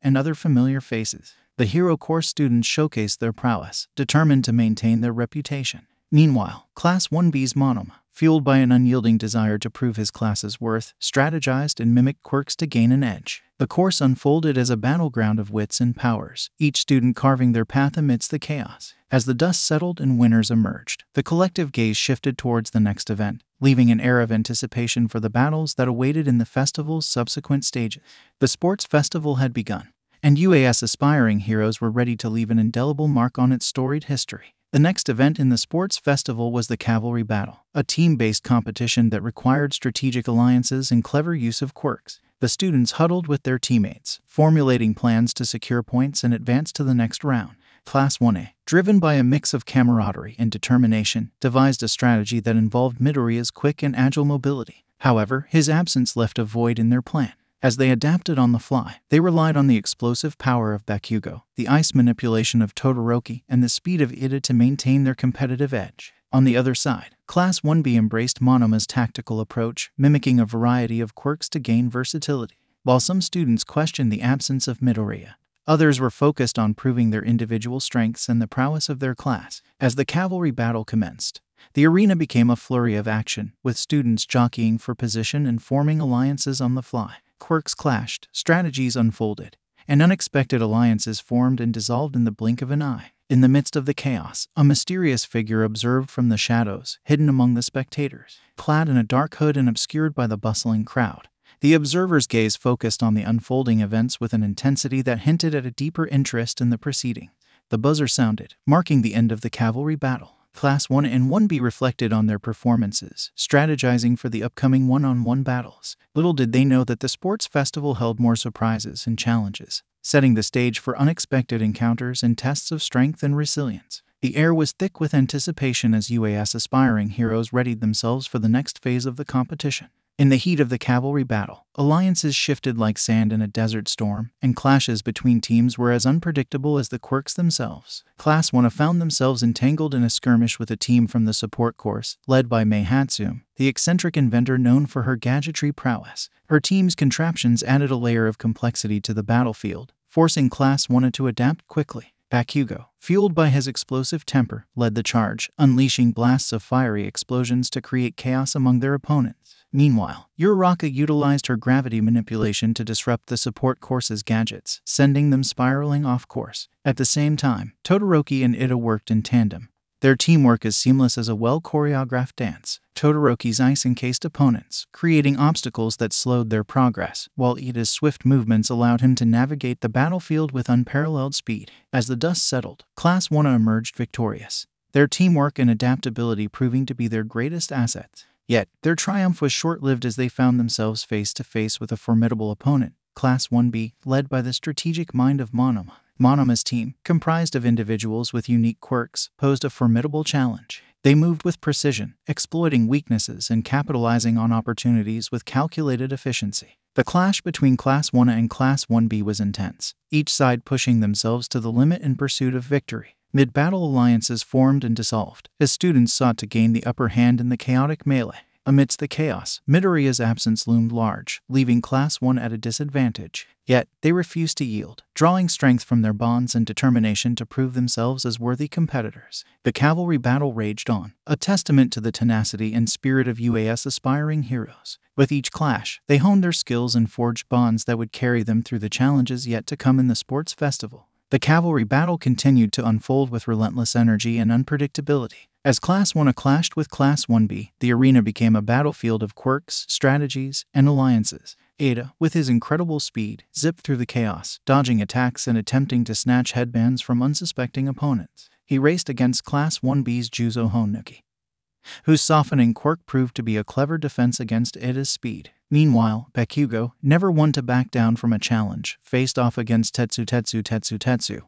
and other familiar faces. The Hero Course students showcased their prowess, determined to maintain their reputation. Meanwhile, Class 1B's Monoma, fueled by an unyielding desire to prove his class's worth, strategized and mimicked quirks to gain an edge. The course unfolded as a battleground of wits and powers, each student carving their path amidst the chaos. As the dust settled and winners emerged, the collective gaze shifted towards the next event, leaving an air of anticipation for the battles that awaited in the festival's subsequent stages. The sports festival had begun, and UAS aspiring heroes were ready to leave an indelible mark on its storied history. The next event in the sports festival was the Cavalry Battle, a team based competition that required strategic alliances and clever use of quirks. The students huddled with their teammates, formulating plans to secure points and advance to the next round. Class 1A, driven by a mix of camaraderie and determination, devised a strategy that involved Midoriya's quick and agile mobility. However, his absence left a void in their plan. As they adapted on the fly, they relied on the explosive power of Bakugo, the ice manipulation of Todoroki, and the speed of Ida to maintain their competitive edge. On the other side, Class 1B embraced Monoma's tactical approach, mimicking a variety of quirks to gain versatility. While some students questioned the absence of Midoriya, others were focused on proving their individual strengths and the prowess of their class. As the cavalry battle commenced, the arena became a flurry of action, with students jockeying for position and forming alliances on the fly. Quirks clashed, strategies unfolded, and unexpected alliances formed and dissolved in the blink of an eye. In the midst of the chaos, a mysterious figure observed from the shadows, hidden among the spectators. Clad in a dark hood and obscured by the bustling crowd, the observer's gaze focused on the unfolding events with an intensity that hinted at a deeper interest in the proceeding. The buzzer sounded, marking the end of the cavalry battle. Class 1 and 1B reflected on their performances, strategizing for the upcoming one on one battles. Little did they know that the sports festival held more surprises and challenges, setting the stage for unexpected encounters and tests of strength and resilience. The air was thick with anticipation as UAS aspiring heroes readied themselves for the next phase of the competition. In the heat of the cavalry battle, alliances shifted like sand in a desert storm, and clashes between teams were as unpredictable as the quirks themselves. Class 1 found themselves entangled in a skirmish with a team from the support course, led by Mei Hatsume, the eccentric inventor known for her gadgetry prowess. Her team's contraptions added a layer of complexity to the battlefield, forcing Class 1 to adapt quickly. Bakugo, fueled by his explosive temper, led the charge, unleashing blasts of fiery explosions to create chaos among their opponents. Meanwhile, Uraraka utilized her gravity manipulation to disrupt the support course's gadgets, sending them spiraling off course. At the same time, Todoroki and Ida worked in tandem, their teamwork is seamless as a well choreographed dance. Todoroki's ice encased opponents, creating obstacles that slowed their progress, while Ida's swift movements allowed him to navigate the battlefield with unparalleled speed. As the dust settled, Class 1 emerged victorious, their teamwork and adaptability proving to be their greatest assets. Yet, their triumph was short lived as they found themselves face to face with a formidable opponent, Class 1B, led by the strategic mind of Monoma. Monoma's team, comprised of individuals with unique quirks, posed a formidable challenge. They moved with precision, exploiting weaknesses and capitalizing on opportunities with calculated efficiency. The clash between Class 1 and Class 1B was intense, each side pushing themselves to the limit in pursuit of victory. Mid battle alliances formed and dissolved as students sought to gain the upper hand in the chaotic melee. Amidst the chaos, Midoriya's absence loomed large, leaving Class 1 at a disadvantage. Yet, they refused to yield, drawing strength from their bonds and determination to prove themselves as worthy competitors. The cavalry battle raged on, a testament to the tenacity and spirit of UAS aspiring heroes. With each clash, they honed their skills and forged bonds that would carry them through the challenges yet to come in the sports festival. The cavalry battle continued to unfold with relentless energy and unpredictability. As Class 1A clashed with Class 1B, the arena became a battlefield of quirks, strategies, and alliances. Ida, with his incredible speed, zipped through the chaos, dodging attacks and attempting to snatch headbands from unsuspecting opponents. He raced against Class 1B's Juzo Honenuki, whose softening quirk proved to be a clever defense against Ida's speed. Meanwhile, Bakugo, never one to back down from a challenge, faced off against Tetsutetsu Tetsutetsu,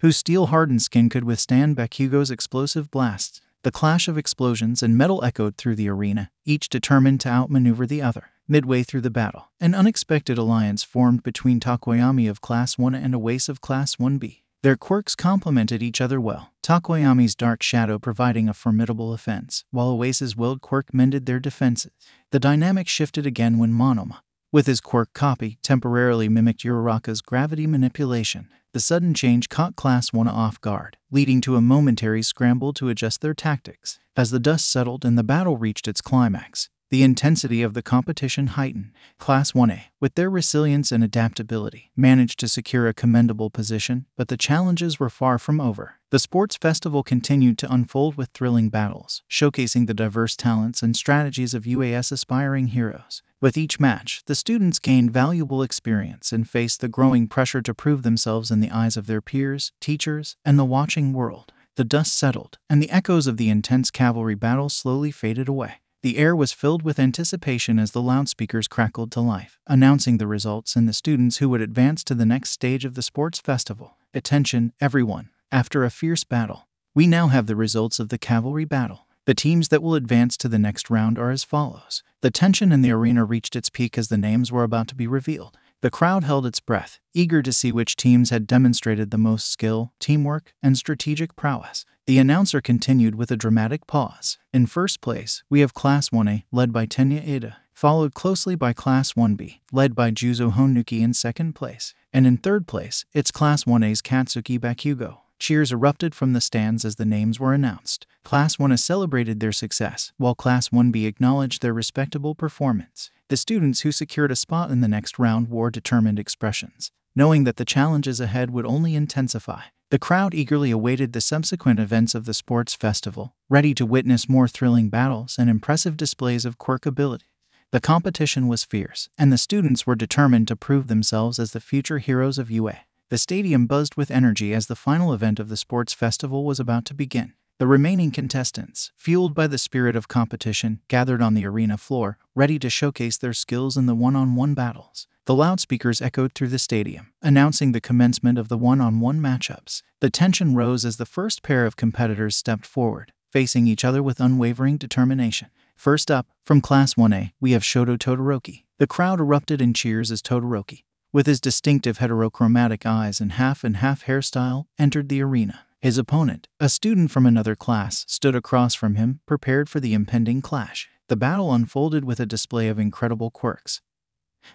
whose steel hardened skin could withstand Bakugo's explosive blasts. The clash of explosions and metal echoed through the arena, each determined to outmaneuver the other. Midway through the battle, an unexpected alliance formed between Tokoyami of Class 1 and Oase of Class 1B. Their quirks complemented each other well, Tokoyami's dark shadow providing a formidable offense, while Oase's willed quirk mended their defenses. The dynamic shifted again when Monoma, with his quirk copy, temporarily mimicked Uraraka's gravity manipulation. The sudden change caught Class 1 off guard, leading to a momentary scramble to adjust their tactics. As the dust settled and the battle reached its climax, the intensity of the competition heightened. Class 1A, with their resilience and adaptability, managed to secure a commendable position, but the challenges were far from over. The sports festival continued to unfold with thrilling battles, showcasing the diverse talents and strategies of UAS aspiring heroes. With each match, the students gained valuable experience and faced the growing pressure to prove themselves in the eyes of their peers, teachers, and the watching world. The dust settled, and the echoes of the intense cavalry battle slowly faded away. The air was filled with anticipation as the loudspeakers crackled to life, announcing the results and the students who would advance to the next stage of the sports festival. Attention, everyone! After a fierce battle, we now have the results of the cavalry battle. The teams that will advance to the next round are as follows. The tension in the arena reached its peak as the names were about to be revealed. The crowd held its breath, eager to see which teams had demonstrated the most skill, teamwork, and strategic prowess. The announcer continued with a dramatic pause. In first place, we have Class 1A, led by Tenya Ida, followed closely by Class 1B, led by Juzo Honenuki in second place. And in third place, it's Class 1A's Katsuki Bakugo, Cheers erupted from the stands as the names were announced. Class 1A celebrated their success, while Class 1B acknowledged their respectable performance. The students who secured a spot in the next round wore determined expressions, knowing that the challenges ahead would only intensify. The crowd eagerly awaited the subsequent events of the sports festival, ready to witness more thrilling battles and impressive displays of quirk ability. The competition was fierce, and the students were determined to prove themselves as the future heroes of UA. The stadium buzzed with energy as the final event of the sports festival was about to begin. The remaining contestants, fueled by the spirit of competition, gathered on the arena floor, ready to showcase their skills in the one on one battles. The loudspeakers echoed through the stadium, announcing the commencement of the one on one matchups. The tension rose as the first pair of competitors stepped forward, facing each other with unwavering determination. First up, from Class 1A, we have Shoto Todoroki. The crowd erupted in cheers as Todoroki, with his distinctive heterochromatic eyes and half and half hairstyle, entered the arena. His opponent, a student from another class, stood across from him, prepared for the impending clash. The battle unfolded with a display of incredible quirks,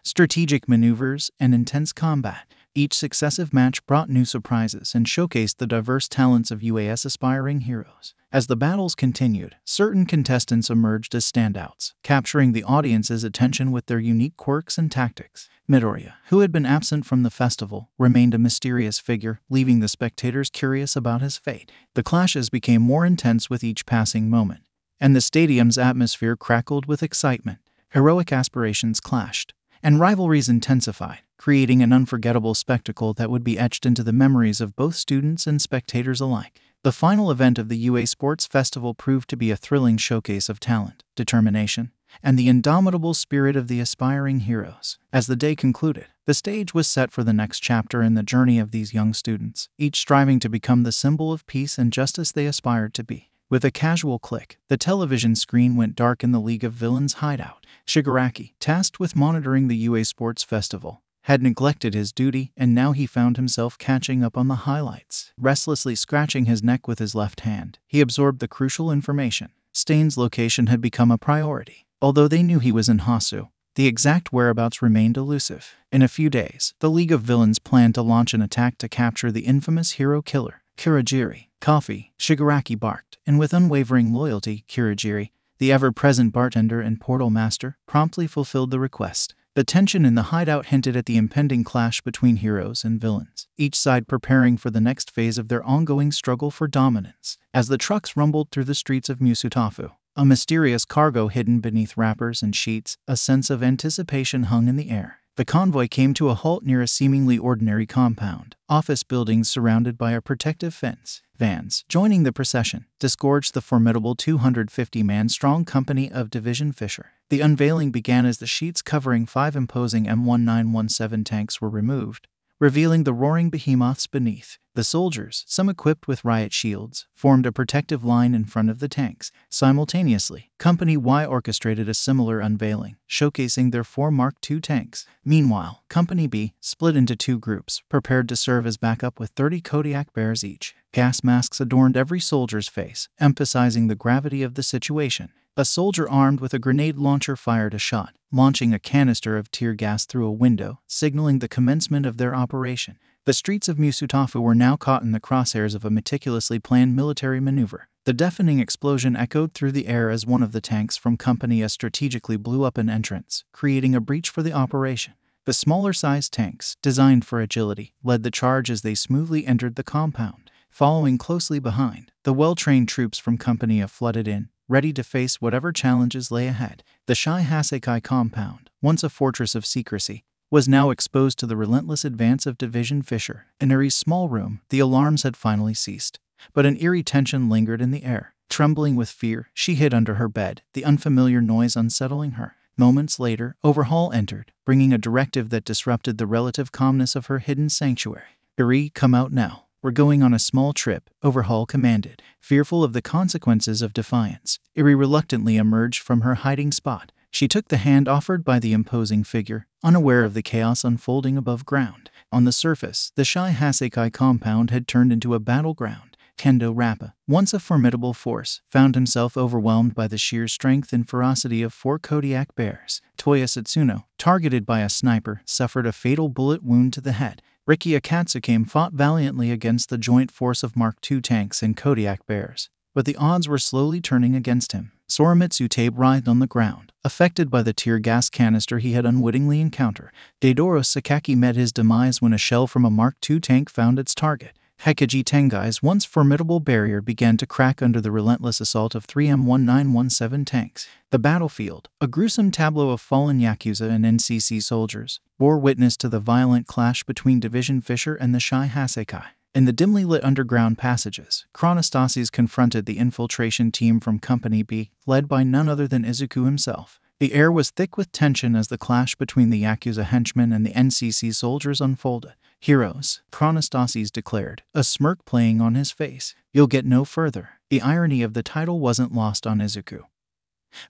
strategic maneuvers, and intense combat. Each successive match brought new surprises and showcased the diverse talents of UAS aspiring heroes. As the battles continued, certain contestants emerged as standouts, capturing the audience's attention with their unique quirks and tactics. Midoriya, who had been absent from the festival, remained a mysterious figure, leaving the spectators curious about his fate. The clashes became more intense with each passing moment, and the stadium's atmosphere crackled with excitement. Heroic aspirations clashed, and rivalries intensified, creating an unforgettable spectacle that would be etched into the memories of both students and spectators alike. The final event of the UA Sports Festival proved to be a thrilling showcase of talent, determination, and the indomitable spirit of the aspiring heroes. As the day concluded, the stage was set for the next chapter in the journey of these young students, each striving to become the symbol of peace and justice they aspired to be. With a casual click, the television screen went dark in the League of Villains hideout. Shigaraki, tasked with monitoring the UA Sports Festival, had neglected his duty and now he found himself catching up on the highlights. Restlessly scratching his neck with his left hand, he absorbed the crucial information. Stain's location had become a priority. Although they knew he was in Hosu, the exact whereabouts remained elusive. In a few days, the League of Villains planned to launch an attack to capture the infamous hero killer, Kurogiri. Coffee, Shigaraki barked, and with unwavering loyalty, Kurogiri, the ever present bartender and portal master, promptly fulfilled the request. The tension in the hideout hinted at the impending clash between heroes and villains, each side preparing for the next phase of their ongoing struggle for dominance. As the trucks rumbled through the streets of Musutafu, a mysterious cargo hidden beneath wrappers and sheets, a sense of anticipation hung in the air. The convoy came to a halt near a seemingly ordinary compound, office buildings surrounded by a protective fence. Vans, joining the procession, disgorged the formidable 250 man strong company of Division Fisher. The unveiling began as the sheets covering five imposing M1917 tanks were removed, revealing the roaring behemoths beneath. The soldiers, some equipped with riot shields, formed a protective line in front of the tanks. Simultaneously, Company Y orchestrated a similar unveiling, showcasing their four Mark II tanks. Meanwhile, Company B split into two groups, prepared to serve as backup with 30 Kodiak bears each. Gas masks adorned every soldier's face, emphasizing the gravity of the situation. A soldier armed with a grenade launcher fired a shot, launching a canister of tear gas through a window, signaling the commencement of their operation. The streets of Musutafu were now caught in the crosshairs of a meticulously planned military maneuver. The deafening explosion echoed through the air as one of the tanks from Company A strategically blew up an entrance, creating a breach for the operation. The smaller sized tanks, designed for agility, led the charge as they smoothly entered the compound. Following closely behind, the well trained troops from Company A flooded in, ready to face whatever challenges lay ahead. The Shie Hassaikai compound, once a fortress of secrecy, was now exposed to the relentless advance of Division Fisher. In Eri's small room, the alarms had finally ceased, but an eerie tension lingered in the air. Trembling with fear, she hid under her bed, the unfamiliar noise unsettling her. Moments later, Overhaul entered, bringing a directive that disrupted the relative calmness of her hidden sanctuary. Eri, come out now. We're going on a small trip, Overhaul commanded. Fearful of the consequences of defiance, Eri reluctantly emerged from her hiding spot. She took the hand offered by the imposing figure, unaware of the chaos unfolding above ground. On the surface, the Shie Hassaikai compound had turned into a battleground. Kendo Rappa, once a formidable force, found himself overwhelmed by the sheer strength and ferocity of four Kodiak bears. Toya Setsuno, targeted by a sniper, suffered a fatal bullet wound to the head. Rikiya Katsukame fought valiantly against the joint force of Mark II tanks and Kodiak bears, but the odds were slowly turning against him. Soramitsu Tabe writhed on the ground, affected by the tear gas canister he had unwittingly encountered. Deidoro Sakaki met his demise when a shell from a Mark II tank found its target. Hekiji Tengai's once formidable barrier began to crack under the relentless assault of 3M1917 tanks. The battlefield, a gruesome tableau of fallen Yakuza and NCC soldiers, bore witness to the violent clash between Division Fisher and the Shie Hassaikai. In the dimly lit underground passages, Chronostasis confronted the infiltration team from Company B, led by none other than Izuku himself. The air was thick with tension as the clash between the Yakuza henchmen and the NCC soldiers unfolded. Heroes, Chronostasis declared, a smirk playing on his face. You'll get no further. The irony of the title wasn't lost on Izuku,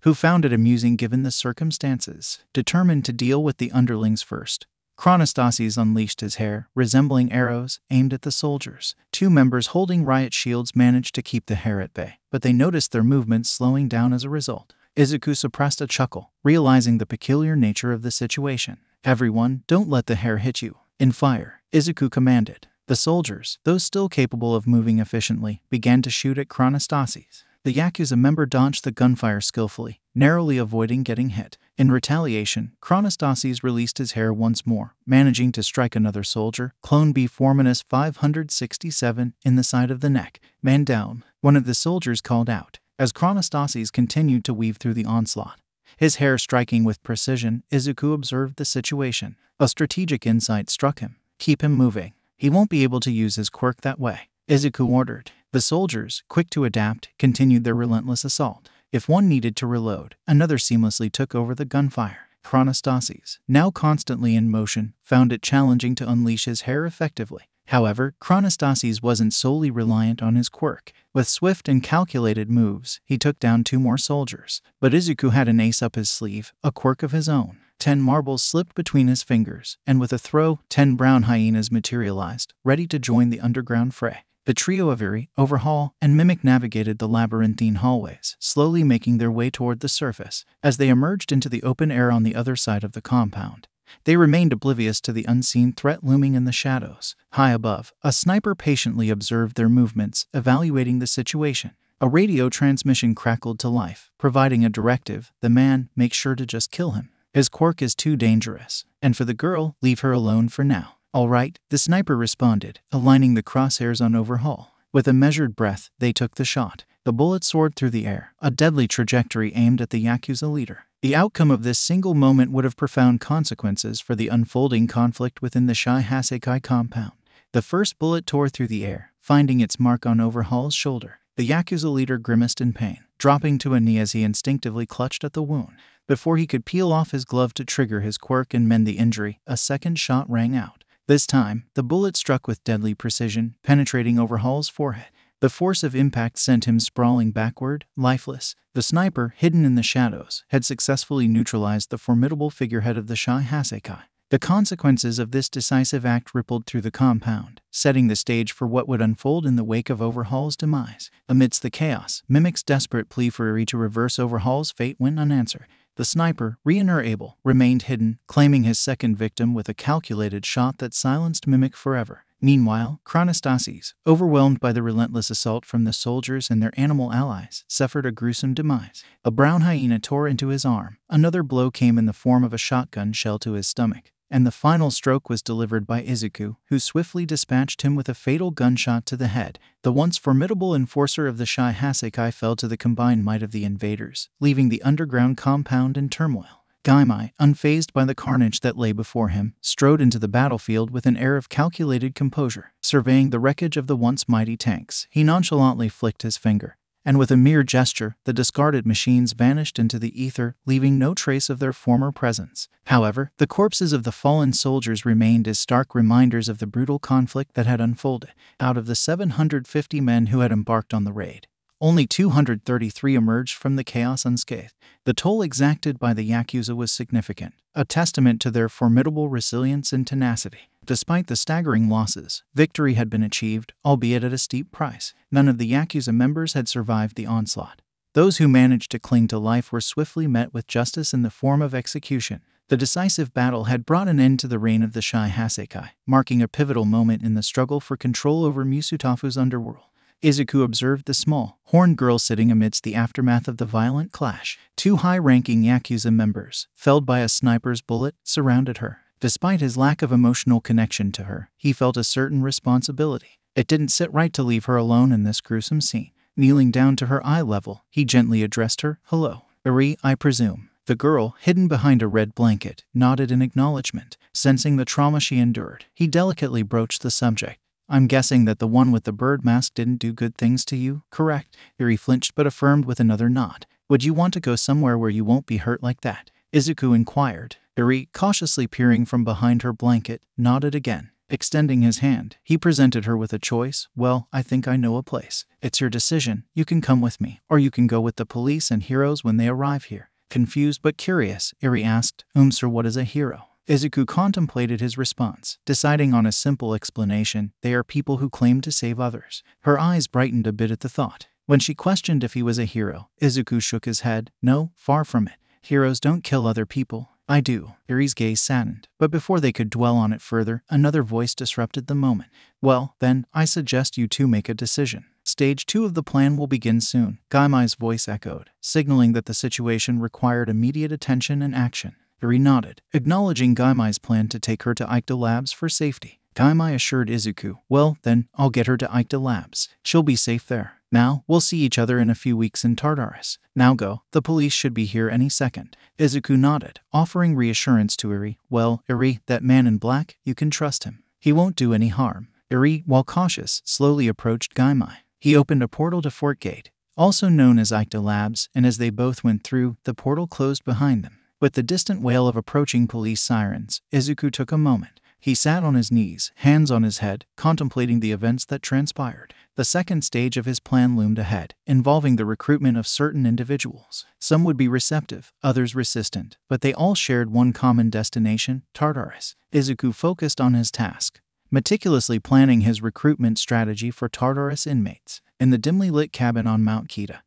who found it amusing given the circumstances. Determined to deal with the underlings first, Chronostasis unleashed his hair, resembling arrows, aimed at the soldiers. Two members holding riot shields managed to keep the hair at bay, but they noticed their movements slowing down as a result. Izuku suppressed a chuckle, realizing the peculiar nature of the situation. Everyone, don't let the hair hit you. In fire, Izuku commanded. The soldiers, those still capable of moving efficiently, began to shoot at Chronostasis. The Yakuza member dodged the gunfire skillfully, narrowly avoiding getting hit. In retaliation, Chronostasis released his hair once more, managing to strike another soldier, Clone B Formanus 567, in the side of the neck. Man down, one of the soldiers called out, as Chronostasis continued to weave through the onslaught. His hair striking with precision, Izuku observed the situation. A strategic insight struck him. Keep him moving. He won't be able to use his quirk that way. Izuku ordered. The soldiers, quick to adapt, continued their relentless assault. If one needed to reload, another seamlessly took over the gunfire. Chronostasis, now constantly in motion, found it challenging to unleash his hair effectively. However, Chronostasis wasn't solely reliant on his quirk. With swift and calculated moves, he took down two more soldiers. But Izuku had an ace up his sleeve, a quirk of his own. Ten marbles slipped between his fingers, and with a throw, ten brown hyenas materialized, ready to join the underground fray. The trio of Eri, Overhaul, and Mimic navigated the labyrinthine hallways, slowly making their way toward the surface. As they emerged into the open air on the other side of the compound, they remained oblivious to the unseen threat looming in the shadows. High above, a sniper patiently observed their movements, evaluating the situation. A radio transmission crackled to life, providing a directive the man, make sure to just kill him. His quirk is too dangerous, and for the girl, leave her alone for now. All right, the sniper responded, aligning the crosshairs on Overhaul. With a measured breath, they took the shot. The bullet soared through the air, a deadly trajectory aimed at the Yakuza leader. The outcome of this single moment would have profound consequences for the unfolding conflict within the Shie Hassaikai compound. The first bullet tore through the air, finding its mark on Overhaul's shoulder. The Yakuza leader grimaced in pain, dropping to a knee as he instinctively clutched at the wound. Before he could peel off his glove to trigger his quirk and mend the injury, a second shot rang out. This time, the bullet struck with deadly precision, penetrating Overhaul's forehead. The force of impact sent him sprawling backward, lifeless. The sniper, hidden in the shadows, had successfully neutralized the formidable figurehead of the Shie Hassaikai. The consequences of this decisive act rippled through the compound, setting the stage for what would unfold in the wake of Overhaul's demise. Amidst the chaos, Mimic's desperate plea for Eri to reverse Overhaul's fate went unanswered. The sniper, Rioner Abel, remained hidden, claiming his second victim with a calculated shot that silenced Mimic forever. Meanwhile, Chronostasis, overwhelmed by the relentless assault from the soldiers and their animal allies, suffered a gruesome demise. A brown hyena tore into his arm, another blow came in the form of a shotgun shell to his stomach, and the final stroke was delivered by Izuku, who swiftly dispatched him with a fatal gunshot to the head. The once formidable enforcer of the Shie Hassaikai fell to the combined might of the invaders, leaving the underground compound in turmoil. Gaimai, unfazed by the carnage that lay before him, strode into the battlefield with an air of calculated composure. Surveying the wreckage of the once mighty tanks, he nonchalantly flicked his finger, and with a mere gesture, the discarded machines vanished into the ether, leaving no trace of their former presence. However, the corpses of the fallen soldiers remained as stark reminders of the brutal conflict that had unfolded. Out of the 750 men who had embarked on the raid, only 233 emerged from the chaos unscathed. The toll exacted by the Yakuza was significant, a testament to their formidable resilience and tenacity. Despite the staggering losses, victory had been achieved, albeit at a steep price. None of the Yakuza members had survived the onslaught. Those who managed to cling to life were swiftly met with justice in the form of execution. The decisive battle had brought an end to the reign of the Shie Hassaikai, marking a pivotal moment in the struggle for control over Musutafu's underworld. Izuku observed the small, horned girl sitting amidst the aftermath of the violent clash. Two high ranking Yakuza members, felled by a sniper's bullet, surrounded her. Despite his lack of emotional connection to her, he felt a certain responsibility. It didn't sit right to leave her alone in this gruesome scene. Kneeling down to her eye level, he gently addressed her, Hello. Eri, I presume. The girl, hidden behind a red blanket, nodded in acknowledgement. Sensing the trauma she endured, he delicately broached the subject. I'm guessing that the one with the bird mask didn't do good things to you, correct? Eri flinched but affirmed with another nod. Would you want to go somewhere where you won't be hurt like that? Izuku inquired. Eri, cautiously peering from behind her blanket, nodded again. Extending his hand, he presented her with a choice. Well, I think I know a place. It's your decision. You can come with me, or you can go with the police and heroes when they arrive here. Confused but curious, Eri asked, Um, sir, what is a hero? Izuku contemplated his response, deciding on a simple explanation they are people who claim to save others. Her eyes brightened a bit at the thought. When she questioned if he was a hero, Izuku shook his head. No, far from it. Heroes don't kill other people. I do. Eri's gaze saddened, but before they could dwell on it further, another voice disrupted the moment. Well, then, I suggest you two make a decision. Stage 2 of the plan will begin soon, Gaimai's voice echoed, signaling that the situation required immediate attention and action. Eri nodded, acknowledging Gaimai's plan to take her to Aikta Labs for safety. Gaimai assured Izuku, Well, then, I'll get her to Aikta Labs. She'll be safe there. Now, we'll see each other in a few weeks in Tartarus. Now go, the police should be here any second. Izuku nodded, offering reassurance to Eri. Well, Eri, that man in black, you can trust him. He won't do any harm. Eri, while cautious, slowly approached Gaimai. He opened a portal to Fort Gate, also known as Aikta Labs, and as they both went through, the portal closed behind them. With the distant wail of approaching police sirens, Izuku took a moment. He sat on his knees, hands on his head, contemplating the events that transpired. The second stage of his plan loomed ahead, involving the recruitment of certain individuals. Some would be receptive, others resistant, but they all shared one common destination Tartarus. Izuku focused on his task, meticulously planning his recruitment strategy for Tartarus inmates. In the dimly lit cabin on Mount Kita,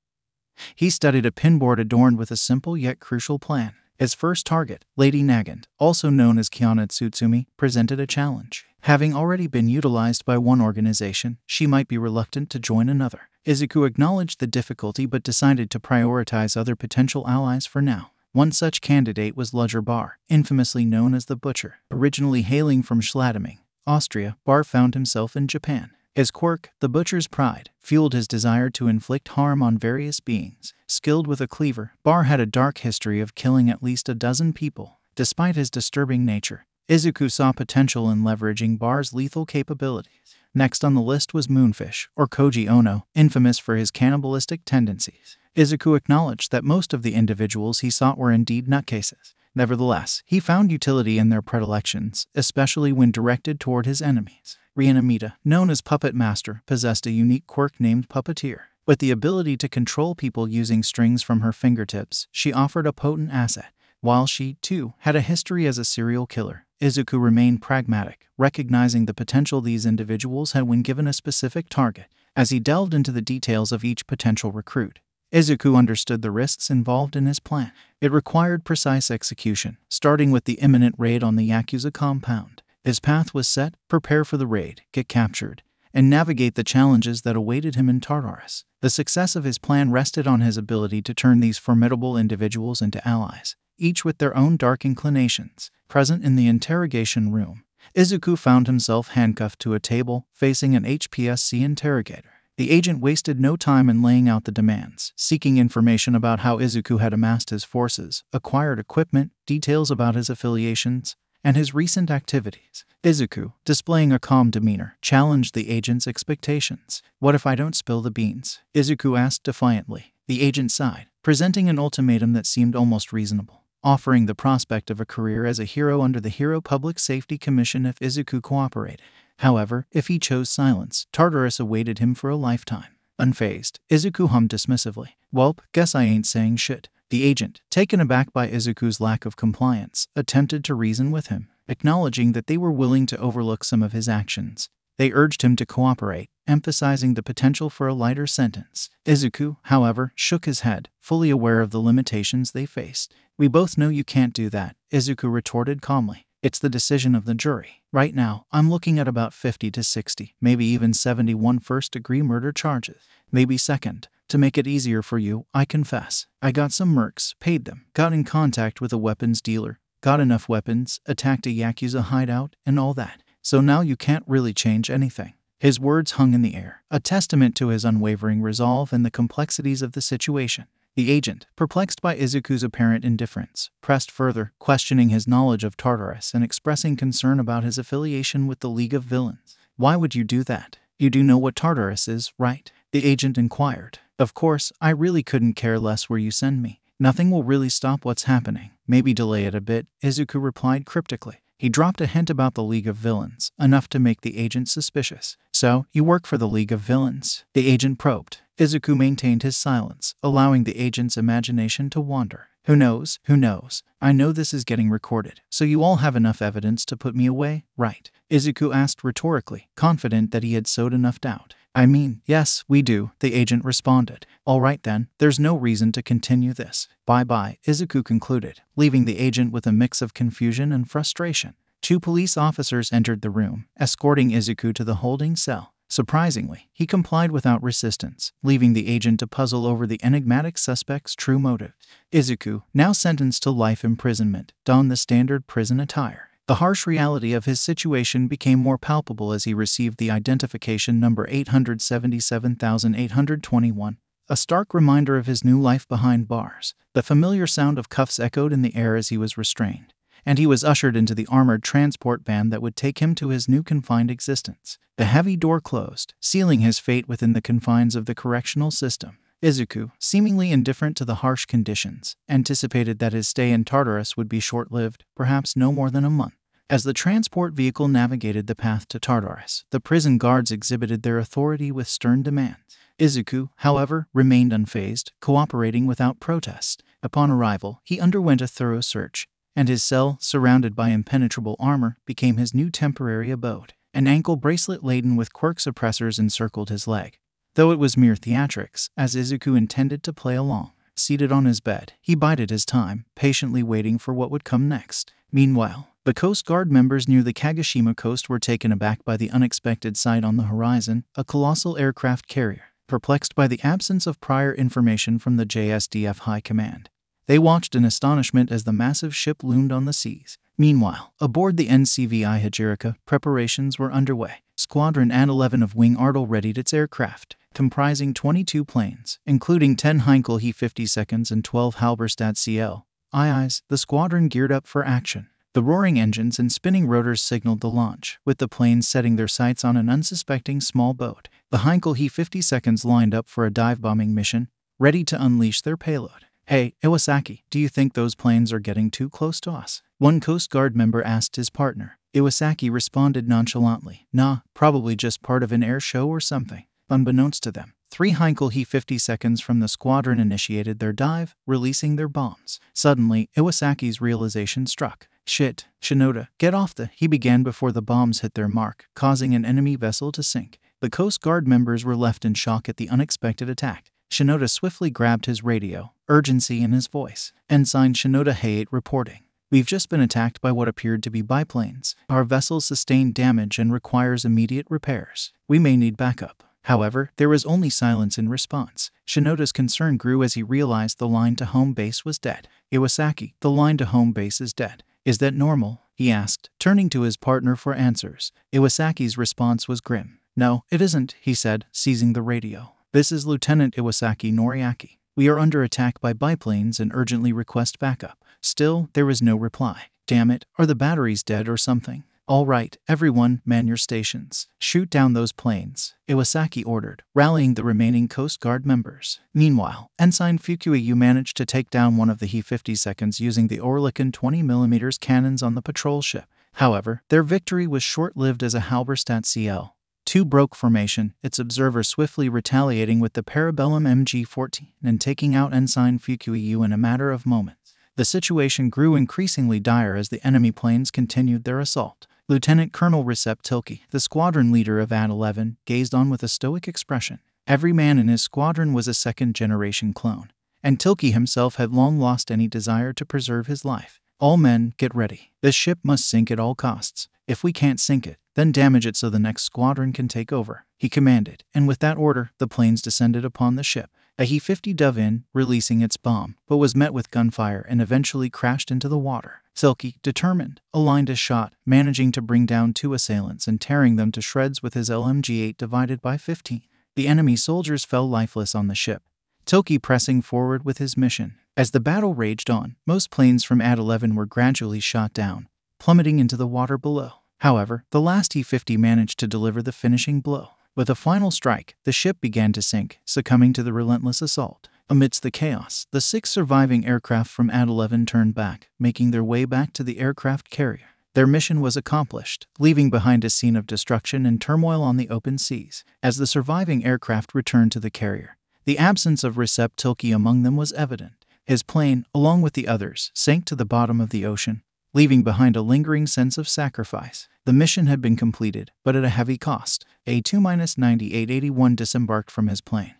he studied a pinboard adorned with a simple yet crucial plan. His first target, Lady Nagant, also known as Kiana Tsutsumi, presented a challenge. Having already been utilized by one organization, she might be reluctant to join another. Izuku acknowledged the difficulty but decided to prioritize other potential allies for now. One such candidate was Ludger Bar, infamously known as the Butcher. Originally hailing from Schladming, Austria, Bar found himself in Japan. His quirk, the butcher's pride, fueled his desire to inflict harm on various beings. Skilled with a cleaver, Bar had a dark history of killing at least a dozen people. Despite his disturbing nature, Izuku saw potential in leveraging Bar's lethal capabilities. Next on the list was Moonfish, or Koji Ono, infamous for his cannibalistic tendencies. Izuku acknowledged that most of the individuals he sought were indeed nutcases. Nevertheless, he found utility in their predilections, especially when directed toward his enemies. Rianamita, known as Puppet Master, possessed a unique quirk named Puppeteer. With the ability to control people using strings from her fingertips, she offered a potent asset. While she, too, had a history as a serial killer, Izuku remained pragmatic, recognizing the potential these individuals had when given a specific target. As he delved into the details of each potential recruit, Izuku understood the risks involved in his plan. It required precise execution, starting with the imminent raid on the Yakuza compound. His path was set prepare for the raid, get captured, and navigate the challenges that awaited him in Tartarus. The success of his plan rested on his ability to turn these formidable individuals into allies, each with their own dark inclinations. Present in the interrogation room, Izuku found himself handcuffed to a table facing an HPSC interrogator. The agent wasted no time in laying out the demands, seeking information about how Izuku had amassed his forces, acquired equipment, details about his affiliations, and his recent activities. Izuku, displaying a calm demeanor, challenged the agent's expectations. What if I don't spill the beans? Izuku asked defiantly. The agent sighed, presenting an ultimatum that seemed almost reasonable, offering the prospect of a career as a hero under the Hero Public Safety Commission if Izuku cooperated. However, if he chose silence, Tartarus awaited him for a lifetime. Unfazed, Izuku hummed dismissively. Welp, guess I ain't saying shit. The agent, taken aback by Izuku's lack of compliance, attempted to reason with him, acknowledging that they were willing to overlook some of his actions. They urged him to cooperate, emphasizing the potential for a lighter sentence. Izuku, however, shook his head, fully aware of the limitations they faced. We both know you can't do that, Izuku retorted calmly. It's the decision of the jury. Right now, I'm looking at about 50 to 60, maybe even 71 first degree murder charges. Maybe second. To make it easier for you, I confess. I got some mercs, paid them, got in contact with a weapons dealer, got enough weapons, attacked a Yakuza hideout, and all that. So now you can't really change anything. His words hung in the air, a testament to his unwavering resolve and the complexities of the situation. The agent, perplexed by Izuku's apparent indifference, pressed further, questioning his knowledge of Tartarus and expressing concern about his affiliation with the League of Villains. Why would you do that? You do know what Tartarus is, right? The agent inquired. Of course, I really couldn't care less where you send me. Nothing will really stop what's happening. Maybe delay it a bit, Izuku replied cryptically. He dropped a hint about the League of Villains, enough to make the agent suspicious. So, you work for the League of Villains? The agent probed. Izuku maintained his silence, allowing the agent's imagination to wander. Who knows? Who knows? I know this is getting recorded, so you all have enough evidence to put me away, right? Izuku asked rhetorically, confident that he had sowed enough doubt. I mean, yes, we do, the agent responded. All right then, there's no reason to continue this. Bye bye, Izuku concluded, leaving the agent with a mix of confusion and frustration. Two police officers entered the room, escorting Izuku to the holding cell. Surprisingly, he complied without resistance, leaving the agent to puzzle over the enigmatic suspect's true motive. Izuku, now sentenced to life imprisonment, donned the standard prison attire. The harsh reality of his situation became more palpable as he received the identification number 877821, a stark reminder of his new life behind bars. The familiar sound of cuffs echoed in the air as he was restrained and he was ushered into the armored transport van that would take him to his new confined existence. The heavy door closed, sealing his fate within the confines of the correctional system. Izuku, seemingly indifferent to the harsh conditions, anticipated that his stay in Tartarus would be short lived, perhaps no more than a month. As the transport vehicle navigated the path to Tartarus, the prison guards exhibited their authority with stern demands. Izuku, however, remained unfazed, cooperating without protest. Upon arrival, he underwent a thorough search, and his cell, surrounded by impenetrable armor, became his new temporary abode. An ankle bracelet laden with quirk suppressors encircled his leg, though it was mere theatrics, as Izuku intended to play along. Seated on his bed, he bided his time, patiently waiting for what would come next. Meanwhile, the Coast Guard members near the Kagoshima coast were taken aback by the unexpected sight on the horizon, a colossal aircraft carrier. Perplexed by the absence of prior information from the JSDF High Command, they watched in astonishment as the massive ship loomed on the seas. Meanwhile, aboard the NCVI Hajirika, preparations were underway. Squadron AT 11 of Wing Ardle readied its aircraft, comprising 22 planes, including 10 Heinkel He 52nds and 12 Halberstadt CL. IIs, the squadron geared up for action. The roaring engines and spinning rotors signaled the launch, with the planes setting their sights on an unsuspecting small boat. The Heinkel He 52nds lined up for a dive bombing mission, ready to unleash their payload. Hey, Iwasaki, do you think those planes are getting too close to us? One Coast Guard member asked his partner. Iwasaki responded nonchalantly, Nah, probably just part of an air show or something. Unbeknownst to them, three Heinkel He 50 seconds from the squadron initiated their dive, releasing their bombs. Suddenly, Iwasaki's realization struck. Shit, Shinoda, get off the. He began before the bombs hit their mark, causing an enemy vessel to sink. The Coast Guard members were left in shock at the unexpected attack. Shinoda swiftly grabbed his radio, urgency in his voice. Ensign Shinoda Hayate reporting. We've just been attacked by what appeared to be biplanes. Our vessel sustained damage and requires immediate repairs. We may need backup. However, there was only silence in response. Shinoda's concern grew as he realized the line to home base was dead. Iwasaki, the line to home base is dead. Is that normal? he asked, turning to his partner for answers. Iwasaki's response was grim. No, it isn't, he said, seizing the radio. This is Lieutenant Iwasaki Noriaki. We are under attack by biplanes and urgently request backup. Still, there is no reply. Damn it, are the batteries dead or something? All right, everyone, man your stations. Shoot down those planes, Iwasaki ordered, rallying the remaining Coast Guard members. Meanwhile, Ensign Fukuiyu managed to take down one of the He 52nds using the Oerlikon 20mm cannons on the patrol ship. However, their victory was short lived as a Halberstadt CL 2 broke formation, its observer swiftly retaliating with the Parabellum MG-14 and taking out Ensign Fukuiyu in a matter of moments. The situation grew increasingly dire as the enemy planes continued their assault. Lieutenant Colonel Recep Tilke, the squadron leader of AT 11, gazed on with a stoic expression. Every man in his squadron was a second generation clone, and Tilke himself had long lost any desire to preserve his life. All men, get ready. This ship must sink at all costs. If we can't sink it, then damage it so the next squadron can take over. He commanded, and with that order, the planes descended upon the ship. A He 50 dove in, releasing its bomb, but was met with gunfire and eventually crashed into the water. Silky, determined, aligned his shot, managing to bring down two assailants and tearing them to shreds with his LMG 8 divided by 15. The enemy soldiers fell lifeless on the ship. Toki pressing forward with his mission. As the battle raged on, most planes from AT 11 were gradually shot down, plummeting into the water below. However, the last He 50 managed to deliver the finishing blow. With a final strike, the ship began to sink, succumbing to the relentless assault. Amidst the chaos, the six surviving aircraft from AT 11 turned back, making their way back to the aircraft carrier. Their mission was accomplished, leaving behind a scene of destruction and turmoil on the open seas. As the surviving aircraft returned to the carrier, the absence of Recep Tilke among them was evident. His plane, along with the others, sank to the bottom of the ocean, leaving behind a lingering sense of sacrifice. The mission had been completed, but at a heavy cost. A-2-9881 disembarked from his plane,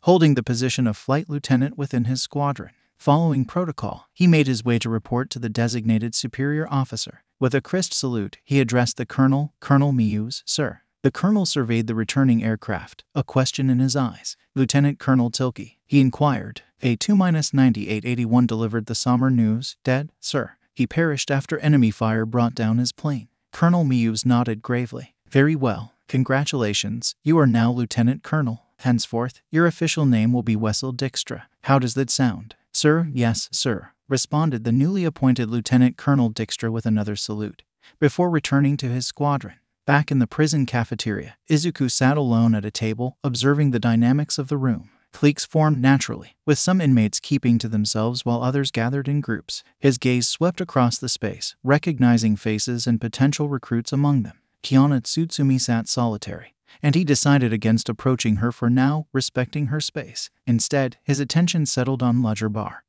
holding the position of flight lieutenant within his squadron. Following protocol, he made his way to report to the designated superior officer. With a crisp salute, he addressed the colonel, Colonel Mewes, sir. The colonel surveyed the returning aircraft, a question in his eyes. Lieutenant Colonel Tilke, he inquired. A-2-9881 delivered the somber news, dead, sir. He perished after enemy fire brought down his plane. Colonel Mewes nodded gravely. Very well. Congratulations. You are now Lieutenant Colonel. Henceforth, your official name will be Wessel Dijkstra. How does that sound? Sir, yes, sir, responded the newly appointed Lieutenant Colonel Dijkstra with another salute, before returning to his squadron. Back in the prison cafeteria, Izuku sat alone at a table, observing the dynamics of the room. Cliques formed naturally, with some inmates keeping to themselves while others gathered in groups. His gaze swept across the space, recognizing faces and potential recruits among them. Kiana Tsutsumi sat solitary, and he decided against approaching her for now, respecting her space. Instead, his attention settled on Ludger Bar,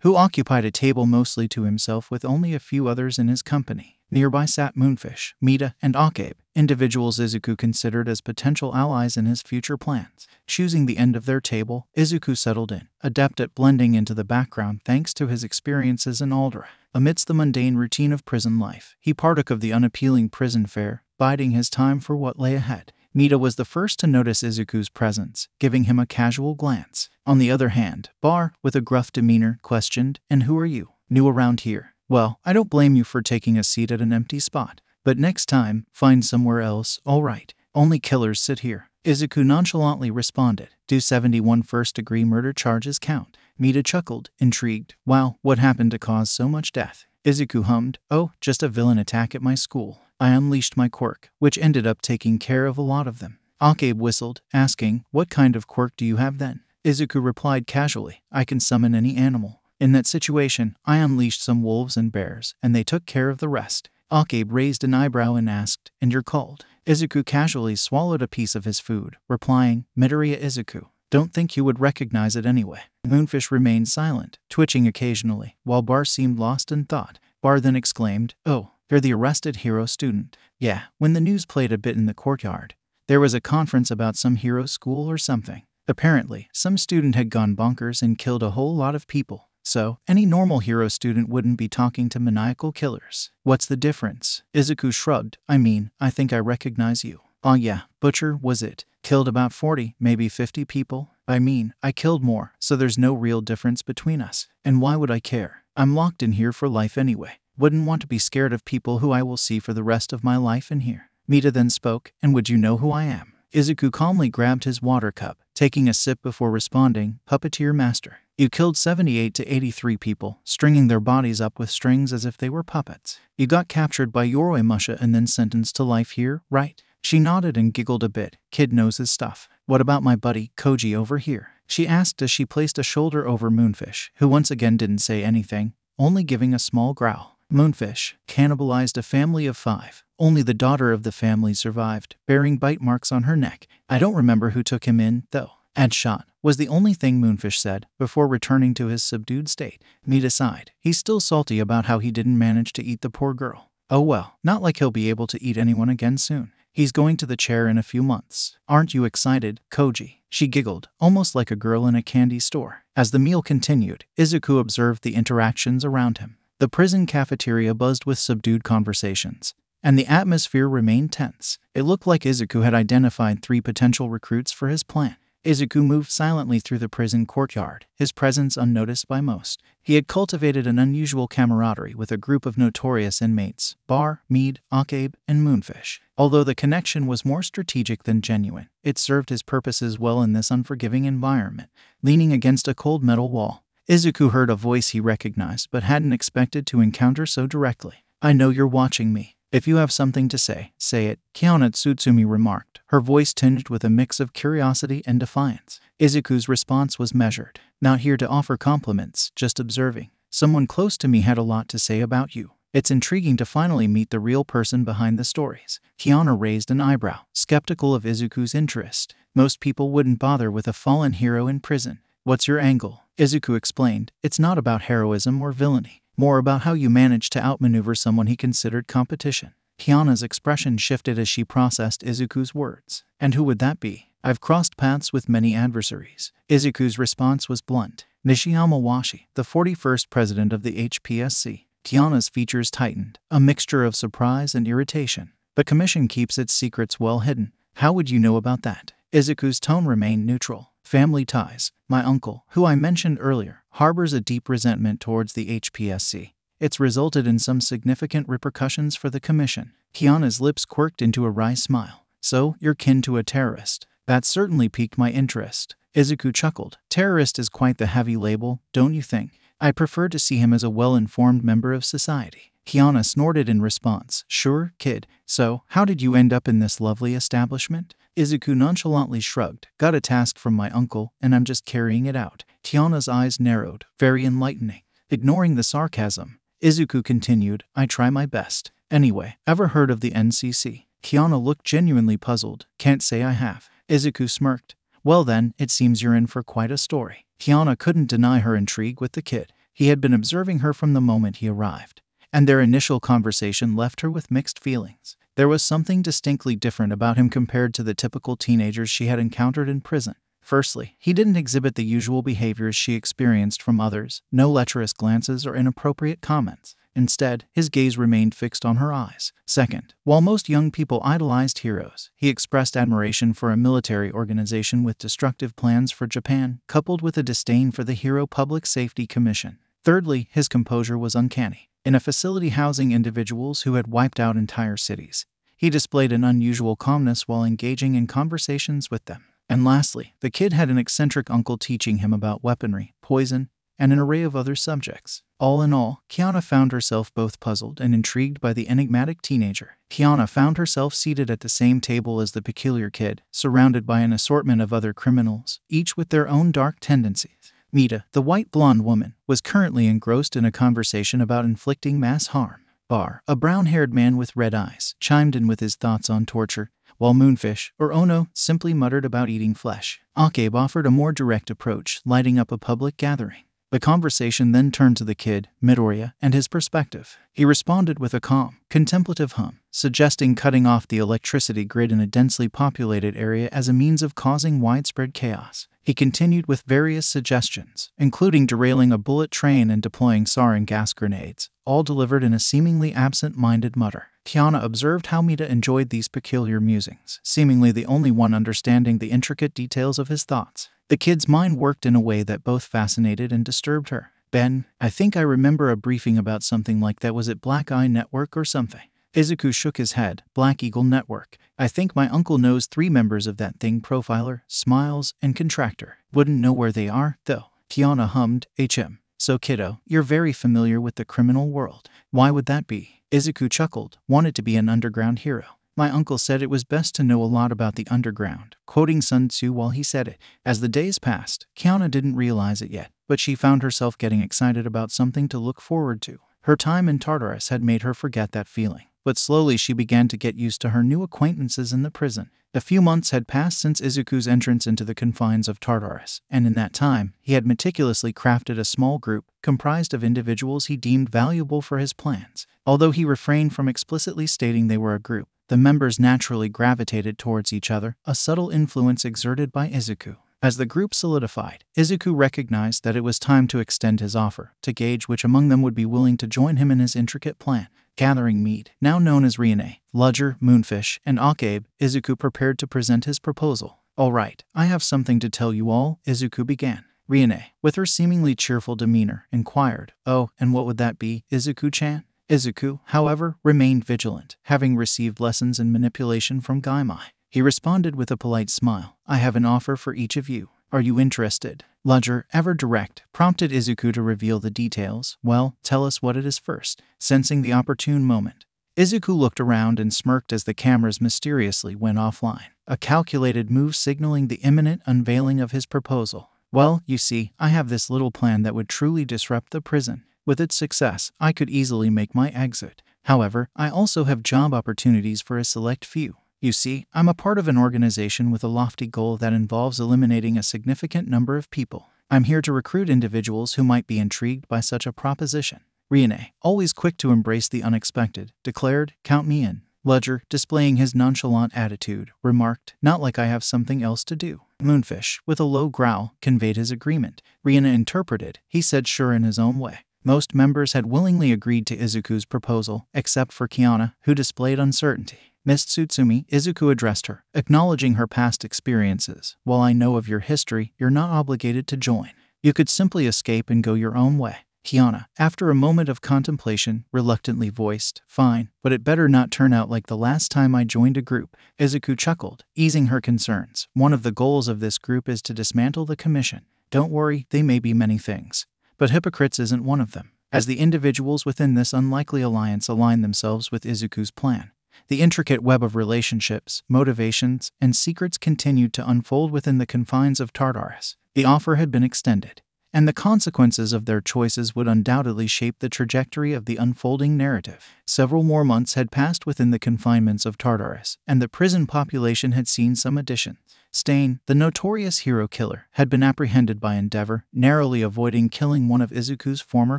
who occupied a table mostly to himself with only a few others in his company. Nearby sat Moonfish, Mita, and Akabe, individuals Izuku considered as potential allies in his future plans. Choosing the end of their table, Izuku settled in, adept at blending into the background thanks to his experiences in Aldera. Amidst the mundane routine of prison life, he partook of the unappealing prison fare, biding his time for what lay ahead. Mita was the first to notice Izuku's presence, giving him a casual glance. On the other hand, Bar, with a gruff demeanor, questioned, And who are you? New around here? Well, I don't blame you for taking a seat at an empty spot. But next time, find somewhere else, all right. Only killers sit here. Izuku nonchalantly responded. Do 71 first degree murder charges count? Mita chuckled, intrigued. Wow, what happened to cause so much death? Izuku hummed, Oh, just a villain attack at my school. I unleashed my quirk, which ended up taking care of a lot of them. Akabe whistled, asking, What kind of quirk do you have then? Izuku replied casually, I can summon any animal. In that situation, I unleashed some wolves and bears, and they took care of the rest. Akabe raised an eyebrow and asked, And you're called? Izuku casually swallowed a piece of his food, replying, Midoriya Izuku. Don't think you would recognize it anyway. Moonfish remained silent, twitching occasionally, while Bar seemed lost in thought. Bar then exclaimed, Oh, you're the arrested hero student. Yeah, when the news played a bit in the courtyard, there was a conference about some hero school or something. Apparently, some student had gone bonkers and killed a whole lot of people. So, any normal hero student wouldn't be talking to maniacal killers. What's the difference? Izuku shrugged. I mean, I think I recognize you. Oh yeah, Butcher was it. Killed about 40, maybe 50 people. I mean, I killed more, so there's no real difference between us. And why would I care? I'm locked in here for life anyway. Wouldn't want to be scared of people who I will see for the rest of my life in here. Mita then spoke, and would you know who I am? Izuku calmly grabbed his water cup, taking a sip before responding, Puppeteer Master. You killed 78 to 83 people, stringing their bodies up with strings as if they were puppets. You got captured by Yoroi Musha and then sentenced to life here, right? She nodded and giggled a bit. Kid knows his stuff. What about my buddy, Koji, over here? She asked as she placed a shoulder over Moonfish, who once again didn't say anything, only giving a small growl. Moonfish cannibalized a family of five. Only the daughter of the family survived, bearing bite marks on her neck. I don't remember who took him in, though. Ed shot was the only thing Moonfish said before returning to his subdued state. Mita sighed. He's still salty about how he didn't manage to eat the poor girl. Oh well, not like he'll be able to eat anyone again soon. He's going to the chair in a few months. Aren't you excited, Koji? She giggled, almost like a girl in a candy store. As the meal continued, Izuku observed the interactions around him. The prison cafeteria buzzed with subdued conversations, and the atmosphere remained tense. It looked like Izuku had identified three potential recruits for his plan. Izuku moved silently through the prison courtyard, his presence unnoticed by most. He had cultivated an unusual camaraderie with a group of notorious inmates Bar, Mita, Akabe, and Moonfish. Although the connection was more strategic than genuine, it served his purposes well in this unforgiving environment. Leaning against a cold metal wall, Izuku heard a voice he recognized but hadn't expected to encounter so directly. I know you're watching me. If you have something to say, say it, Kiana Tsutsumi remarked, her voice tinged with a mix of curiosity and defiance. Izuku's response was measured. Not here to offer compliments, just observing. Someone close to me had a lot to say about you. It's intriguing to finally meet the real person behind the stories. Kiana raised an eyebrow, skeptical of Izuku's interest. Most people wouldn't bother with a fallen hero in prison. What's your angle? Izuku explained. It's not about heroism or villainy. More about how you managed to outmaneuver someone he considered competition. Kiana's expression shifted as she processed Izuku's words. And who would that be? I've crossed paths with many adversaries. Izuku's response was blunt. Nishiyama Washi, the 41st president of the HPSC. Kiana's features tightened, a mixture of surprise and irritation. The commission keeps its secrets well hidden. How would you know about that? Izuku's tone remained neutral. Family ties. My uncle, who I mentioned earlier, harbors a deep resentment towards the HPSC. It's resulted in some significant repercussions for the commission. Kiana's lips quirked into a wry smile. So, you're kin to a terrorist. That certainly piqued my interest. Izuku chuckled. Terrorist is quite the heavy label, don't you think? I prefer to see him as a well informed member of society. Kiana snorted in response. Sure, kid. So, how did you end up in this lovely establishment? Izuku nonchalantly shrugged. Got a task from my uncle, and I'm just carrying it out. Kiana's eyes narrowed. Very enlightening. Ignoring the sarcasm, Izuku continued, I try my best. Anyway, ever heard of the NCC? Kiana looked genuinely puzzled. Can't say I have. Izuku smirked. Well then, it seems you're in for quite a story. Kiana couldn't deny her intrigue with the kid. He had been observing her from the moment he arrived, and their initial conversation left her with mixed feelings. There was something distinctly different about him compared to the typical teenagers she had encountered in prison. Firstly, he didn't exhibit the usual behaviors she experienced from others no lecherous glances or inappropriate comments. Instead, his gaze remained fixed on her eyes. Second, while most young people idolized heroes, he expressed admiration for a military organization with destructive plans for Japan, coupled with a disdain for the Hero Public Safety Commission. Thirdly, his composure was uncanny. In a facility housing individuals who had wiped out entire cities, he displayed an unusual calmness while engaging in conversations with them. And lastly, the kid had an eccentric uncle teaching him about weaponry, poison, and an array of other subjects. All in all, Kiana found herself both puzzled and intrigued by the enigmatic teenager. Kiana found herself seated at the same table as the peculiar kid, surrounded by an assortment of other criminals, each with their own dark tendencies. Mita, the white blonde woman, was currently engrossed in a conversation about inflicting mass harm. Bar, a brown haired man with red eyes, chimed in with his thoughts on torture, while Moonfish, or Ono, simply muttered about eating flesh. Akabe offered a more direct approach, lighting up a public gathering. The conversation then turned to the kid, Midoriya, and his perspective. He responded with a calm, contemplative hum, suggesting cutting off the electricity grid in a densely populated area as a means of causing widespread chaos. He continued with various suggestions, including derailing a bullet train and deploying sarin gas grenades, all delivered in a seemingly absent minded mutter. Kiana observed how Mita enjoyed these peculiar musings, seemingly the only one understanding the intricate details of his thoughts. The kid's mind worked in a way that both fascinated and disturbed her. Ben, I think I remember a briefing about something like that. Was it Black Eye Network or something? Izuku shook his head. Black Eagle Network. I think my uncle knows three members of that thing Profiler, Smiles, and Contractor. Wouldn't know where they are, though. Kiana hummed, HM. So, kiddo, you're very familiar with the criminal world. Why would that be? Izuku chuckled. Wanted to be an underground hero. My uncle said it was best to know a lot about the underground, quoting Sun Tzu while he said it. As the days passed, Kiana didn't realize it yet, but she found herself getting excited about something to look forward to. Her time in Tartarus had made her forget that feeling, but slowly she began to get used to her new acquaintances in the prison. A few months had passed since Izuku's entrance into the confines of Tartarus, and in that time, he had meticulously crafted a small group comprised of individuals he deemed valuable for his plans. Although he refrained from explicitly stating they were a group, the members naturally gravitated towards each other, a subtle influence exerted by Izuku. As the group solidified, Izuku recognized that it was time to extend his offer, to gauge which among them would be willing to join him in his intricate plan. Gathering Mita, now known as Riene, Ludger, Moonfish, and Akabe, Izuku prepared to present his proposal. All right, I have something to tell you all, Izuku began. Riene, with her seemingly cheerful demeanor, inquired, Oh, and what would that be, Izuku chan? Izuku, however, remained vigilant, having received lessons in manipulation from Gaimai. He responded with a polite smile. I have an offer for each of you. Are you interested? Ludger, ever direct, prompted Izuku to reveal the details. Well, tell us what it is first. Sensing the opportune moment, Izuku looked around and smirked as the cameras mysteriously went offline, a calculated move signaling the imminent unveiling of his proposal. Well, you see, I have this little plan that would truly disrupt the prison. With its success, I could easily make my exit. However, I also have job opportunities for a select few. You see, I'm a part of an organization with a lofty goal that involves eliminating a significant number of people. I'm here to recruit individuals who might be intrigued by such a proposition. Riene, always quick to embrace the unexpected, declared, Count me in. Ludger, displaying his nonchalant attitude, remarked, Not like I have something else to do. Moonfish, with a low growl, conveyed his agreement. Riene interpreted, he said sure in his own way. Most members had willingly agreed to Izuku's proposal, except for Kiana, who displayed uncertainty. Miss Tsutsumi, Izuku addressed her, acknowledging her past experiences. While I know of your history, you're not obligated to join. You could simply escape and go your own way. Kiana, after a moment of contemplation, reluctantly voiced, Fine, but it better not turn out like the last time I joined a group. Izuku chuckled, easing her concerns. One of the goals of this group is to dismantle the commission. Don't worry, they may be many things. But hypocrites isn't one of them. As the individuals within this unlikely alliance align themselves with Izuku's plan, the intricate web of relationships, motivations, and secrets continued to unfold within the confines of Tartarus. The offer had been extended, and the consequences of their choices would undoubtedly shape the trajectory of the unfolding narrative. Several more months had passed within the confinements of Tartarus, and the prison population had seen some additions. Stain, the notorious hero killer, had been apprehended by Endeavor, narrowly avoiding killing one of Izuku's former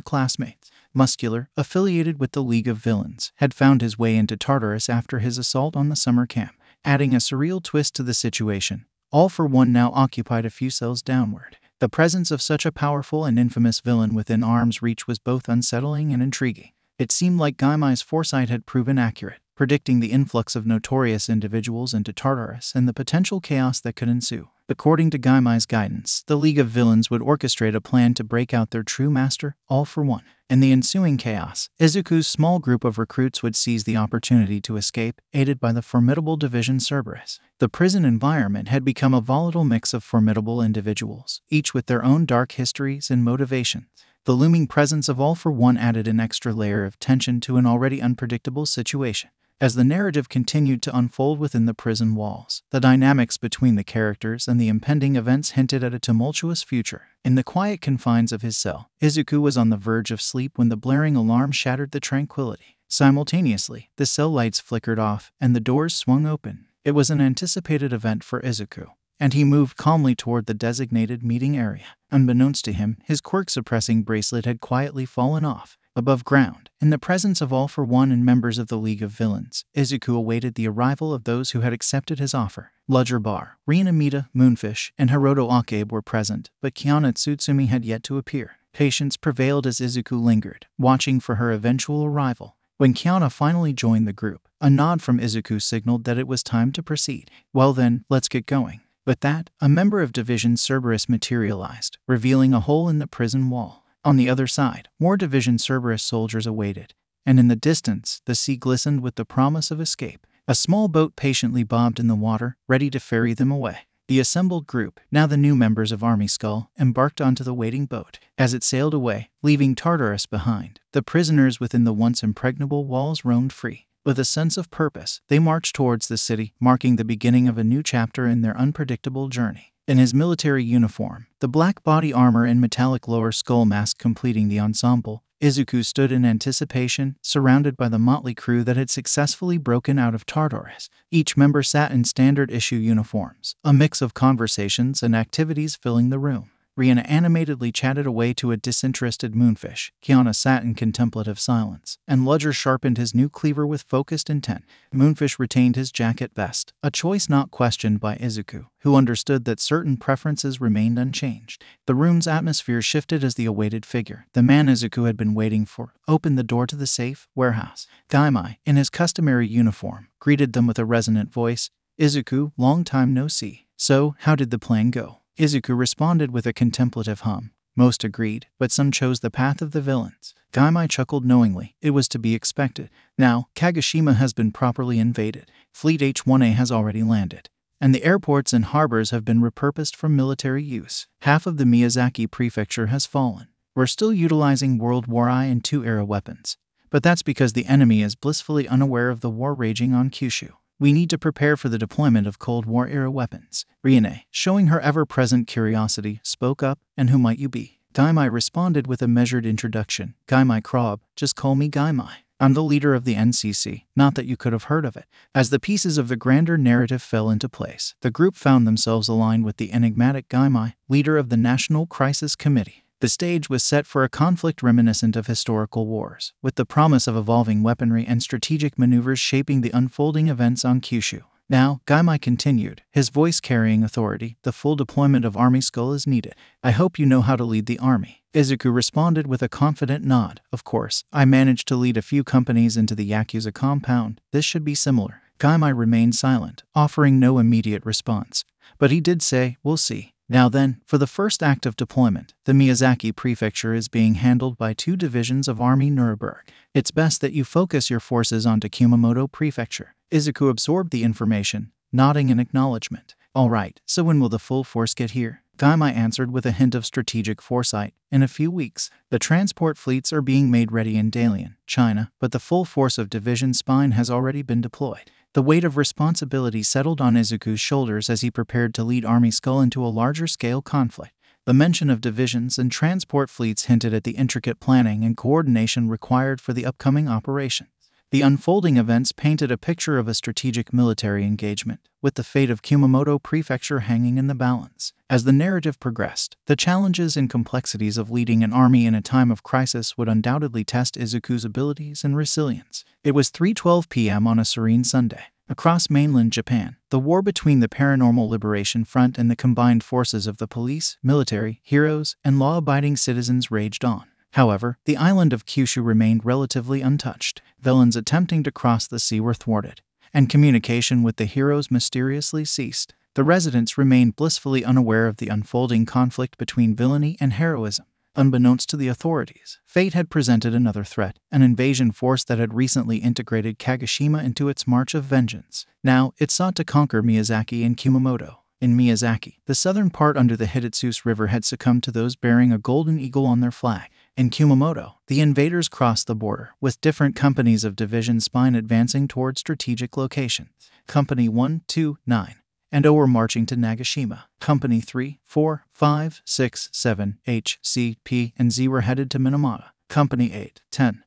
classmates. Muscular, affiliated with the League of Villains, had found his way into Tartarus after his assault on the summer camp, adding a surreal twist to the situation. All for One now occupied a few cells downward. The presence of such a powerful and infamous villain within arm's reach was both unsettling and intriguing. It seemed like Gaimai's foresight had proven accurate, predicting the influx of notorious individuals into Tartarus and the potential chaos that could ensue. According to Gaimai's guidance, the League of Villains would orchestrate a plan to break out their true master, all for one. In the ensuing chaos, Izuku's small group of recruits would seize the opportunity to escape, aided by the formidable division Cerberus. The prison environment had become a volatile mix of formidable individuals, each with their own dark histories and motivations. The looming presence of All for One added an extra layer of tension to an already unpredictable situation. As the narrative continued to unfold within the prison walls, the dynamics between the characters and the impending events hinted at a tumultuous future. In the quiet confines of his cell, Izuku was on the verge of sleep when the blaring alarm shattered the tranquility. Simultaneously, the cell lights flickered off and the doors swung open. It was an anticipated event for Izuku, and he moved calmly toward the designated meeting area. Unbeknownst to him, his quirk suppressing bracelet had quietly fallen off, Above ground, in the presence of All for One and members of the League of Villains, Izuku awaited the arrival of those who had accepted his offer. Ludger Bar, Rin Amida, Moonfish, and Hiroto Akabe were present, but Kiana Tsutsumi had yet to appear. Patience prevailed as Izuku lingered, watching for her eventual arrival. When Kiana finally joined the group, a nod from Izuku signaled that it was time to proceed. Well then, let's get going. With that, a member of Division Cerberus materialized, revealing a hole in the prison wall. On the other side, more Division Cerberus soldiers awaited, and in the distance, the sea glistened with the promise of escape. A small boat patiently bobbed in the water, ready to ferry them away. The assembled group, now the new members of Army Skull, embarked onto the waiting boat. As it sailed away, leaving Tartarus behind, the prisoners within the once impregnable walls roamed free. With a sense of purpose, they marched towards the city, marking the beginning of a new chapter in their unpredictable journey. In his military uniform, the black body armor and metallic lower skull mask completing the ensemble, Izuku stood in anticipation, surrounded by the motley crew that had successfully broken out of Tartarus. Each member sat in standard issue uniforms, a mix of conversations and activities filling the room. Rihanna animatedly chatted away to a disinterested moonfish. Kiana sat in contemplative silence, and Ludger sharpened his new cleaver with focused intent. Moonfish retained his jacket vest, a choice not questioned by Izuku, who understood that certain preferences remained unchanged. The room's atmosphere shifted as the awaited figure, the man Izuku had been waiting for, opened the door to the safe warehouse. Gaimai, in his customary uniform, greeted them with a resonant voice. Izuku, long time no see. So, how did the plan go? Izuku responded with a contemplative hum. Most agreed, but some chose the path of the villains. Gaimai chuckled knowingly. It was to be expected. Now, Kagoshima has been properly invaded. Fleet H-1A has already landed. And the airports and harbors have been repurposed for military use. Half of the Miyazaki prefecture has fallen. We're still utilizing World War I and II era weapons. But that's because the enemy is blissfully unaware of the war raging on Kyushu. We need to prepare for the deployment of Cold War era weapons. Riene, showing her ever present curiosity, spoke up, And who might you be? Gaimai responded with a measured introduction. Gaimai Krob, just call me Gaimai. I'm the leader of the NCC, not that you could have heard of it. As the pieces of the grander narrative fell into place, the group found themselves aligned with the enigmatic Gaimai, leader of the National Crisis Committee. The stage was set for a conflict reminiscent of historical wars, with the promise of evolving weaponry and strategic maneuvers shaping the unfolding events on Kyushu. Now, Gaimai continued, his voice carrying authority. The full deployment of Army Skull is needed. I hope you know how to lead the army. Izuku responded with a confident nod. Of course, I managed to lead a few companies into the Yakuza compound. This should be similar. Gaimai remained silent, offering no immediate response. But he did say, We'll see. Now then, for the first act of deployment, the Miyazaki prefecture is being handled by two divisions of Army Nuremberg. It's best that you focus your forces onto Kumamoto prefecture. Izuku absorbed the information, nodding in acknowledgement. All right, so when will the full force get here? Gaimai answered with a hint of strategic foresight. In a few weeks, the transport fleets are being made ready in Dalian, China, but the full force of Division Spine has already been deployed. The weight of responsibility settled on Izuku's shoulders as he prepared to lead Army Skull into a larger scale conflict. The mention of divisions and transport fleets hinted at the intricate planning and coordination required for the upcoming operation. The unfolding events painted a picture of a strategic military engagement, with the fate of Kumamoto Prefecture hanging in the balance. As the narrative progressed, the challenges and complexities of leading an army in a time of crisis would undoubtedly test Izuku's abilities and resilience. It was 3:12 p.m. on a serene Sunday. Across mainland Japan, the war between the Paranormal Liberation Front and the combined forces of the police, military, heroes, and law-abiding citizens raged on. However, the island of Kyushu remained relatively untouched. Villains attempting to cross the sea were thwarted, and communication with the heroes mysteriously ceased. The residents remained blissfully unaware of the unfolding conflict between villainy and heroism. Unbeknownst to the authorities, fate had presented another threat, an invasion force that had recently integrated Kagoshima into its march of vengeance. Now, it sought to conquer Miyazaki and Kumamoto. In Miyazaki, the southern part under the Hidetsusa River had succumbed to those bearing a golden eagle on their flag. In Kumamoto, the invaders crossed the border, with different companies of Division Spine advancing toward strategic locations. Company 1, 2, 9, and O were marching to Nagashima. Company 3, 4, 5, 6, 7, H, C, P, and Z were headed to Minamata. Company 8, 10,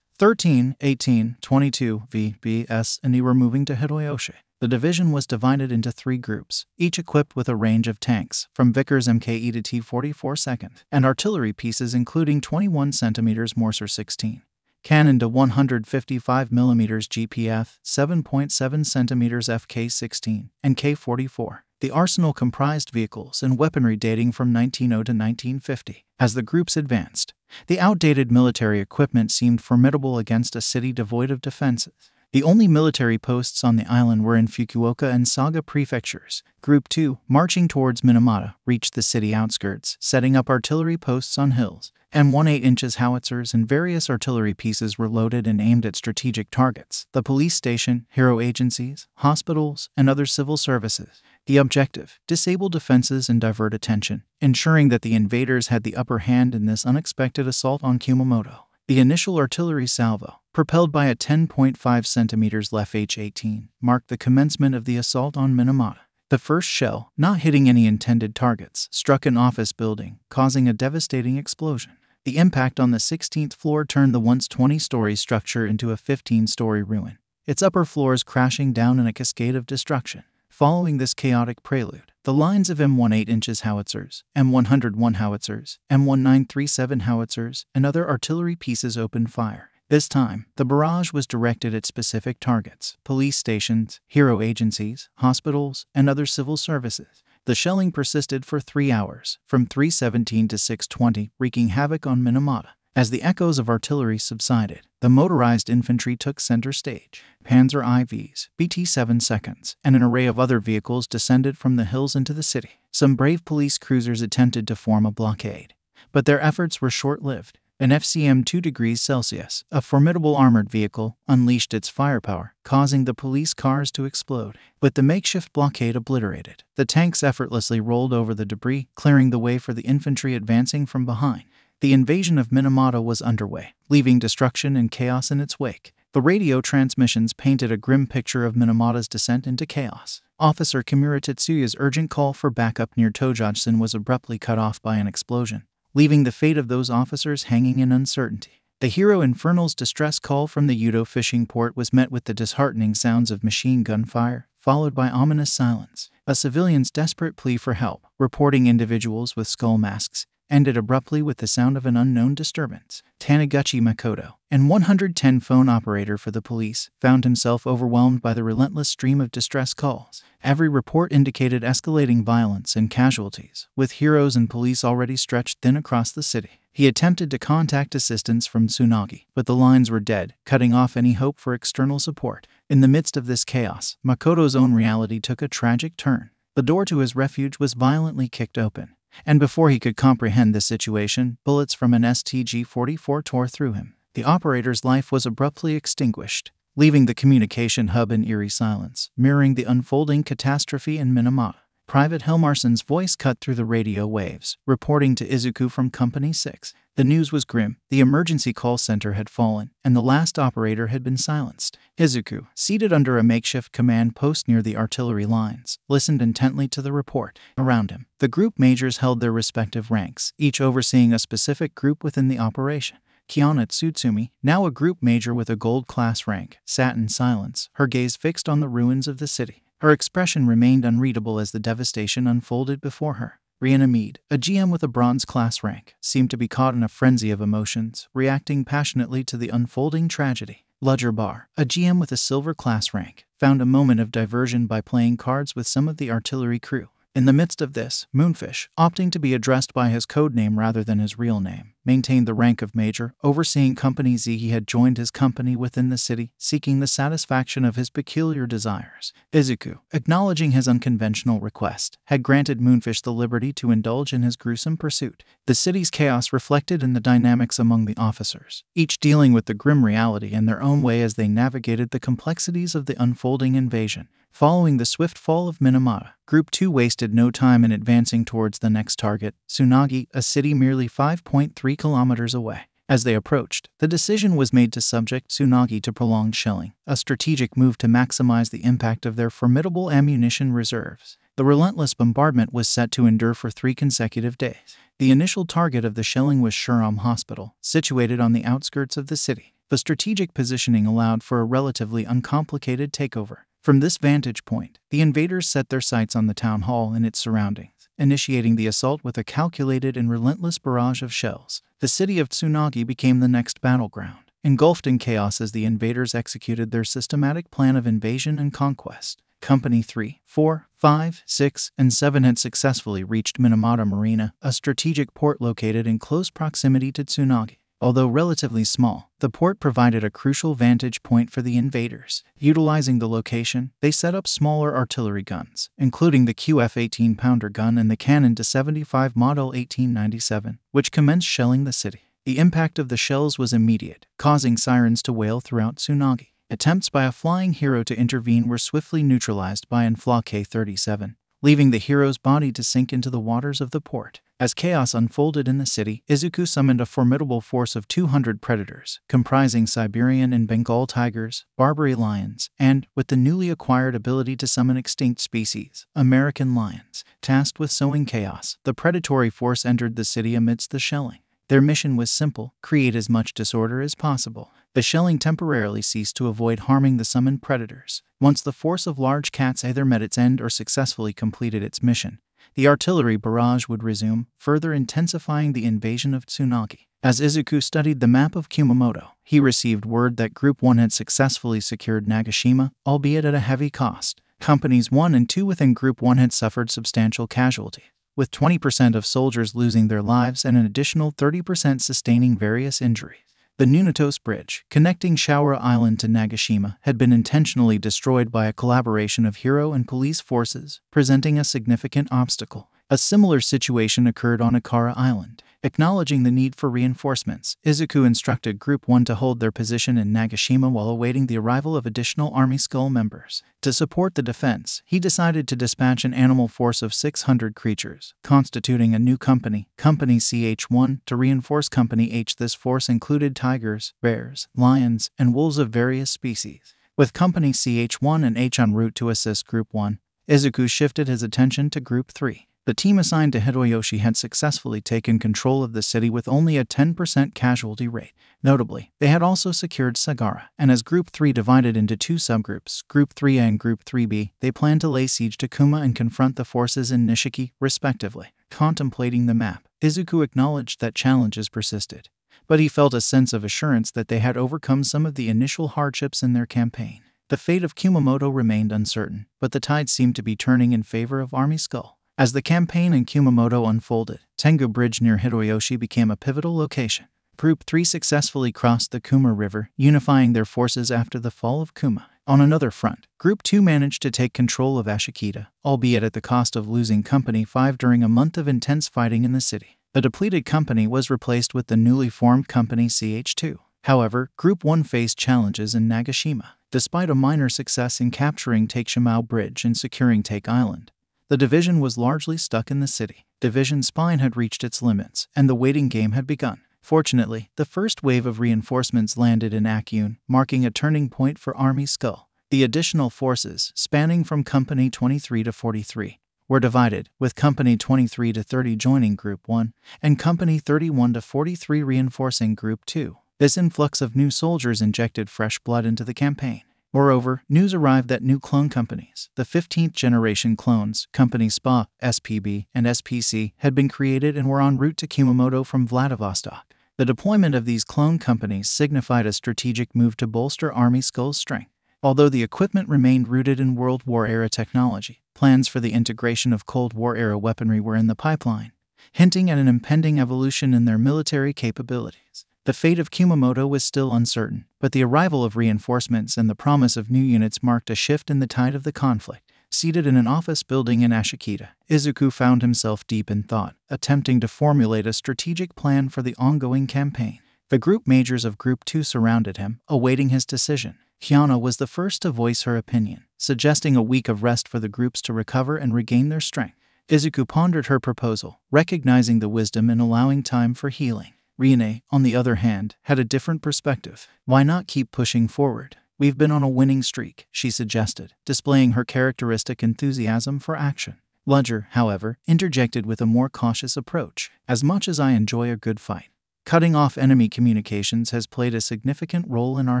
13, 18, 22, V, B, S, and E were moving to Hitoyoshi. The division was divided into three groups, each equipped with a range of tanks, from Vickers MKE to T-44 second, and artillery pieces including 21 cm Morser 16, cannon to 155 mm GPF, 7.7 cm FK-16, and K-44. The arsenal comprised vehicles and weaponry dating from 1900 to 1950. As the groups advanced, the outdated military equipment seemed formidable against a city devoid of defenses. The only military posts on the island were in Fukuoka and Saga prefectures. Group 2, marching towards Minamata, reached the city outskirts, setting up artillery posts on hills. M1 8 inches howitzers and various artillery pieces were loaded and aimed at strategic targets the police station, hero agencies, hospitals, and other civil services. The objective disable defenses and divert attention, ensuring that the invaders had the upper hand in this unexpected assault on Kumamoto. The initial artillery salvo, propelled by a 10.5 centimeters Lef H-18, marked the commencement of the assault on Minamata. The first shell, not hitting any intended targets, struck an office building, causing a devastating explosion. The impact on the 16th floor turned the once 20-story structure into a 15-story ruin, its upper floors crashing down in a cascade of destruction. Following this chaotic prelude, the lines of M1 8 inches howitzers, M101 howitzers, M1937 howitzers, and other artillery pieces opened fire. This time, the barrage was directed at specific targets police stations, hero agencies, hospitals, and other civil services. The shelling persisted for three hours, from 317 to 620, wreaking havoc on Minamata. As the echoes of artillery subsided, the motorized infantry took center stage. Panzer IVs, BT 7 seconds, and an array of other vehicles descended from the hills into the city. Some brave police cruisers attempted to form a blockade, but their efforts were short lived. An FCM 2 degrees Celsius, a formidable armored vehicle, unleashed its firepower, causing the police cars to explode. With the makeshift blockade obliterated, the tanks effortlessly rolled over the debris, clearing the way for the infantry advancing from behind. The invasion of Minamata was underway, leaving destruction and chaos in its wake. The radio transmissions painted a grim picture of Minamata's descent into chaos. Officer Kimura Tetsuya's urgent call for backup near Tojajsen was abruptly cut off by an explosion, leaving the fate of those officers hanging in uncertainty. The Hero Infernal's distress call from the Yudo fishing port was met with the disheartening sounds of machine gun fire, followed by ominous silence. A civilian's desperate plea for help, reporting individuals with skull masks, ended abruptly with the sound of an unknown disturbance. Taniguchi Makoto, an 110 phone operator for the police, found himself overwhelmed by the relentless stream of distress calls. Every report indicated escalating violence and casualties, with heroes and police already stretched thin across the city. He attempted to contact assistance from Tsunagi, but the lines were dead, cutting off any hope for external support. In the midst of this chaos, Makoto's own reality took a tragic turn. The door to his refuge was violently kicked open, and before he could comprehend the situation, bullets from an STG 44 tore through him. The operator's life was abruptly extinguished, leaving the communication hub in eerie silence, mirroring the unfolding catastrophe in Minamata. Private Helmarsson's voice cut through the radio waves, reporting to Izuku from Company 6. The news was grim. The emergency call center had fallen, and the last operator had been silenced. Izuku, seated under a makeshift command post near the artillery lines, listened intently to the report. Around him, the group majors held their respective ranks, each overseeing a specific group within the operation. Kiana Tsutsumi, now a group major with a gold class rank, sat in silence, her gaze fixed on the ruins of the city. Her expression remained unreadable as the devastation unfolded before her. Rihanna Mead, a GM with a bronze class rank, seemed to be caught in a frenzy of emotions, reacting passionately to the unfolding tragedy. Ludger Bar, a GM with a silver class rank, found a moment of diversion by playing cards with some of the artillery crew. In the midst of this, Moonfish, opting to be addressed by his code name rather than his real name, maintained the rank of major, overseeing Company Z. He had joined his company within the city, seeking the satisfaction of his peculiar desires. Izuku, acknowledging his unconventional request, had granted Moonfish the liberty to indulge in his gruesome pursuit. The city's chaos reflected in the dynamics among the officers, each dealing with the grim reality in their own way as they navigated the complexities of the unfolding invasion. Following the swift fall of Minamata, Group 2 wasted no time in advancing towards the next target, Tsunagi, a city merely 5.3 kilometers away. As they approached, the decision was made to subject Tsunagi to prolonged shelling, a strategic move to maximize the impact of their formidable ammunition reserves. The relentless bombardment was set to endure for three consecutive days. The initial target of the shelling was Shuram Hospital, situated on the outskirts of the city. The strategic positioning allowed for a relatively uncomplicated takeover. From this vantage point, the invaders set their sights on the town hall and its surroundings, initiating the assault with a calculated and relentless barrage of shells. The city of Tsunagi became the next battleground, engulfed in chaos as the invaders executed their systematic plan of invasion and conquest. Company 3, 4, 5, 6, and 7 had successfully reached Minamata Marina, a strategic port located in close proximity to Tsunagi. Although relatively small, the port provided a crucial vantage point for the invaders. Utilizing the location, they set up smaller artillery guns, including the QF 18 pounder gun and the Cannon to 75 Model 1897, which commenced shelling the city. The impact of the shells was immediate, causing sirens to wail throughout Tsunagi. Attempts by a flying hero to intervene were swiftly neutralized by an Flak 37, leaving the hero's body to sink into the waters of the port. As chaos unfolded in the city, Izuku summoned a formidable force of 200 predators, comprising Siberian and Bengal tigers, Barbary lions, and, with the newly acquired ability to summon extinct species, American lions. Tasked with sowing chaos, the predatory force entered the city amidst the shelling. Their mission was simple create as much disorder as possible. The shelling temporarily ceased to avoid harming the summoned predators. Once the force of large cats either met its end or successfully completed its mission, the artillery barrage would resume, further intensifying the invasion of Tsunagi. As Izuku studied the map of Kumamoto, he received word that Group 1 had successfully secured Nagashima, albeit at a heavy cost. Companies 1 and 2 within Group 1 had suffered substantial casualties, with 20% of soldiers losing their lives and an additional 30% sustaining various injuries. The Nunatos Bridge, connecting Shoura Island to Nagashima, had been intentionally destroyed by a collaboration of hero and police forces, presenting a significant obstacle. A similar situation occurred on Akara Island. Acknowledging the need for reinforcements, Izuku instructed Group 1 to hold their position in Nagashima while awaiting the arrival of additional Army Skull members. To support the defense, he decided to dispatch an animal force of 600 creatures, constituting a new company, Company CH1, to reinforce Company H. This force included tigers, bears, lions, and wolves of various species. With Company CH1 and H en route to assist Group 1, Izuku shifted his attention to Group 3. The team assigned to Hitoyoshi had successfully taken control of the city with only a 10% casualty rate. Notably, they had also secured Sagara, and as Group 3 divided into two subgroups, Group 3A and Group 3B, they planned to lay siege to Kuma and confront the forces in Nishiki, respectively. Contemplating the map, Izuku acknowledged that challenges persisted, but he felt a sense of assurance that they had overcome some of the initial hardships in their campaign. The fate of Kumamoto remained uncertain, but the tide seemed to be turning in favor of Army Skull. As the campaign in Kumamoto unfolded, Tengu Bridge near Hitoyoshi became a pivotal location. Group 3 successfully crossed the Kuma River, unifying their forces after the fall of Kuma. On another front, Group 2 managed to take control of Ashikita, albeit at the cost of losing Company 5 during a month of intense fighting in the city. The depleted company was replaced with the newly formed company CH2. However, Group 1 faced challenges in Nagashima. Despite a minor success in capturing Take Shimao Bridge and securing Take Island, the division was largely stuck in the city. Division Spine had reached its limits, and the waiting game had begun. Fortunately, the first wave of reinforcements landed in Akyun, marking a turning point for Army Skull. The additional forces, spanning from Company 23 to 43, were divided, with Company 23 to 30 joining Group 1 and Company 31 to 43 reinforcing Group 2. This influx of new soldiers injected fresh blood into the campaign. Moreover, news arrived that new clone companies, the 15th generation clones, Company SPA, SPB, and SPC, had been created and were en route to Kumamoto from Vladivostok. The deployment of these clone companies signified a strategic move to bolster Army Skull's strength. Although the equipment remained rooted in World War era technology, plans for the integration of Cold War era weaponry were in the pipeline, hinting at an impending evolution in their military capabilities. The fate of Kumamoto was still uncertain, but the arrival of reinforcements and the promise of new units marked a shift in the tide of the conflict. Seated in an office building in Ashikita, Izuku found himself deep in thought, attempting to formulate a strategic plan for the ongoing campaign. The group majors of Group 2 surrounded him, awaiting his decision. Kiana was the first to voice her opinion, suggesting a week of rest for the groups to recover and regain their strength. Izuku pondered her proposal, recognizing the wisdom in allowing time for healing. Riene, on the other hand, had a different perspective. Why not keep pushing forward? We've been on a winning streak, she suggested, displaying her characteristic enthusiasm for action. Ludger, however, interjected with a more cautious approach. As much as I enjoy a good fight, cutting off enemy communications has played a significant role in our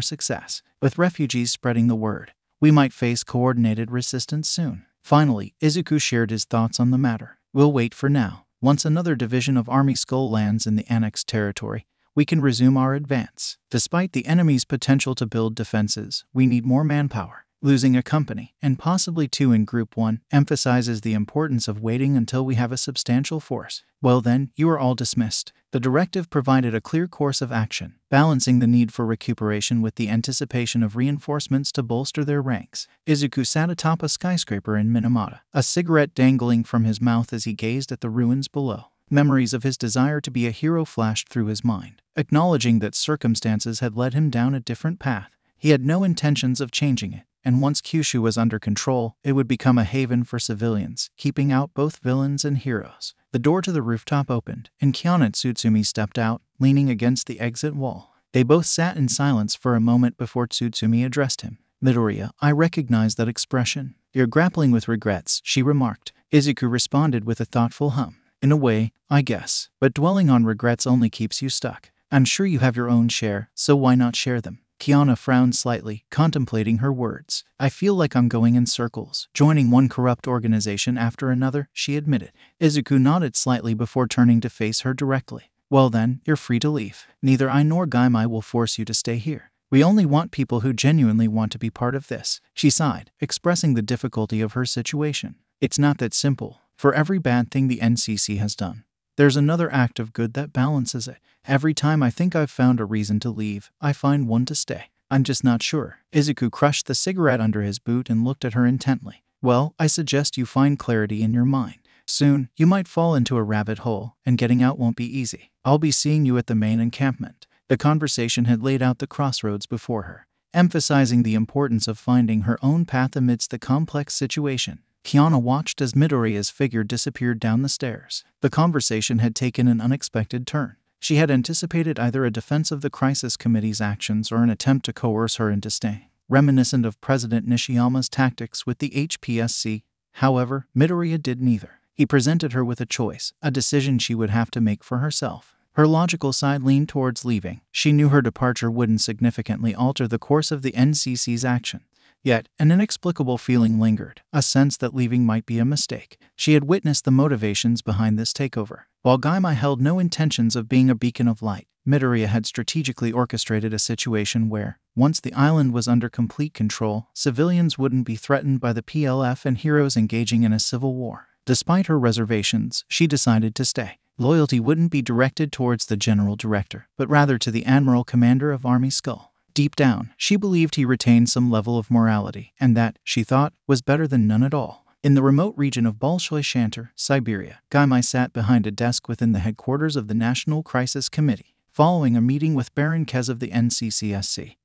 success. With refugees spreading the word, we might face coordinated resistance soon. Finally, Izuku shared his thoughts on the matter. We'll wait for now. Once another division of Army Skull lands in the annexed territory, we can resume our advance. Despite the enemy's potential to build defenses, we need more manpower. Losing a company, and possibly two in Group 1, emphasizes the importance of waiting until we have a substantial force. Well, then, you are all dismissed. The directive provided a clear course of action, balancing the need for recuperation with the anticipation of reinforcements to bolster their ranks. Izuku sat atop a skyscraper in Minamata, a cigarette dangling from his mouth as he gazed at the ruins below. Memories of his desire to be a hero flashed through his mind. Acknowledging that circumstances had led him down a different path, he had no intentions of changing it and once Kyushu was under control, it would become a haven for civilians, keeping out both villains and heroes. The door to the rooftop opened, and Kiana Tsutsumi stepped out, leaning against the exit wall. They both sat in silence for a moment before Tsutsumi addressed him. Midoriya, I recognize that expression. You're grappling with regrets, she remarked. Izuku responded with a thoughtful hum. In a way, I guess, but dwelling on regrets only keeps you stuck. I'm sure you have your own share, so why not share them? Kiana frowned slightly, contemplating her words. I feel like I'm going in circles, joining one corrupt organization after another, she admitted. Izuku nodded slightly before turning to face her directly. Well then, you're free to leave. Neither I nor Gaimai will force you to stay here. We only want people who genuinely want to be part of this. She sighed, expressing the difficulty of her situation. It's not that simple. For every bad thing the NCC has done, there's another act of good that balances it. Every time I think I've found a reason to leave, I find one to stay. I'm just not sure. Izuku crushed the cigarette under his boot and looked at her intently. Well, I suggest you find clarity in your mind. Soon, you might fall into a rabbit hole, and getting out won't be easy. I'll be seeing you at the main encampment. The conversation had laid out the crossroads before her, emphasizing the importance of finding her own path amidst the complex situation. Kiana watched as Midoriya's figure disappeared down the stairs. The conversation had taken an unexpected turn. She had anticipated either a defense of the crisis committee's actions or an attempt to coerce her into staying, reminiscent of President Nishiyama's tactics with the HPSC. However, Midoriya did neither. He presented her with a choice, a decision she would have to make for herself. Her logical side leaned towards leaving. She knew her departure wouldn't significantly alter the course of the NCC's action. Yet, an inexplicable feeling lingered, a sense that leaving might be a mistake. She had witnessed the motivations behind this takeover. While Gaimai held no intentions of being a beacon of light, Midoriya had strategically orchestrated a situation where, once the island was under complete control, civilians wouldn't be threatened by the PLF and heroes engaging in a civil war. Despite her reservations, she decided to stay. Loyalty wouldn't be directed towards the general director, but rather to the admiral commander of Army Skull. Deep down, she believed he retained some level of morality, and that, she thought, was better than none at all. In the remote region of Bolshoi Shantar, Siberia, Gaimai sat behind a desk within the headquarters of the National Crisis Committee, following a meeting with Baron Kez of the NCCSC.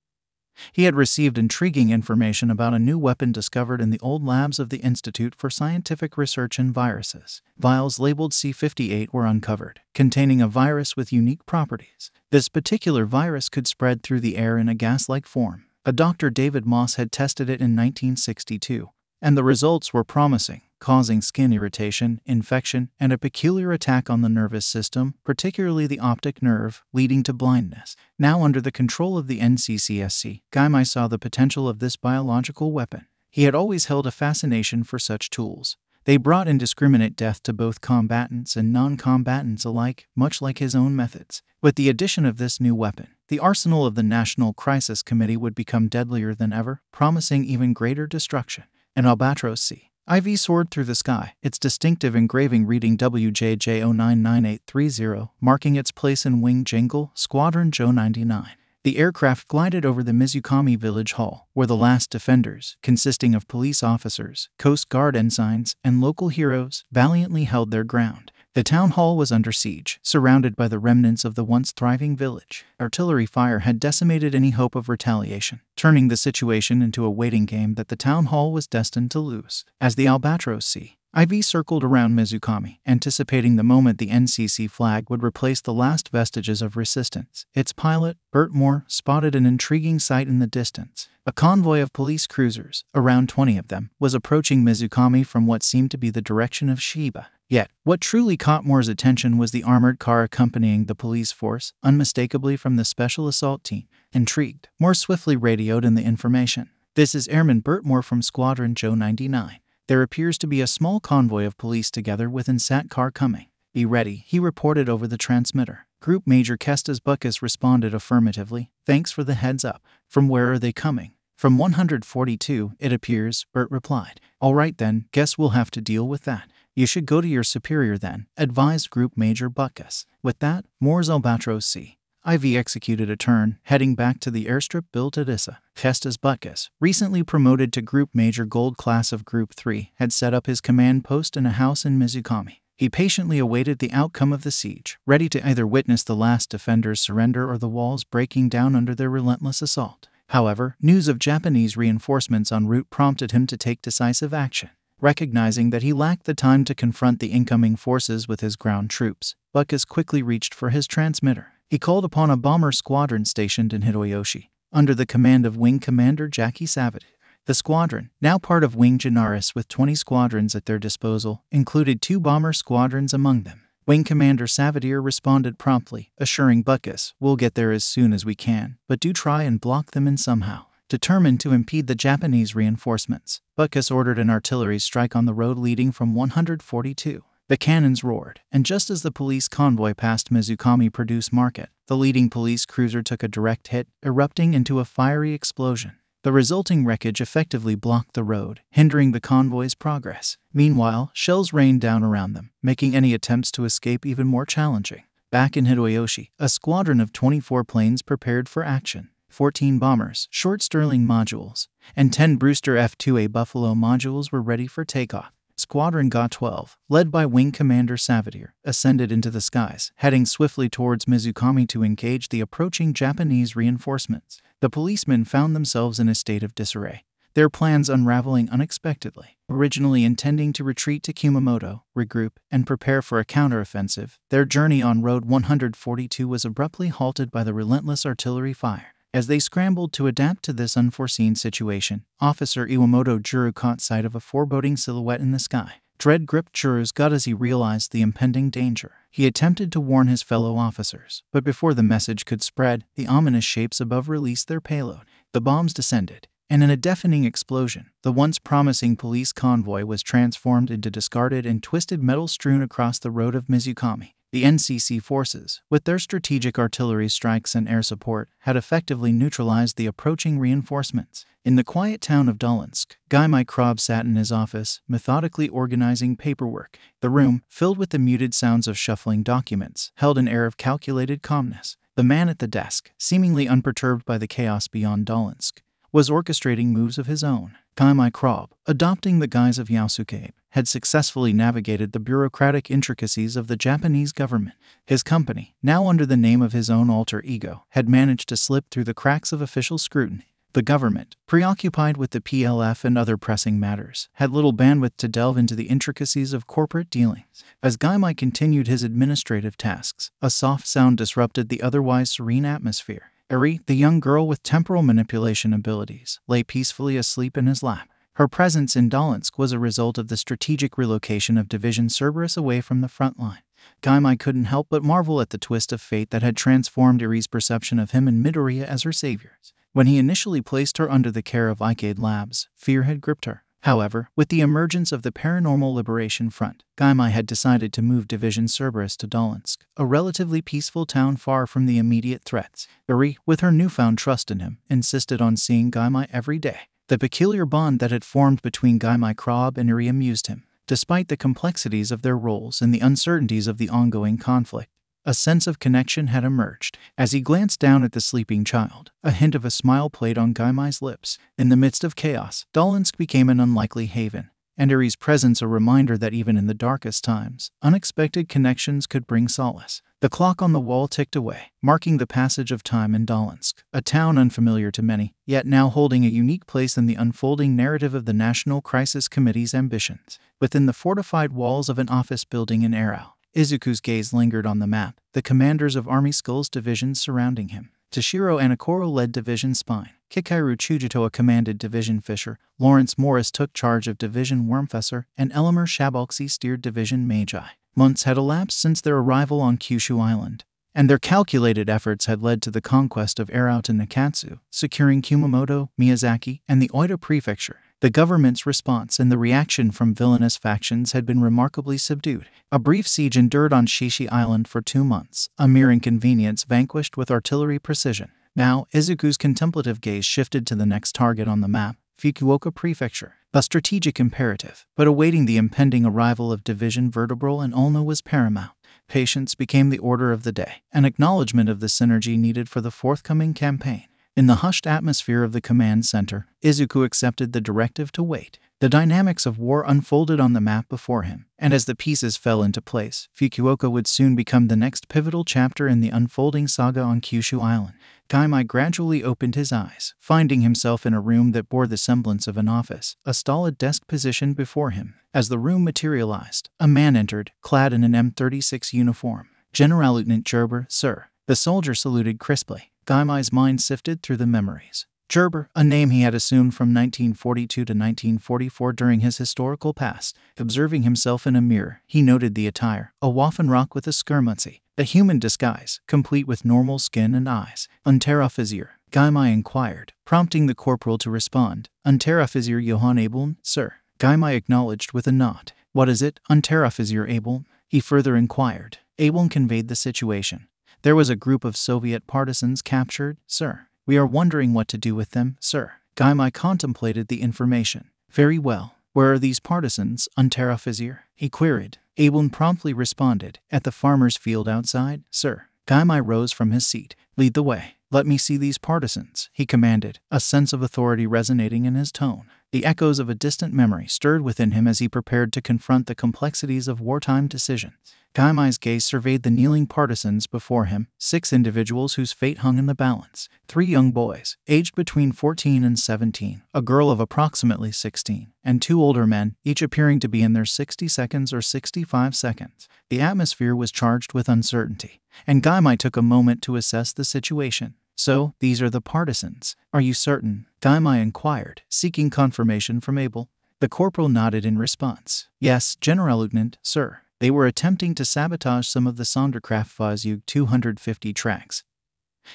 He had received intriguing information about a new weapon discovered in the old labs of the Institute for Scientific Research in Viruses. Vials labeled C58 were uncovered, containing a virus with unique properties. This particular virus could spread through the air in a gas like form. A Dr. David Moss had tested it in 1962 and the results were promising, causing skin irritation, infection, and a peculiar attack on the nervous system, particularly the optic nerve, leading to blindness. Now under the control of the NCCSC, Gaimai saw the potential of this biological weapon. He had always held a fascination for such tools. They brought indiscriminate death to both combatants and non combatants alike, much like his own methods. With the addition of this new weapon, the arsenal of the National Crisis Committee would become deadlier than ever, promising even greater destruction an albatros C. IV soared through the sky, its distinctive engraving reading WJJ099830, marking its place in Wing Jingle, Squadron Joe 99. The aircraft glided over the Mizukami Village Hall, where the last defenders, consisting of police officers, Coast Guard ensigns, and local heroes, valiantly held their ground. The town hall was under siege, surrounded by the remnants of the once thriving village. Artillery fire had decimated any hope of retaliation, turning the situation into a waiting game that the town hall was destined to lose. As the Albatros C. IV circled around Mizukami, anticipating the moment the NCC flag would replace the last vestiges of resistance. Its pilot, Bert Moore, spotted an intriguing sight in the distance. A convoy of police cruisers, around 20 of them, was approaching Mizukami from what seemed to be the direction of Shiba. Yet, what truly caught Moore's attention was the armored car accompanying the police force, unmistakably from the Special Assault Team. Intrigued, Moore swiftly radioed in the information. This is Airman Bert Moore from Squadron Joe 99. There appears to be a small convoy of police together with INSAT car coming. Be ready, he reported over the transmitter. Group Major Kestas Butkus responded affirmatively. Thanks for the heads up. From where are they coming? From 142, it appears, Bert replied. All right then, guess we'll have to deal with that. You should go to your superior then, advised Group Major Butkus. With that, Moore's Albatros C. IV executed a turn, heading back to the airstrip built at Issa. Kestas Butkus, recently promoted to Group Major Gold Class of Group 3, had set up his command post in a house in Mizukami. He patiently awaited the outcome of the siege, ready to either witness the last defenders surrender or the walls breaking down under their relentless assault. However, news of Japanese reinforcements en route prompted him to take decisive action. Recognizing that he lacked the time to confront the incoming forces with his ground troops, Butkus quickly reached for his transmitter. He called upon a bomber squadron stationed in Hitoyoshi, under the command of Wing Commander Jackie Savage. The squadron, now part of Wing Genaris with 20 squadrons at their disposal, included two bomber squadrons among them. Wing Commander Savadier responded promptly, assuring Butkus, We'll get there as soon as we can, but do try and block them in somehow. Determined to impede the Japanese reinforcements, Butkus ordered an artillery strike on the road leading from 142. The cannons roared, and just as the police convoy passed Mizukami Produce Market, the leading police cruiser took a direct hit, erupting into a fiery explosion. The resulting wreckage effectively blocked the road, hindering the convoy's progress. Meanwhile, shells rained down around them, making any attempts to escape even more challenging. Back in Hitoyoshi, a squadron of 24 planes prepared for action. 14 bombers, short Stirling modules, and 10 Brewster F 2A Buffalo modules were ready for takeoff. Squadron GA 12, led by Wing Commander Savadier, ascended into the skies, heading swiftly towards Mizukami to engage the approaching Japanese reinforcements. The policemen found themselves in a state of disarray, their plans unraveling unexpectedly. Originally intending to retreat to Kumamoto, regroup, and prepare for a counteroffensive, their journey on Road 142 was abruptly halted by the relentless artillery fire. As they scrambled to adapt to this unforeseen situation, Officer Iwamoto Juru caught sight of a foreboding silhouette in the sky. Dread gripped Juru's gut as he realized the impending danger. He attempted to warn his fellow officers, but before the message could spread, the ominous shapes above released their payload. The bombs descended, and in a deafening explosion, the once promising police convoy was transformed into discarded and twisted metal strewn across the road of Mizukami. The NCC forces, with their strategic artillery strikes and air support, had effectively neutralized the approaching reinforcements. In the quiet town of Dolinsk, Guy Microb sat in his office, methodically organizing paperwork. The room, filled with the muted sounds of shuffling documents, held an air of calculated calmness. The man at the desk, seemingly unperturbed by the chaos beyond Dolinsk, was orchestrating moves of his own. Guy Microb, adopting the guise of Yasuke, had successfully navigated the bureaucratic intricacies of the Japanese government. His company, now under the name of his own alter ego, had managed to slip through the cracks of official scrutiny. The government, preoccupied with the PLF and other pressing matters, had little bandwidth to delve into the intricacies of corporate dealings. As Gaimai continued his administrative tasks, a soft sound disrupted the otherwise serene atmosphere. Eri, the young girl with temporal manipulation abilities, lay peacefully asleep in his lap. Her presence in Dolinsk was a result of the strategic relocation of Division Cerberus away from the front line. Gaimai couldn't help but marvel at the twist of fate that had transformed Eri's perception of him and Midoriya as her saviors. When he initially placed her under the care of Icade Labs, fear had gripped her. However, with the emergence of the Paranormal Liberation Front, Gaimai had decided to move Division Cerberus to Dolinsk, a relatively peaceful town far from the immediate threats. Eri, with her newfound trust in him, insisted on seeing Gaimai every day. The peculiar bond that had formed between Guy Microb and Eri amused him, despite the complexities of their roles and the uncertainties of the ongoing conflict. A sense of connection had emerged. As he glanced down at the sleeping child, a hint of a smile played on Gaimai's lips. In the midst of chaos, Dolinsk became an unlikely haven, and Eri's presence a reminder that even in the darkest times, unexpected connections could bring solace. The clock on the wall ticked away, marking the passage of time in Dolinsk, a town unfamiliar to many, yet now holding a unique place in the unfolding narrative of the National Crisis Committee's ambitions. Within the fortified walls of an office building in Arao, Izuku's gaze lingered on the map, the commanders of Army Skull's divisions surrounding him. Toshiro Anakoro led Division Spine. Kikairu Chujitoa commanded Division Fisher. Lawrence Morris took charge of Division Wurmfässer, and Elmer Shabalksi steered Division Magi. Months had elapsed since their arrival on Kyushu Island, and their calculated efforts had led to the conquest of Arauto Nakatsu, securing Kumamoto, Miyazaki, and the Oita Prefecture. The government's response and the reaction from villainous factions had been remarkably subdued. A brief siege endured on Shishi Island for two months, a mere inconvenience vanquished with artillery precision. Now, Izuku's contemplative gaze shifted to the next target on the map, Fukuoka Prefecture. A strategic imperative, but awaiting the impending arrival of Division Vertebral and Ulna was paramount. Patience became the order of the day, an acknowledgement of the synergy needed for the forthcoming campaign. In the hushed atmosphere of the command center, Izuku accepted the directive to wait. The dynamics of war unfolded on the map before him, and as the pieces fell into place, Fukuoka would soon become the next pivotal chapter in the unfolding saga on Kyushu Island. Gaimai gradually opened his eyes, finding himself in a room that bore the semblance of an office, a stolid desk positioned before him. As the room materialized, a man entered, clad in an M36 uniform. General Lieutenant Gerber, sir. The soldier saluted crisply. Gaimai's mind sifted through the memories. Gerber, a name he had assumed from 1942 to 1944 during his historical past. Observing himself in a mirror, he noted the attire, a Waffenrock with a Schirmmütze, a human disguise, complete with normal skin and eyes. Unteroffizier, Gaimai inquired, prompting the corporal to respond. Unteroffizier Johann Abeln, sir. Gaimai acknowledged with a nod. What is it, Unteroffizier Abeln? He further inquired. Abeln conveyed the situation. There was a group of Soviet partisans captured, sir. We are wondering what to do with them, sir. Gaimai contemplated the information. Very well. Where are these partisans, Unteroffizier? He queried. Abeln promptly responded, At the farmer's field outside, sir. Gaimai rose from his seat. Lead the way. Let me see these partisans, he commanded, a sense of authority resonating in his tone. The echoes of a distant memory stirred within him as he prepared to confront the complexities of wartime decisions. Gaimai's gaze surveyed the kneeling partisans before him, six individuals whose fate hung in the balance. Three young boys, aged between 14 and 17, a girl of approximately 16, and two older men, each appearing to be in their 60 seconds or 65 seconds. The atmosphere was charged with uncertainty, and Gaimai took a moment to assess the situation. So, these are the partisans. Are you certain? Gaimai inquired, seeking confirmation from Abeln. The corporal nodded in response. Yes, General Lieutenant, sir. They were attempting to sabotage some of the Sonderkraftfahrzeuge 250 tracks,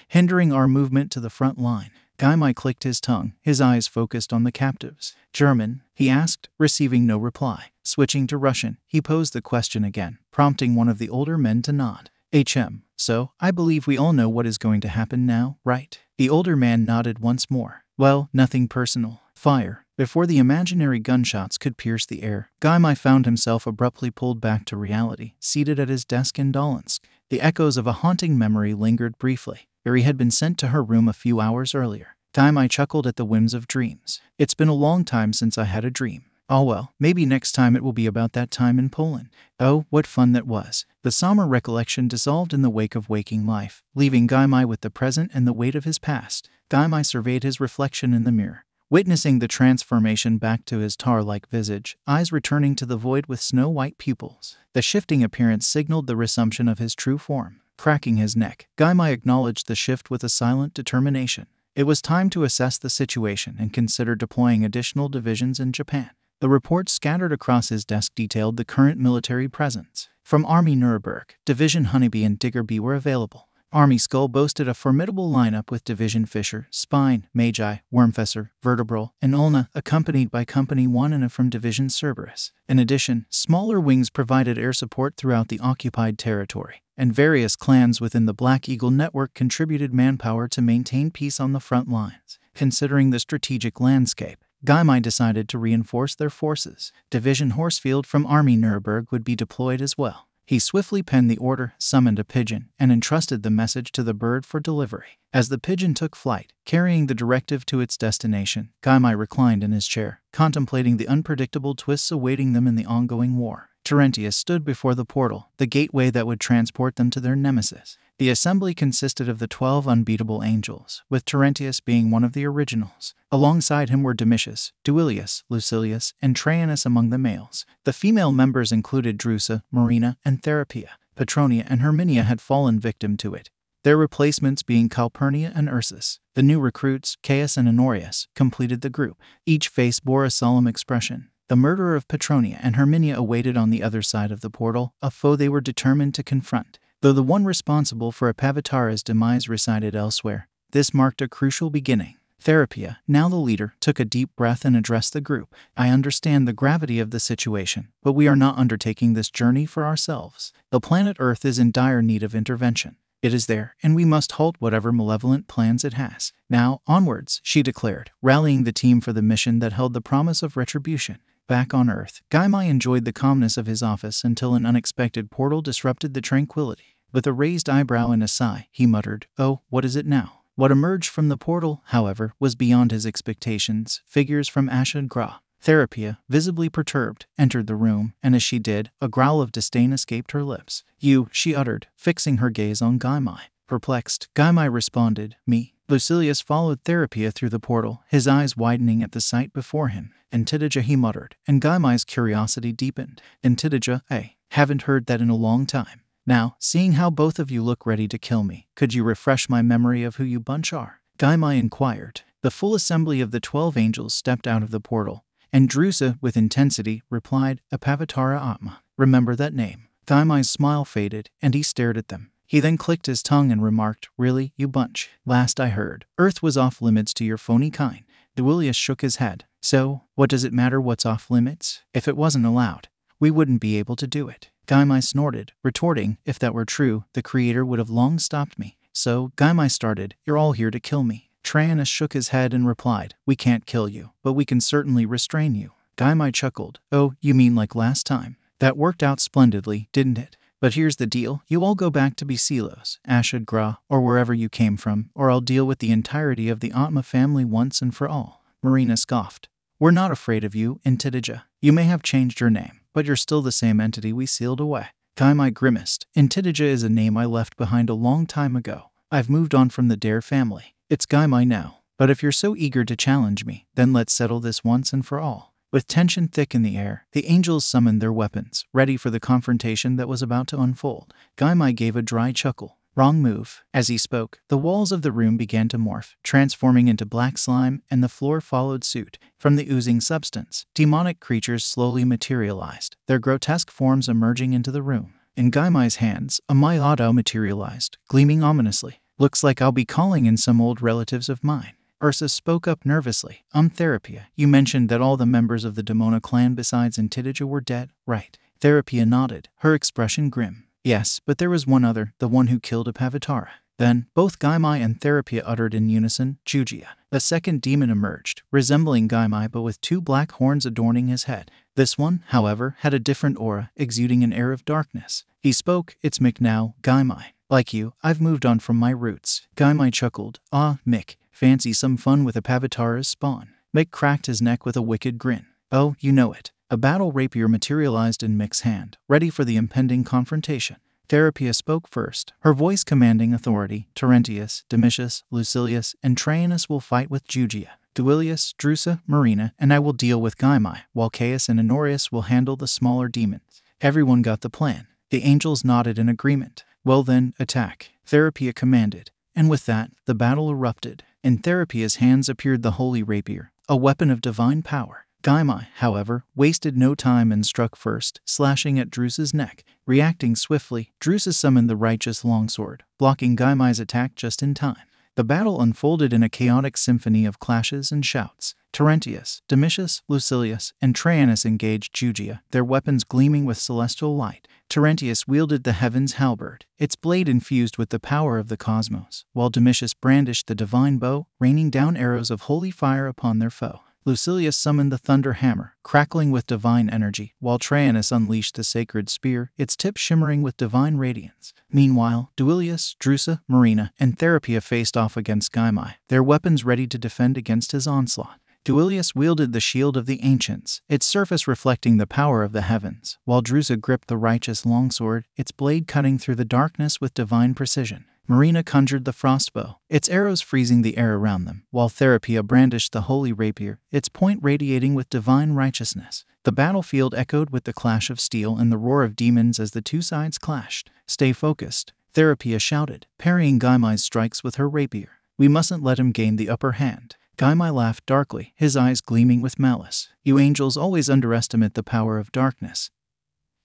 hindering our movement to the front line. Gaimai clicked his tongue, his eyes focused on the captives. German? he asked, receiving no reply. Switching to Russian, he posed the question again, prompting one of the older men to nod. HM, so I believe we all know what is going to happen now, right? The older man nodded once more. Well, nothing personal. Fire. Before the imaginary gunshots could pierce the air, Gaimai found himself abruptly pulled back to reality, seated at his desk in Dolinsk. The echoes of a haunting memory lingered briefly, he had been sent to her room a few hours earlier. Gaimai chuckled at the whims of dreams. It's been a long time since I had a dream. Oh well, maybe next time it will be about that time in Poland. Oh, what fun that was. The summer recollection dissolved in the wake of waking life, leaving Gaimai with the present and the weight of his past. Gaimai surveyed his reflection in the mirror, witnessing the transformation back to his tar like visage, eyes returning to the void with snow white pupils. The shifting appearance signaled the resumption of his true form. Cracking his neck, Gaimai acknowledged the shift with a silent determination. It was time to assess the situation and consider deploying additional divisions in Japan. The reports scattered across his desk detailed the current military presence. From Army Nuremberg, Division Honeybee and Digger were available. Army Skull boasted a formidable lineup with Division Fisher, Spine, Magi, Wurmfässer, Vertebral, and Ulna, accompanied by Company 1 and a from Division Cerberus. In addition, smaller wings provided air support throughout the occupied territory, and various clans within the Black Eagle network contributed manpower to maintain peace on the front lines. Considering the strategic landscape, Gaimai decided to reinforce their forces. Division Horsefield from Army Nuremberg would be deployed as well. He swiftly penned the order, summoned a pigeon, and entrusted the message to the bird for delivery. As the pigeon took flight, carrying the directive to its destination, Gaimai reclined in his chair, contemplating the unpredictable twists awaiting them in the ongoing war. Terentius stood before the portal, the gateway that would transport them to their nemesis. The assembly consisted of the twelve unbeatable angels, with Terentius being one of the originals. Alongside him were Domitius, Duilius, Lucilius, and Traianus among the males. The female members included Drusa, Marina, and Therapia. Petronia and Herminia had fallen victim to it, their replacements being Calpurnia and Ursus. The new recruits, Caius and Honorius, completed the group. Each face bore a solemn expression. The murderer of Petronia and Herminia awaited on the other side of the portal, a foe they were determined to confront. Though the one responsible for Epavitara's demise resided elsewhere, this marked a crucial beginning. Therapia, now the leader, took a deep breath and addressed the group. I understand the gravity of the situation, but we are not undertaking this journey for ourselves. The planet Earth is in dire need of intervention. It is there, and we must halt whatever malevolent plans it has. Now, onwards, she declared, rallying the team for the mission that held the promise of retribution. Back on Earth, Gaimai enjoyed the calmness of his office until an unexpected portal disrupted the tranquility. With a raised eyebrow and a sigh, he muttered, Oh, what is it now? What emerged from the portal, however, was beyond his expectations. Figures from Ashad Gra. Therapia, visibly perturbed, entered the room, and as she did, a growl of disdain escaped her lips. You, she uttered, fixing her gaze on Gaimai. Perplexed, Gaimai responded, Me. Lucilius followed Therapia through the portal, his eyes widening at the sight before him. Antidija, he muttered, and Gaimai's curiosity deepened. Antidija, I haven't heard that in a long time. Now, seeing how both of you look ready to kill me, could you refresh my memory of who you bunch are? Gaimai inquired. The full assembly of the twelve angels stepped out of the portal, and Drusa, with intensity, replied, Epavitara Atma. Remember that name. Gaimai's smile faded, and he stared at them. He then clicked his tongue and remarked, Really, you bunch? Last I heard, Earth was off limits to your phony kind. Duilius shook his head. So, what does it matter what's off limits? If it wasn't allowed, we wouldn't be able to do it. Gaimai snorted, retorting, if that were true, the creator would have long stopped me. So, Gaimai started, You're all here to kill me. Traianus shook his head and replied, We can't kill you, but we can certainly restrain you. Gaimai chuckled, Oh, you mean like last time? That worked out splendidly, didn't it? But here's the deal you all go back to Basilos, Ashad Gra, or wherever you came from, or I'll deal with the entirety of the Atma family once and for all. Marina scoffed. We're not afraid of you, Intidija. You may have changed your name, but you're still the same entity we sealed away. Gaimai grimaced. Intidija is a name I left behind a long time ago. I've moved on from the Dare family. It's Gaimai now. But if you're so eager to challenge me, then let's settle this once and for all. With tension thick in the air, the angels summoned their weapons, ready for the confrontation that was about to unfold. Gaimai gave a dry chuckle. Wrong move. As he spoke, the walls of the room began to morph, transforming into black slime, and the floor followed suit. From the oozing substance, demonic creatures slowly materialized, their grotesque forms emerging into the room. In Gaimai's hands, a Mayadao materialized, gleaming ominously. Looks like I'll be calling in some old relatives of mine. Ursa spoke up nervously. Um, Therapia, you mentioned that all the members of the Demona clan besides Intidija were dead, right? Therapia nodded, her expression grim. Yes, but there was one other, the one who killed Epavatara. Then, both Gaimai and Therapia uttered in unison, Jugia. A second demon emerged, resembling Gaimai but with two black horns adorning his head. This one, however, had a different aura, exuding an air of darkness. He spoke, It's Mick now, Gaimai. Like you, I've moved on from my roots. Gaimai chuckled, Ah, Mick, fancy some fun with Epavatara's spawn. Mick cracked his neck with a wicked grin. Oh, you know it. A battle rapier materialized in Mick's hand, ready for the impending confrontation. Therapia spoke first, her voice commanding authority. Terentius, Domitius, Lucilius, and Traianus will fight with Jugia. Duilius, Drusa, Marina, and I will deal with Gaimai, while Caius and Honorius will handle the smaller demons. Everyone got the plan. The angels nodded in agreement. Well then, attack, Therapia commanded. And with that, the battle erupted. In Therapia's hands appeared the holy rapier, a weapon of divine power. Gaimai, however, wasted no time and struck first, slashing at Drusa's neck. Reacting swiftly, Drusa summoned the righteous longsword, blocking Gaimai's attack just in time. The battle unfolded in a chaotic symphony of clashes and shouts. Terentius, Domitius, Lucilius, and Traianus engaged Jugia, their weapons gleaming with celestial light. Terentius wielded the heaven's halberd, its blade infused with the power of the cosmos, while Domitius brandished the divine bow, raining down arrows of holy fire upon their foe. Lucilius summoned the thunder hammer, crackling with divine energy, while Traianus unleashed the sacred spear, its tip shimmering with divine radiance. Meanwhile, Duilius, Drusa, Marina, and Therapia faced off against Gaimai, their weapons ready to defend against his onslaught. Duilius wielded the shield of the ancients, its surface reflecting the power of the heavens, while Drusa gripped the righteous longsword, its blade cutting through the darkness with divine precision. Marina conjured the frostbow, its arrows freezing the air around them, while Therapia brandished the holy rapier, its point radiating with divine righteousness. The battlefield echoed with the clash of steel and the roar of demons as the two sides clashed. Stay focused, Therapia shouted, parrying Gaimai's strikes with her rapier. We mustn't let him gain the upper hand. Gaimai laughed darkly, his eyes gleaming with malice. You angels always underestimate the power of darkness.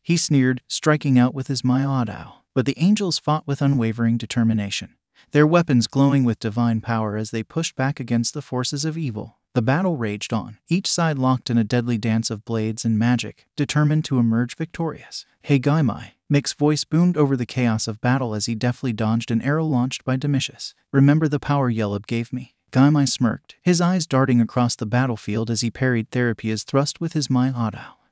He sneered, striking out with his Mayadao. But the angels fought with unwavering determination, their weapons glowing with divine power as they pushed back against the forces of evil. The battle raged on, each side locked in a deadly dance of blades and magic, determined to emerge victorious. Hey Gaimai, Mick's voice boomed over the chaos of battle as he deftly dodged an arrow launched by Domitius. Remember the power Yelub gave me? Gaimai smirked, his eyes darting across the battlefield as he parried Therapia's thrust with his Mai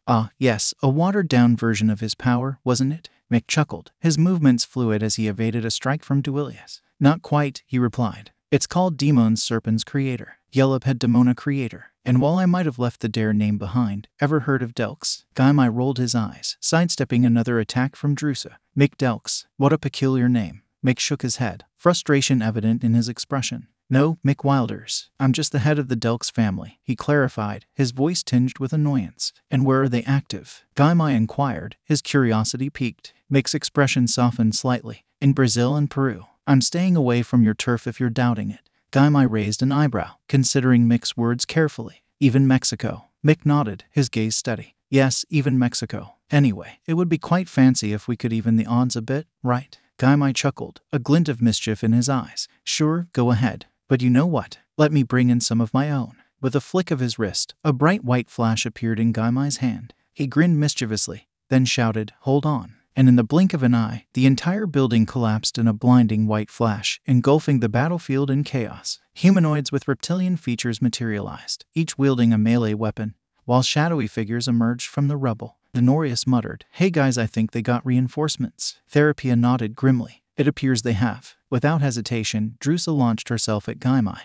Ah, yes, a watered down version of his power, wasn't it? Mick chuckled, his movements fluid as he evaded a strike from Duilius. Not quite, he replied. It's called Demon's Serpent's Creator. Yelub had Demona Creator. And while I might have left the Dare name behind, ever heard of Delks? Gaimai rolled his eyes, sidestepping another attack from Drusa. Mick Delks, what a peculiar name. Mick shook his head, frustration evident in his expression. No, Mick Wilders. I'm just the head of the Delks family, he clarified, his voice tinged with annoyance. And where are they active? Gaimai inquired, his curiosity piqued. Mick's expression softened slightly. In Brazil and Peru. I'm staying away from your turf if you're doubting it. Gaimai raised an eyebrow, considering Mick's words carefully. Even Mexico. Mick nodded, his gaze steady. Yes, even Mexico. Anyway, it would be quite fancy if we could even the odds a bit, right? Gaimai chuckled, a glint of mischief in his eyes. Sure, go ahead. But you know what? Let me bring in some of my own. With a flick of his wrist, a bright white flash appeared in Gaimai's hand. He grinned mischievously, then shouted, Hold on. And in the blink of an eye, the entire building collapsed in a blinding white flash, engulfing the battlefield in chaos. Humanoids with reptilian features materialized, each wielding a melee weapon, while shadowy figures emerged from the rubble. Denorius muttered, Hey guys, I think they got reinforcements. Therapia nodded grimly. It appears they have. Without hesitation, Drusa launched herself at Gaimai.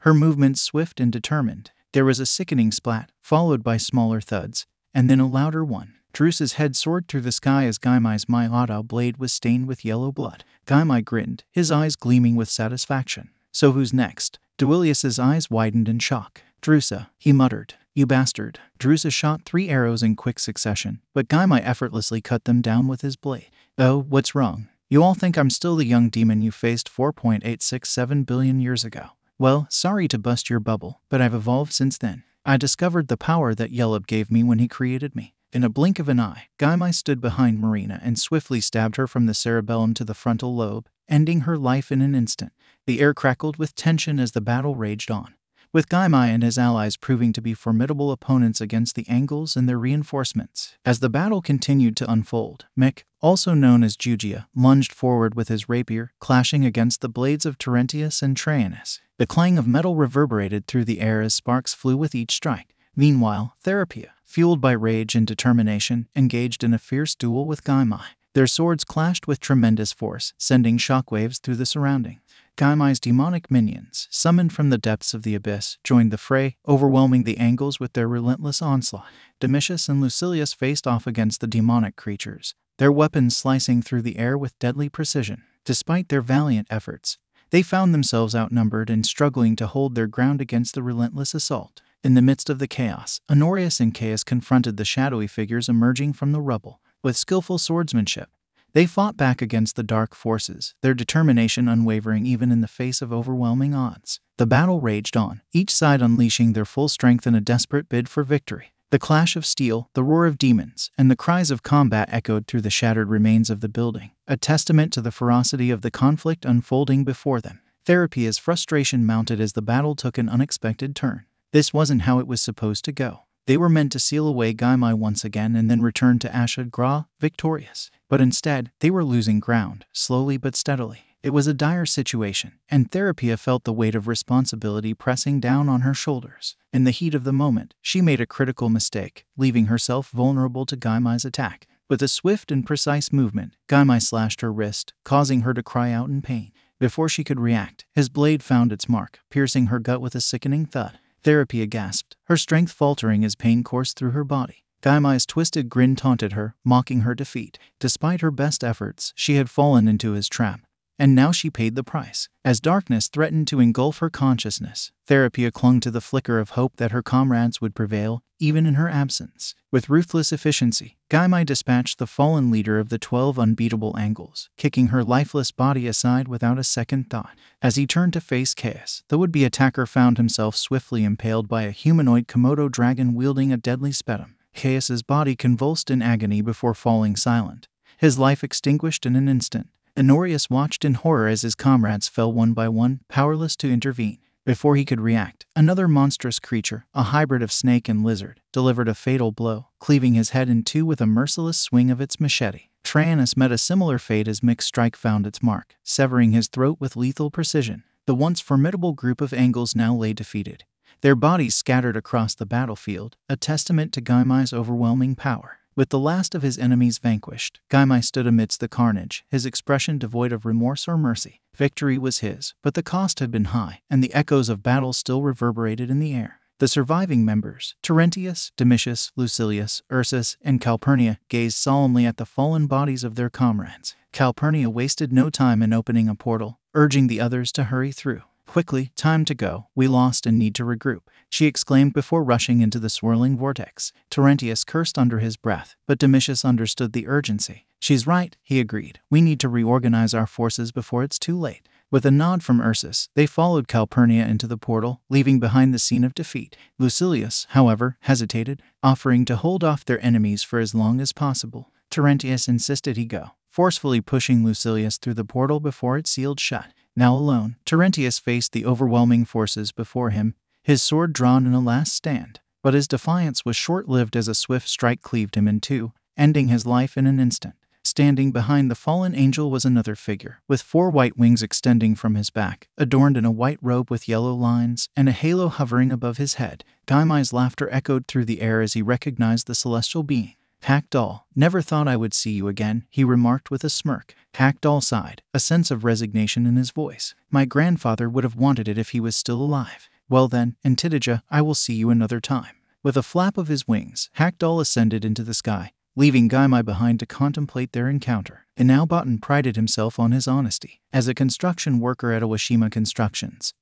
Her movements swift and determined. There was a sickening splat, followed by smaller thuds, and then a louder one. Drusa's head soared through the sky as Gaimai's Mayadao blade was stained with yellow blood. Gaimai grinned, his eyes gleaming with satisfaction. So who's next? Duilius's eyes widened in shock. Drusa, he muttered. You bastard. Drusa shot three arrows in quick succession, but Gaimai effortlessly cut them down with his blade. Oh, what's wrong? You all think I'm still the young demon you faced 4.867 billion years ago. Well, sorry to bust your bubble, but I've evolved since then. I discovered the power that Yelub gave me when he created me. In a blink of an eye, Gaimai stood behind Marina and swiftly stabbed her from the cerebellum to the frontal lobe, ending her life in an instant. The air crackled with tension as the battle raged on with Gaimai and his allies proving to be formidable opponents against the Angles and their reinforcements. As the battle continued to unfold, Mick, also known as Jugia, lunged forward with his rapier, clashing against the blades of Terentius and Traianus. The clang of metal reverberated through the air as sparks flew with each strike. Meanwhile, Therapia, fueled by rage and determination, engaged in a fierce duel with Gaimai. Their swords clashed with tremendous force, sending shockwaves through the surroundings. Gaimai's demonic minions, summoned from the depths of the abyss, joined the fray, overwhelming the Angles with their relentless onslaught. Domitius and Lucilius faced off against the demonic creatures, their weapons slicing through the air with deadly precision. Despite their valiant efforts, they found themselves outnumbered and struggling to hold their ground against the relentless assault. In the midst of the chaos, Honorius and Caius confronted the shadowy figures emerging from the rubble. With skillful swordsmanship, they fought back against the dark forces, their determination unwavering even in the face of overwhelming odds. The battle raged on, each side unleashing their full strength in a desperate bid for victory. The clash of steel, the roar of demons, and the cries of combat echoed through the shattered remains of the building, a testament to the ferocity of the conflict unfolding before them. Therapia's frustration mounted as the battle took an unexpected turn. This wasn't how it was supposed to go. They were meant to seal away Gaimai once again and then return to Ashad Gra victorious. But instead, they were losing ground, slowly but steadily. It was a dire situation, and Therapia felt the weight of responsibility pressing down on her shoulders. In the heat of the moment, she made a critical mistake, leaving herself vulnerable to Gaimai's attack. With a swift and precise movement, Gaimai slashed her wrist, causing her to cry out in pain. Before she could react, his blade found its mark, piercing her gut with a sickening thud. Therapia gasped, her strength faltering as pain coursed through her body. Gaimai's twisted grin taunted her, mocking her defeat. Despite her best efforts, she had fallen into his trap, and now she paid the price. As darkness threatened to engulf her consciousness, Therapia clung to the flicker of hope that her comrades would prevail, even in her absence. With ruthless efficiency, Gaimai dispatched the fallen leader of the Twelve Unbeatable Angles, kicking her lifeless body aside without a second thought. As he turned to face Caius, the would-be attacker found himself swiftly impaled by a humanoid Komodo dragon wielding a deadly spetum. Caius's body convulsed in agony before falling silent, his life extinguished in an instant. Honorius watched in horror as his comrades fell one by one, powerless to intervene. Before he could react, another monstrous creature, a hybrid of snake and lizard, delivered a fatal blow, cleaving his head in two with a merciless swing of its machete. Traianus met a similar fate as Mick's strike found its mark, severing his throat with lethal precision. The once formidable group of Angles now lay defeated, their bodies scattered across the battlefield, a testament to Gaimai's overwhelming power. With the last of his enemies vanquished, Gaimai stood amidst the carnage, his expression devoid of remorse or mercy. Victory was his, but the cost had been high, and the echoes of battle still reverberated in the air. The surviving members, Terentius, Domitius, Lucilius, Ursus, and Calpurnia, gazed solemnly at the fallen bodies of their comrades. Calpurnia wasted no time in opening a portal, urging the others to hurry through. Quickly, time to go. We lost and need to regroup, she exclaimed before rushing into the swirling vortex. Terentius cursed under his breath, but Domitius understood the urgency. She's right, he agreed. We need to reorganize our forces before it's too late. With a nod from Ursus, they followed Calpurnia into the portal, leaving behind the scene of defeat. Lucilius, however, hesitated, offering to hold off their enemies for as long as possible. Terentius insisted he go, forcefully pushing Lucilius through the portal before it sealed shut. Now alone, Terentius faced the overwhelming forces before him, his sword drawn in a last stand. But his defiance was short lived as a swift strike cleaved him in two, ending his life in an instant. Standing behind the fallen angel was another figure, with four white wings extending from his back, adorned in a white robe with yellow lines, and a halo hovering above his head. Gaimai's laughter echoed through the air as he recognized the celestial being. Hakdal, never thought I would see you again, he remarked with a smirk. Hakdal sighed, a sense of resignation in his voice. My grandfather would have wanted it if he was still alive. Well then, Antidija, I will see you another time. With a flap of his wings, Hakdal ascended into the sky, leaving Gaimai behind to contemplate their encounter. Inao Botan prided himself on his honesty. As a construction worker at Awashima Constructions,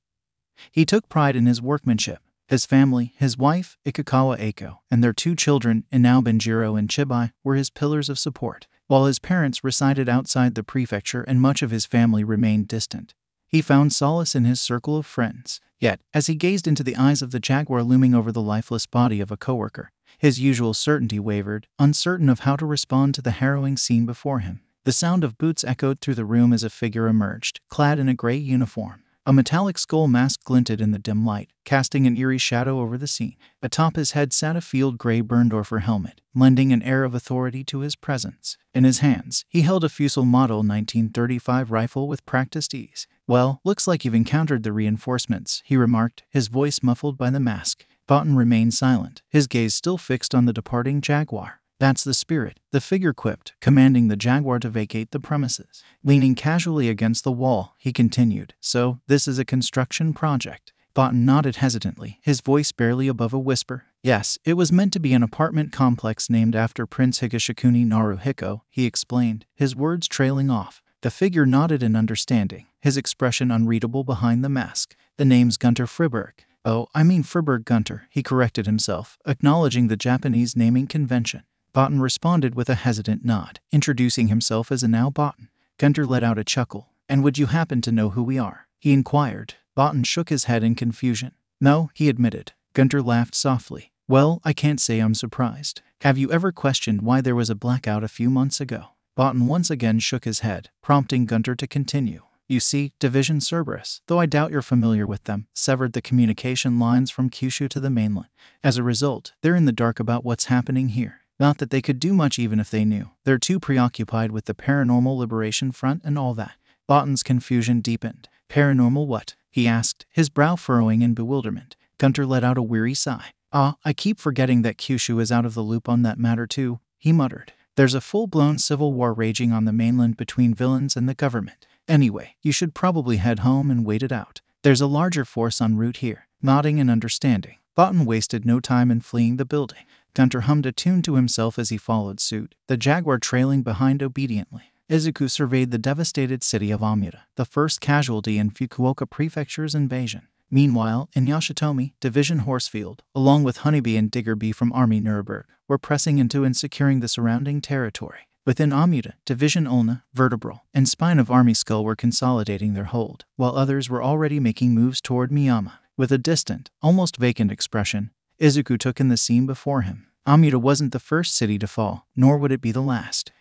he took pride in his workmanship his family, his wife, Ikikawa Eiko, and their two children, Inao Benjiro and Chibai, were his pillars of support. While his parents resided outside the prefecture and much of his family remained distant, he found solace in his circle of friends. Yet, as he gazed into the eyes of the jaguar looming over the lifeless body of a coworker, His usual certainty wavered, uncertain of how to respond to the harrowing scene before him. The sound of boots echoed through the room as a figure emerged, clad in a gray uniform. A metallic skull mask glinted in the dim light, casting an eerie shadow over the scene. Atop his head sat a field gray Berndorfer helmet, lending an air of authority to his presence. In his hands, he held a Fusil Model 1935 rifle with practiced ease. Well, looks like you've encountered the reinforcements, he remarked, his voice muffled by the mask. Botan remained silent, his gaze still fixed on the departing Jaguar. That's the spirit, the figure quipped, commanding the Jaguar to vacate the premises. Leaning casually against the wall, he continued, So, this is a construction project. Botan nodded hesitantly, his voice barely above a whisper. Yes, it was meant to be an apartment complex named after Prince Higashikuni Naruhiko, he explained, his words trailing off. The figure nodded in understanding, his expression unreadable behind the mask. The name's Gunter Friberg. Oh, I mean Friberg Gunter, he corrected himself, acknowledging the Japanese naming convention. Botan responded with a hesitant nod, introducing himself as Anao Botan. Gunter let out a chuckle. And would you happen to know who we are? He inquired. Botan shook his head in confusion. No, he admitted. Gunter laughed softly. Well, I can't say I'm surprised. Have you ever questioned why there was a blackout a few months ago? Botan once again shook his head, prompting Gunter to continue. You see, Division Cerberus, though I doubt you're familiar with them, severed the communication lines from Kyushu to the mainland. As a result, they're in the dark about what's happening here. Not that they could do much even if they knew. They're too preoccupied with the Paranormal Liberation Front and all that. Botan's confusion deepened. Paranormal what? he asked, his brow furrowing in bewilderment. Gunter let out a weary sigh. Ah, I keep forgetting that Kyushu is out of the loop on that matter too, he muttered. There's a full blown civil war raging on the mainland between villains and the government. Anyway, you should probably head home and wait it out. There's a larger force en route here. Nodding and understanding, Botan wasted no time in fleeing the building. Gunter hummed a tune to himself as he followed suit, the Jaguar trailing behind obediently. Izuku surveyed the devastated city of Amida, the first casualty in Fukuoka Prefecture's invasion. Meanwhile, in Yoshitomi, Division Horsefield, along with Honeybee and Diggerbee from Army Nuremberg, were pressing into and securing the surrounding territory. Within Amida, Division Ulna, Vertebral, and Spine of Army Skull were consolidating their hold, while others were already making moves toward Miyama. With a distant, almost vacant expression, Izuku took in the scene before him. Amida wasn't the first city to fall, nor would it be the last.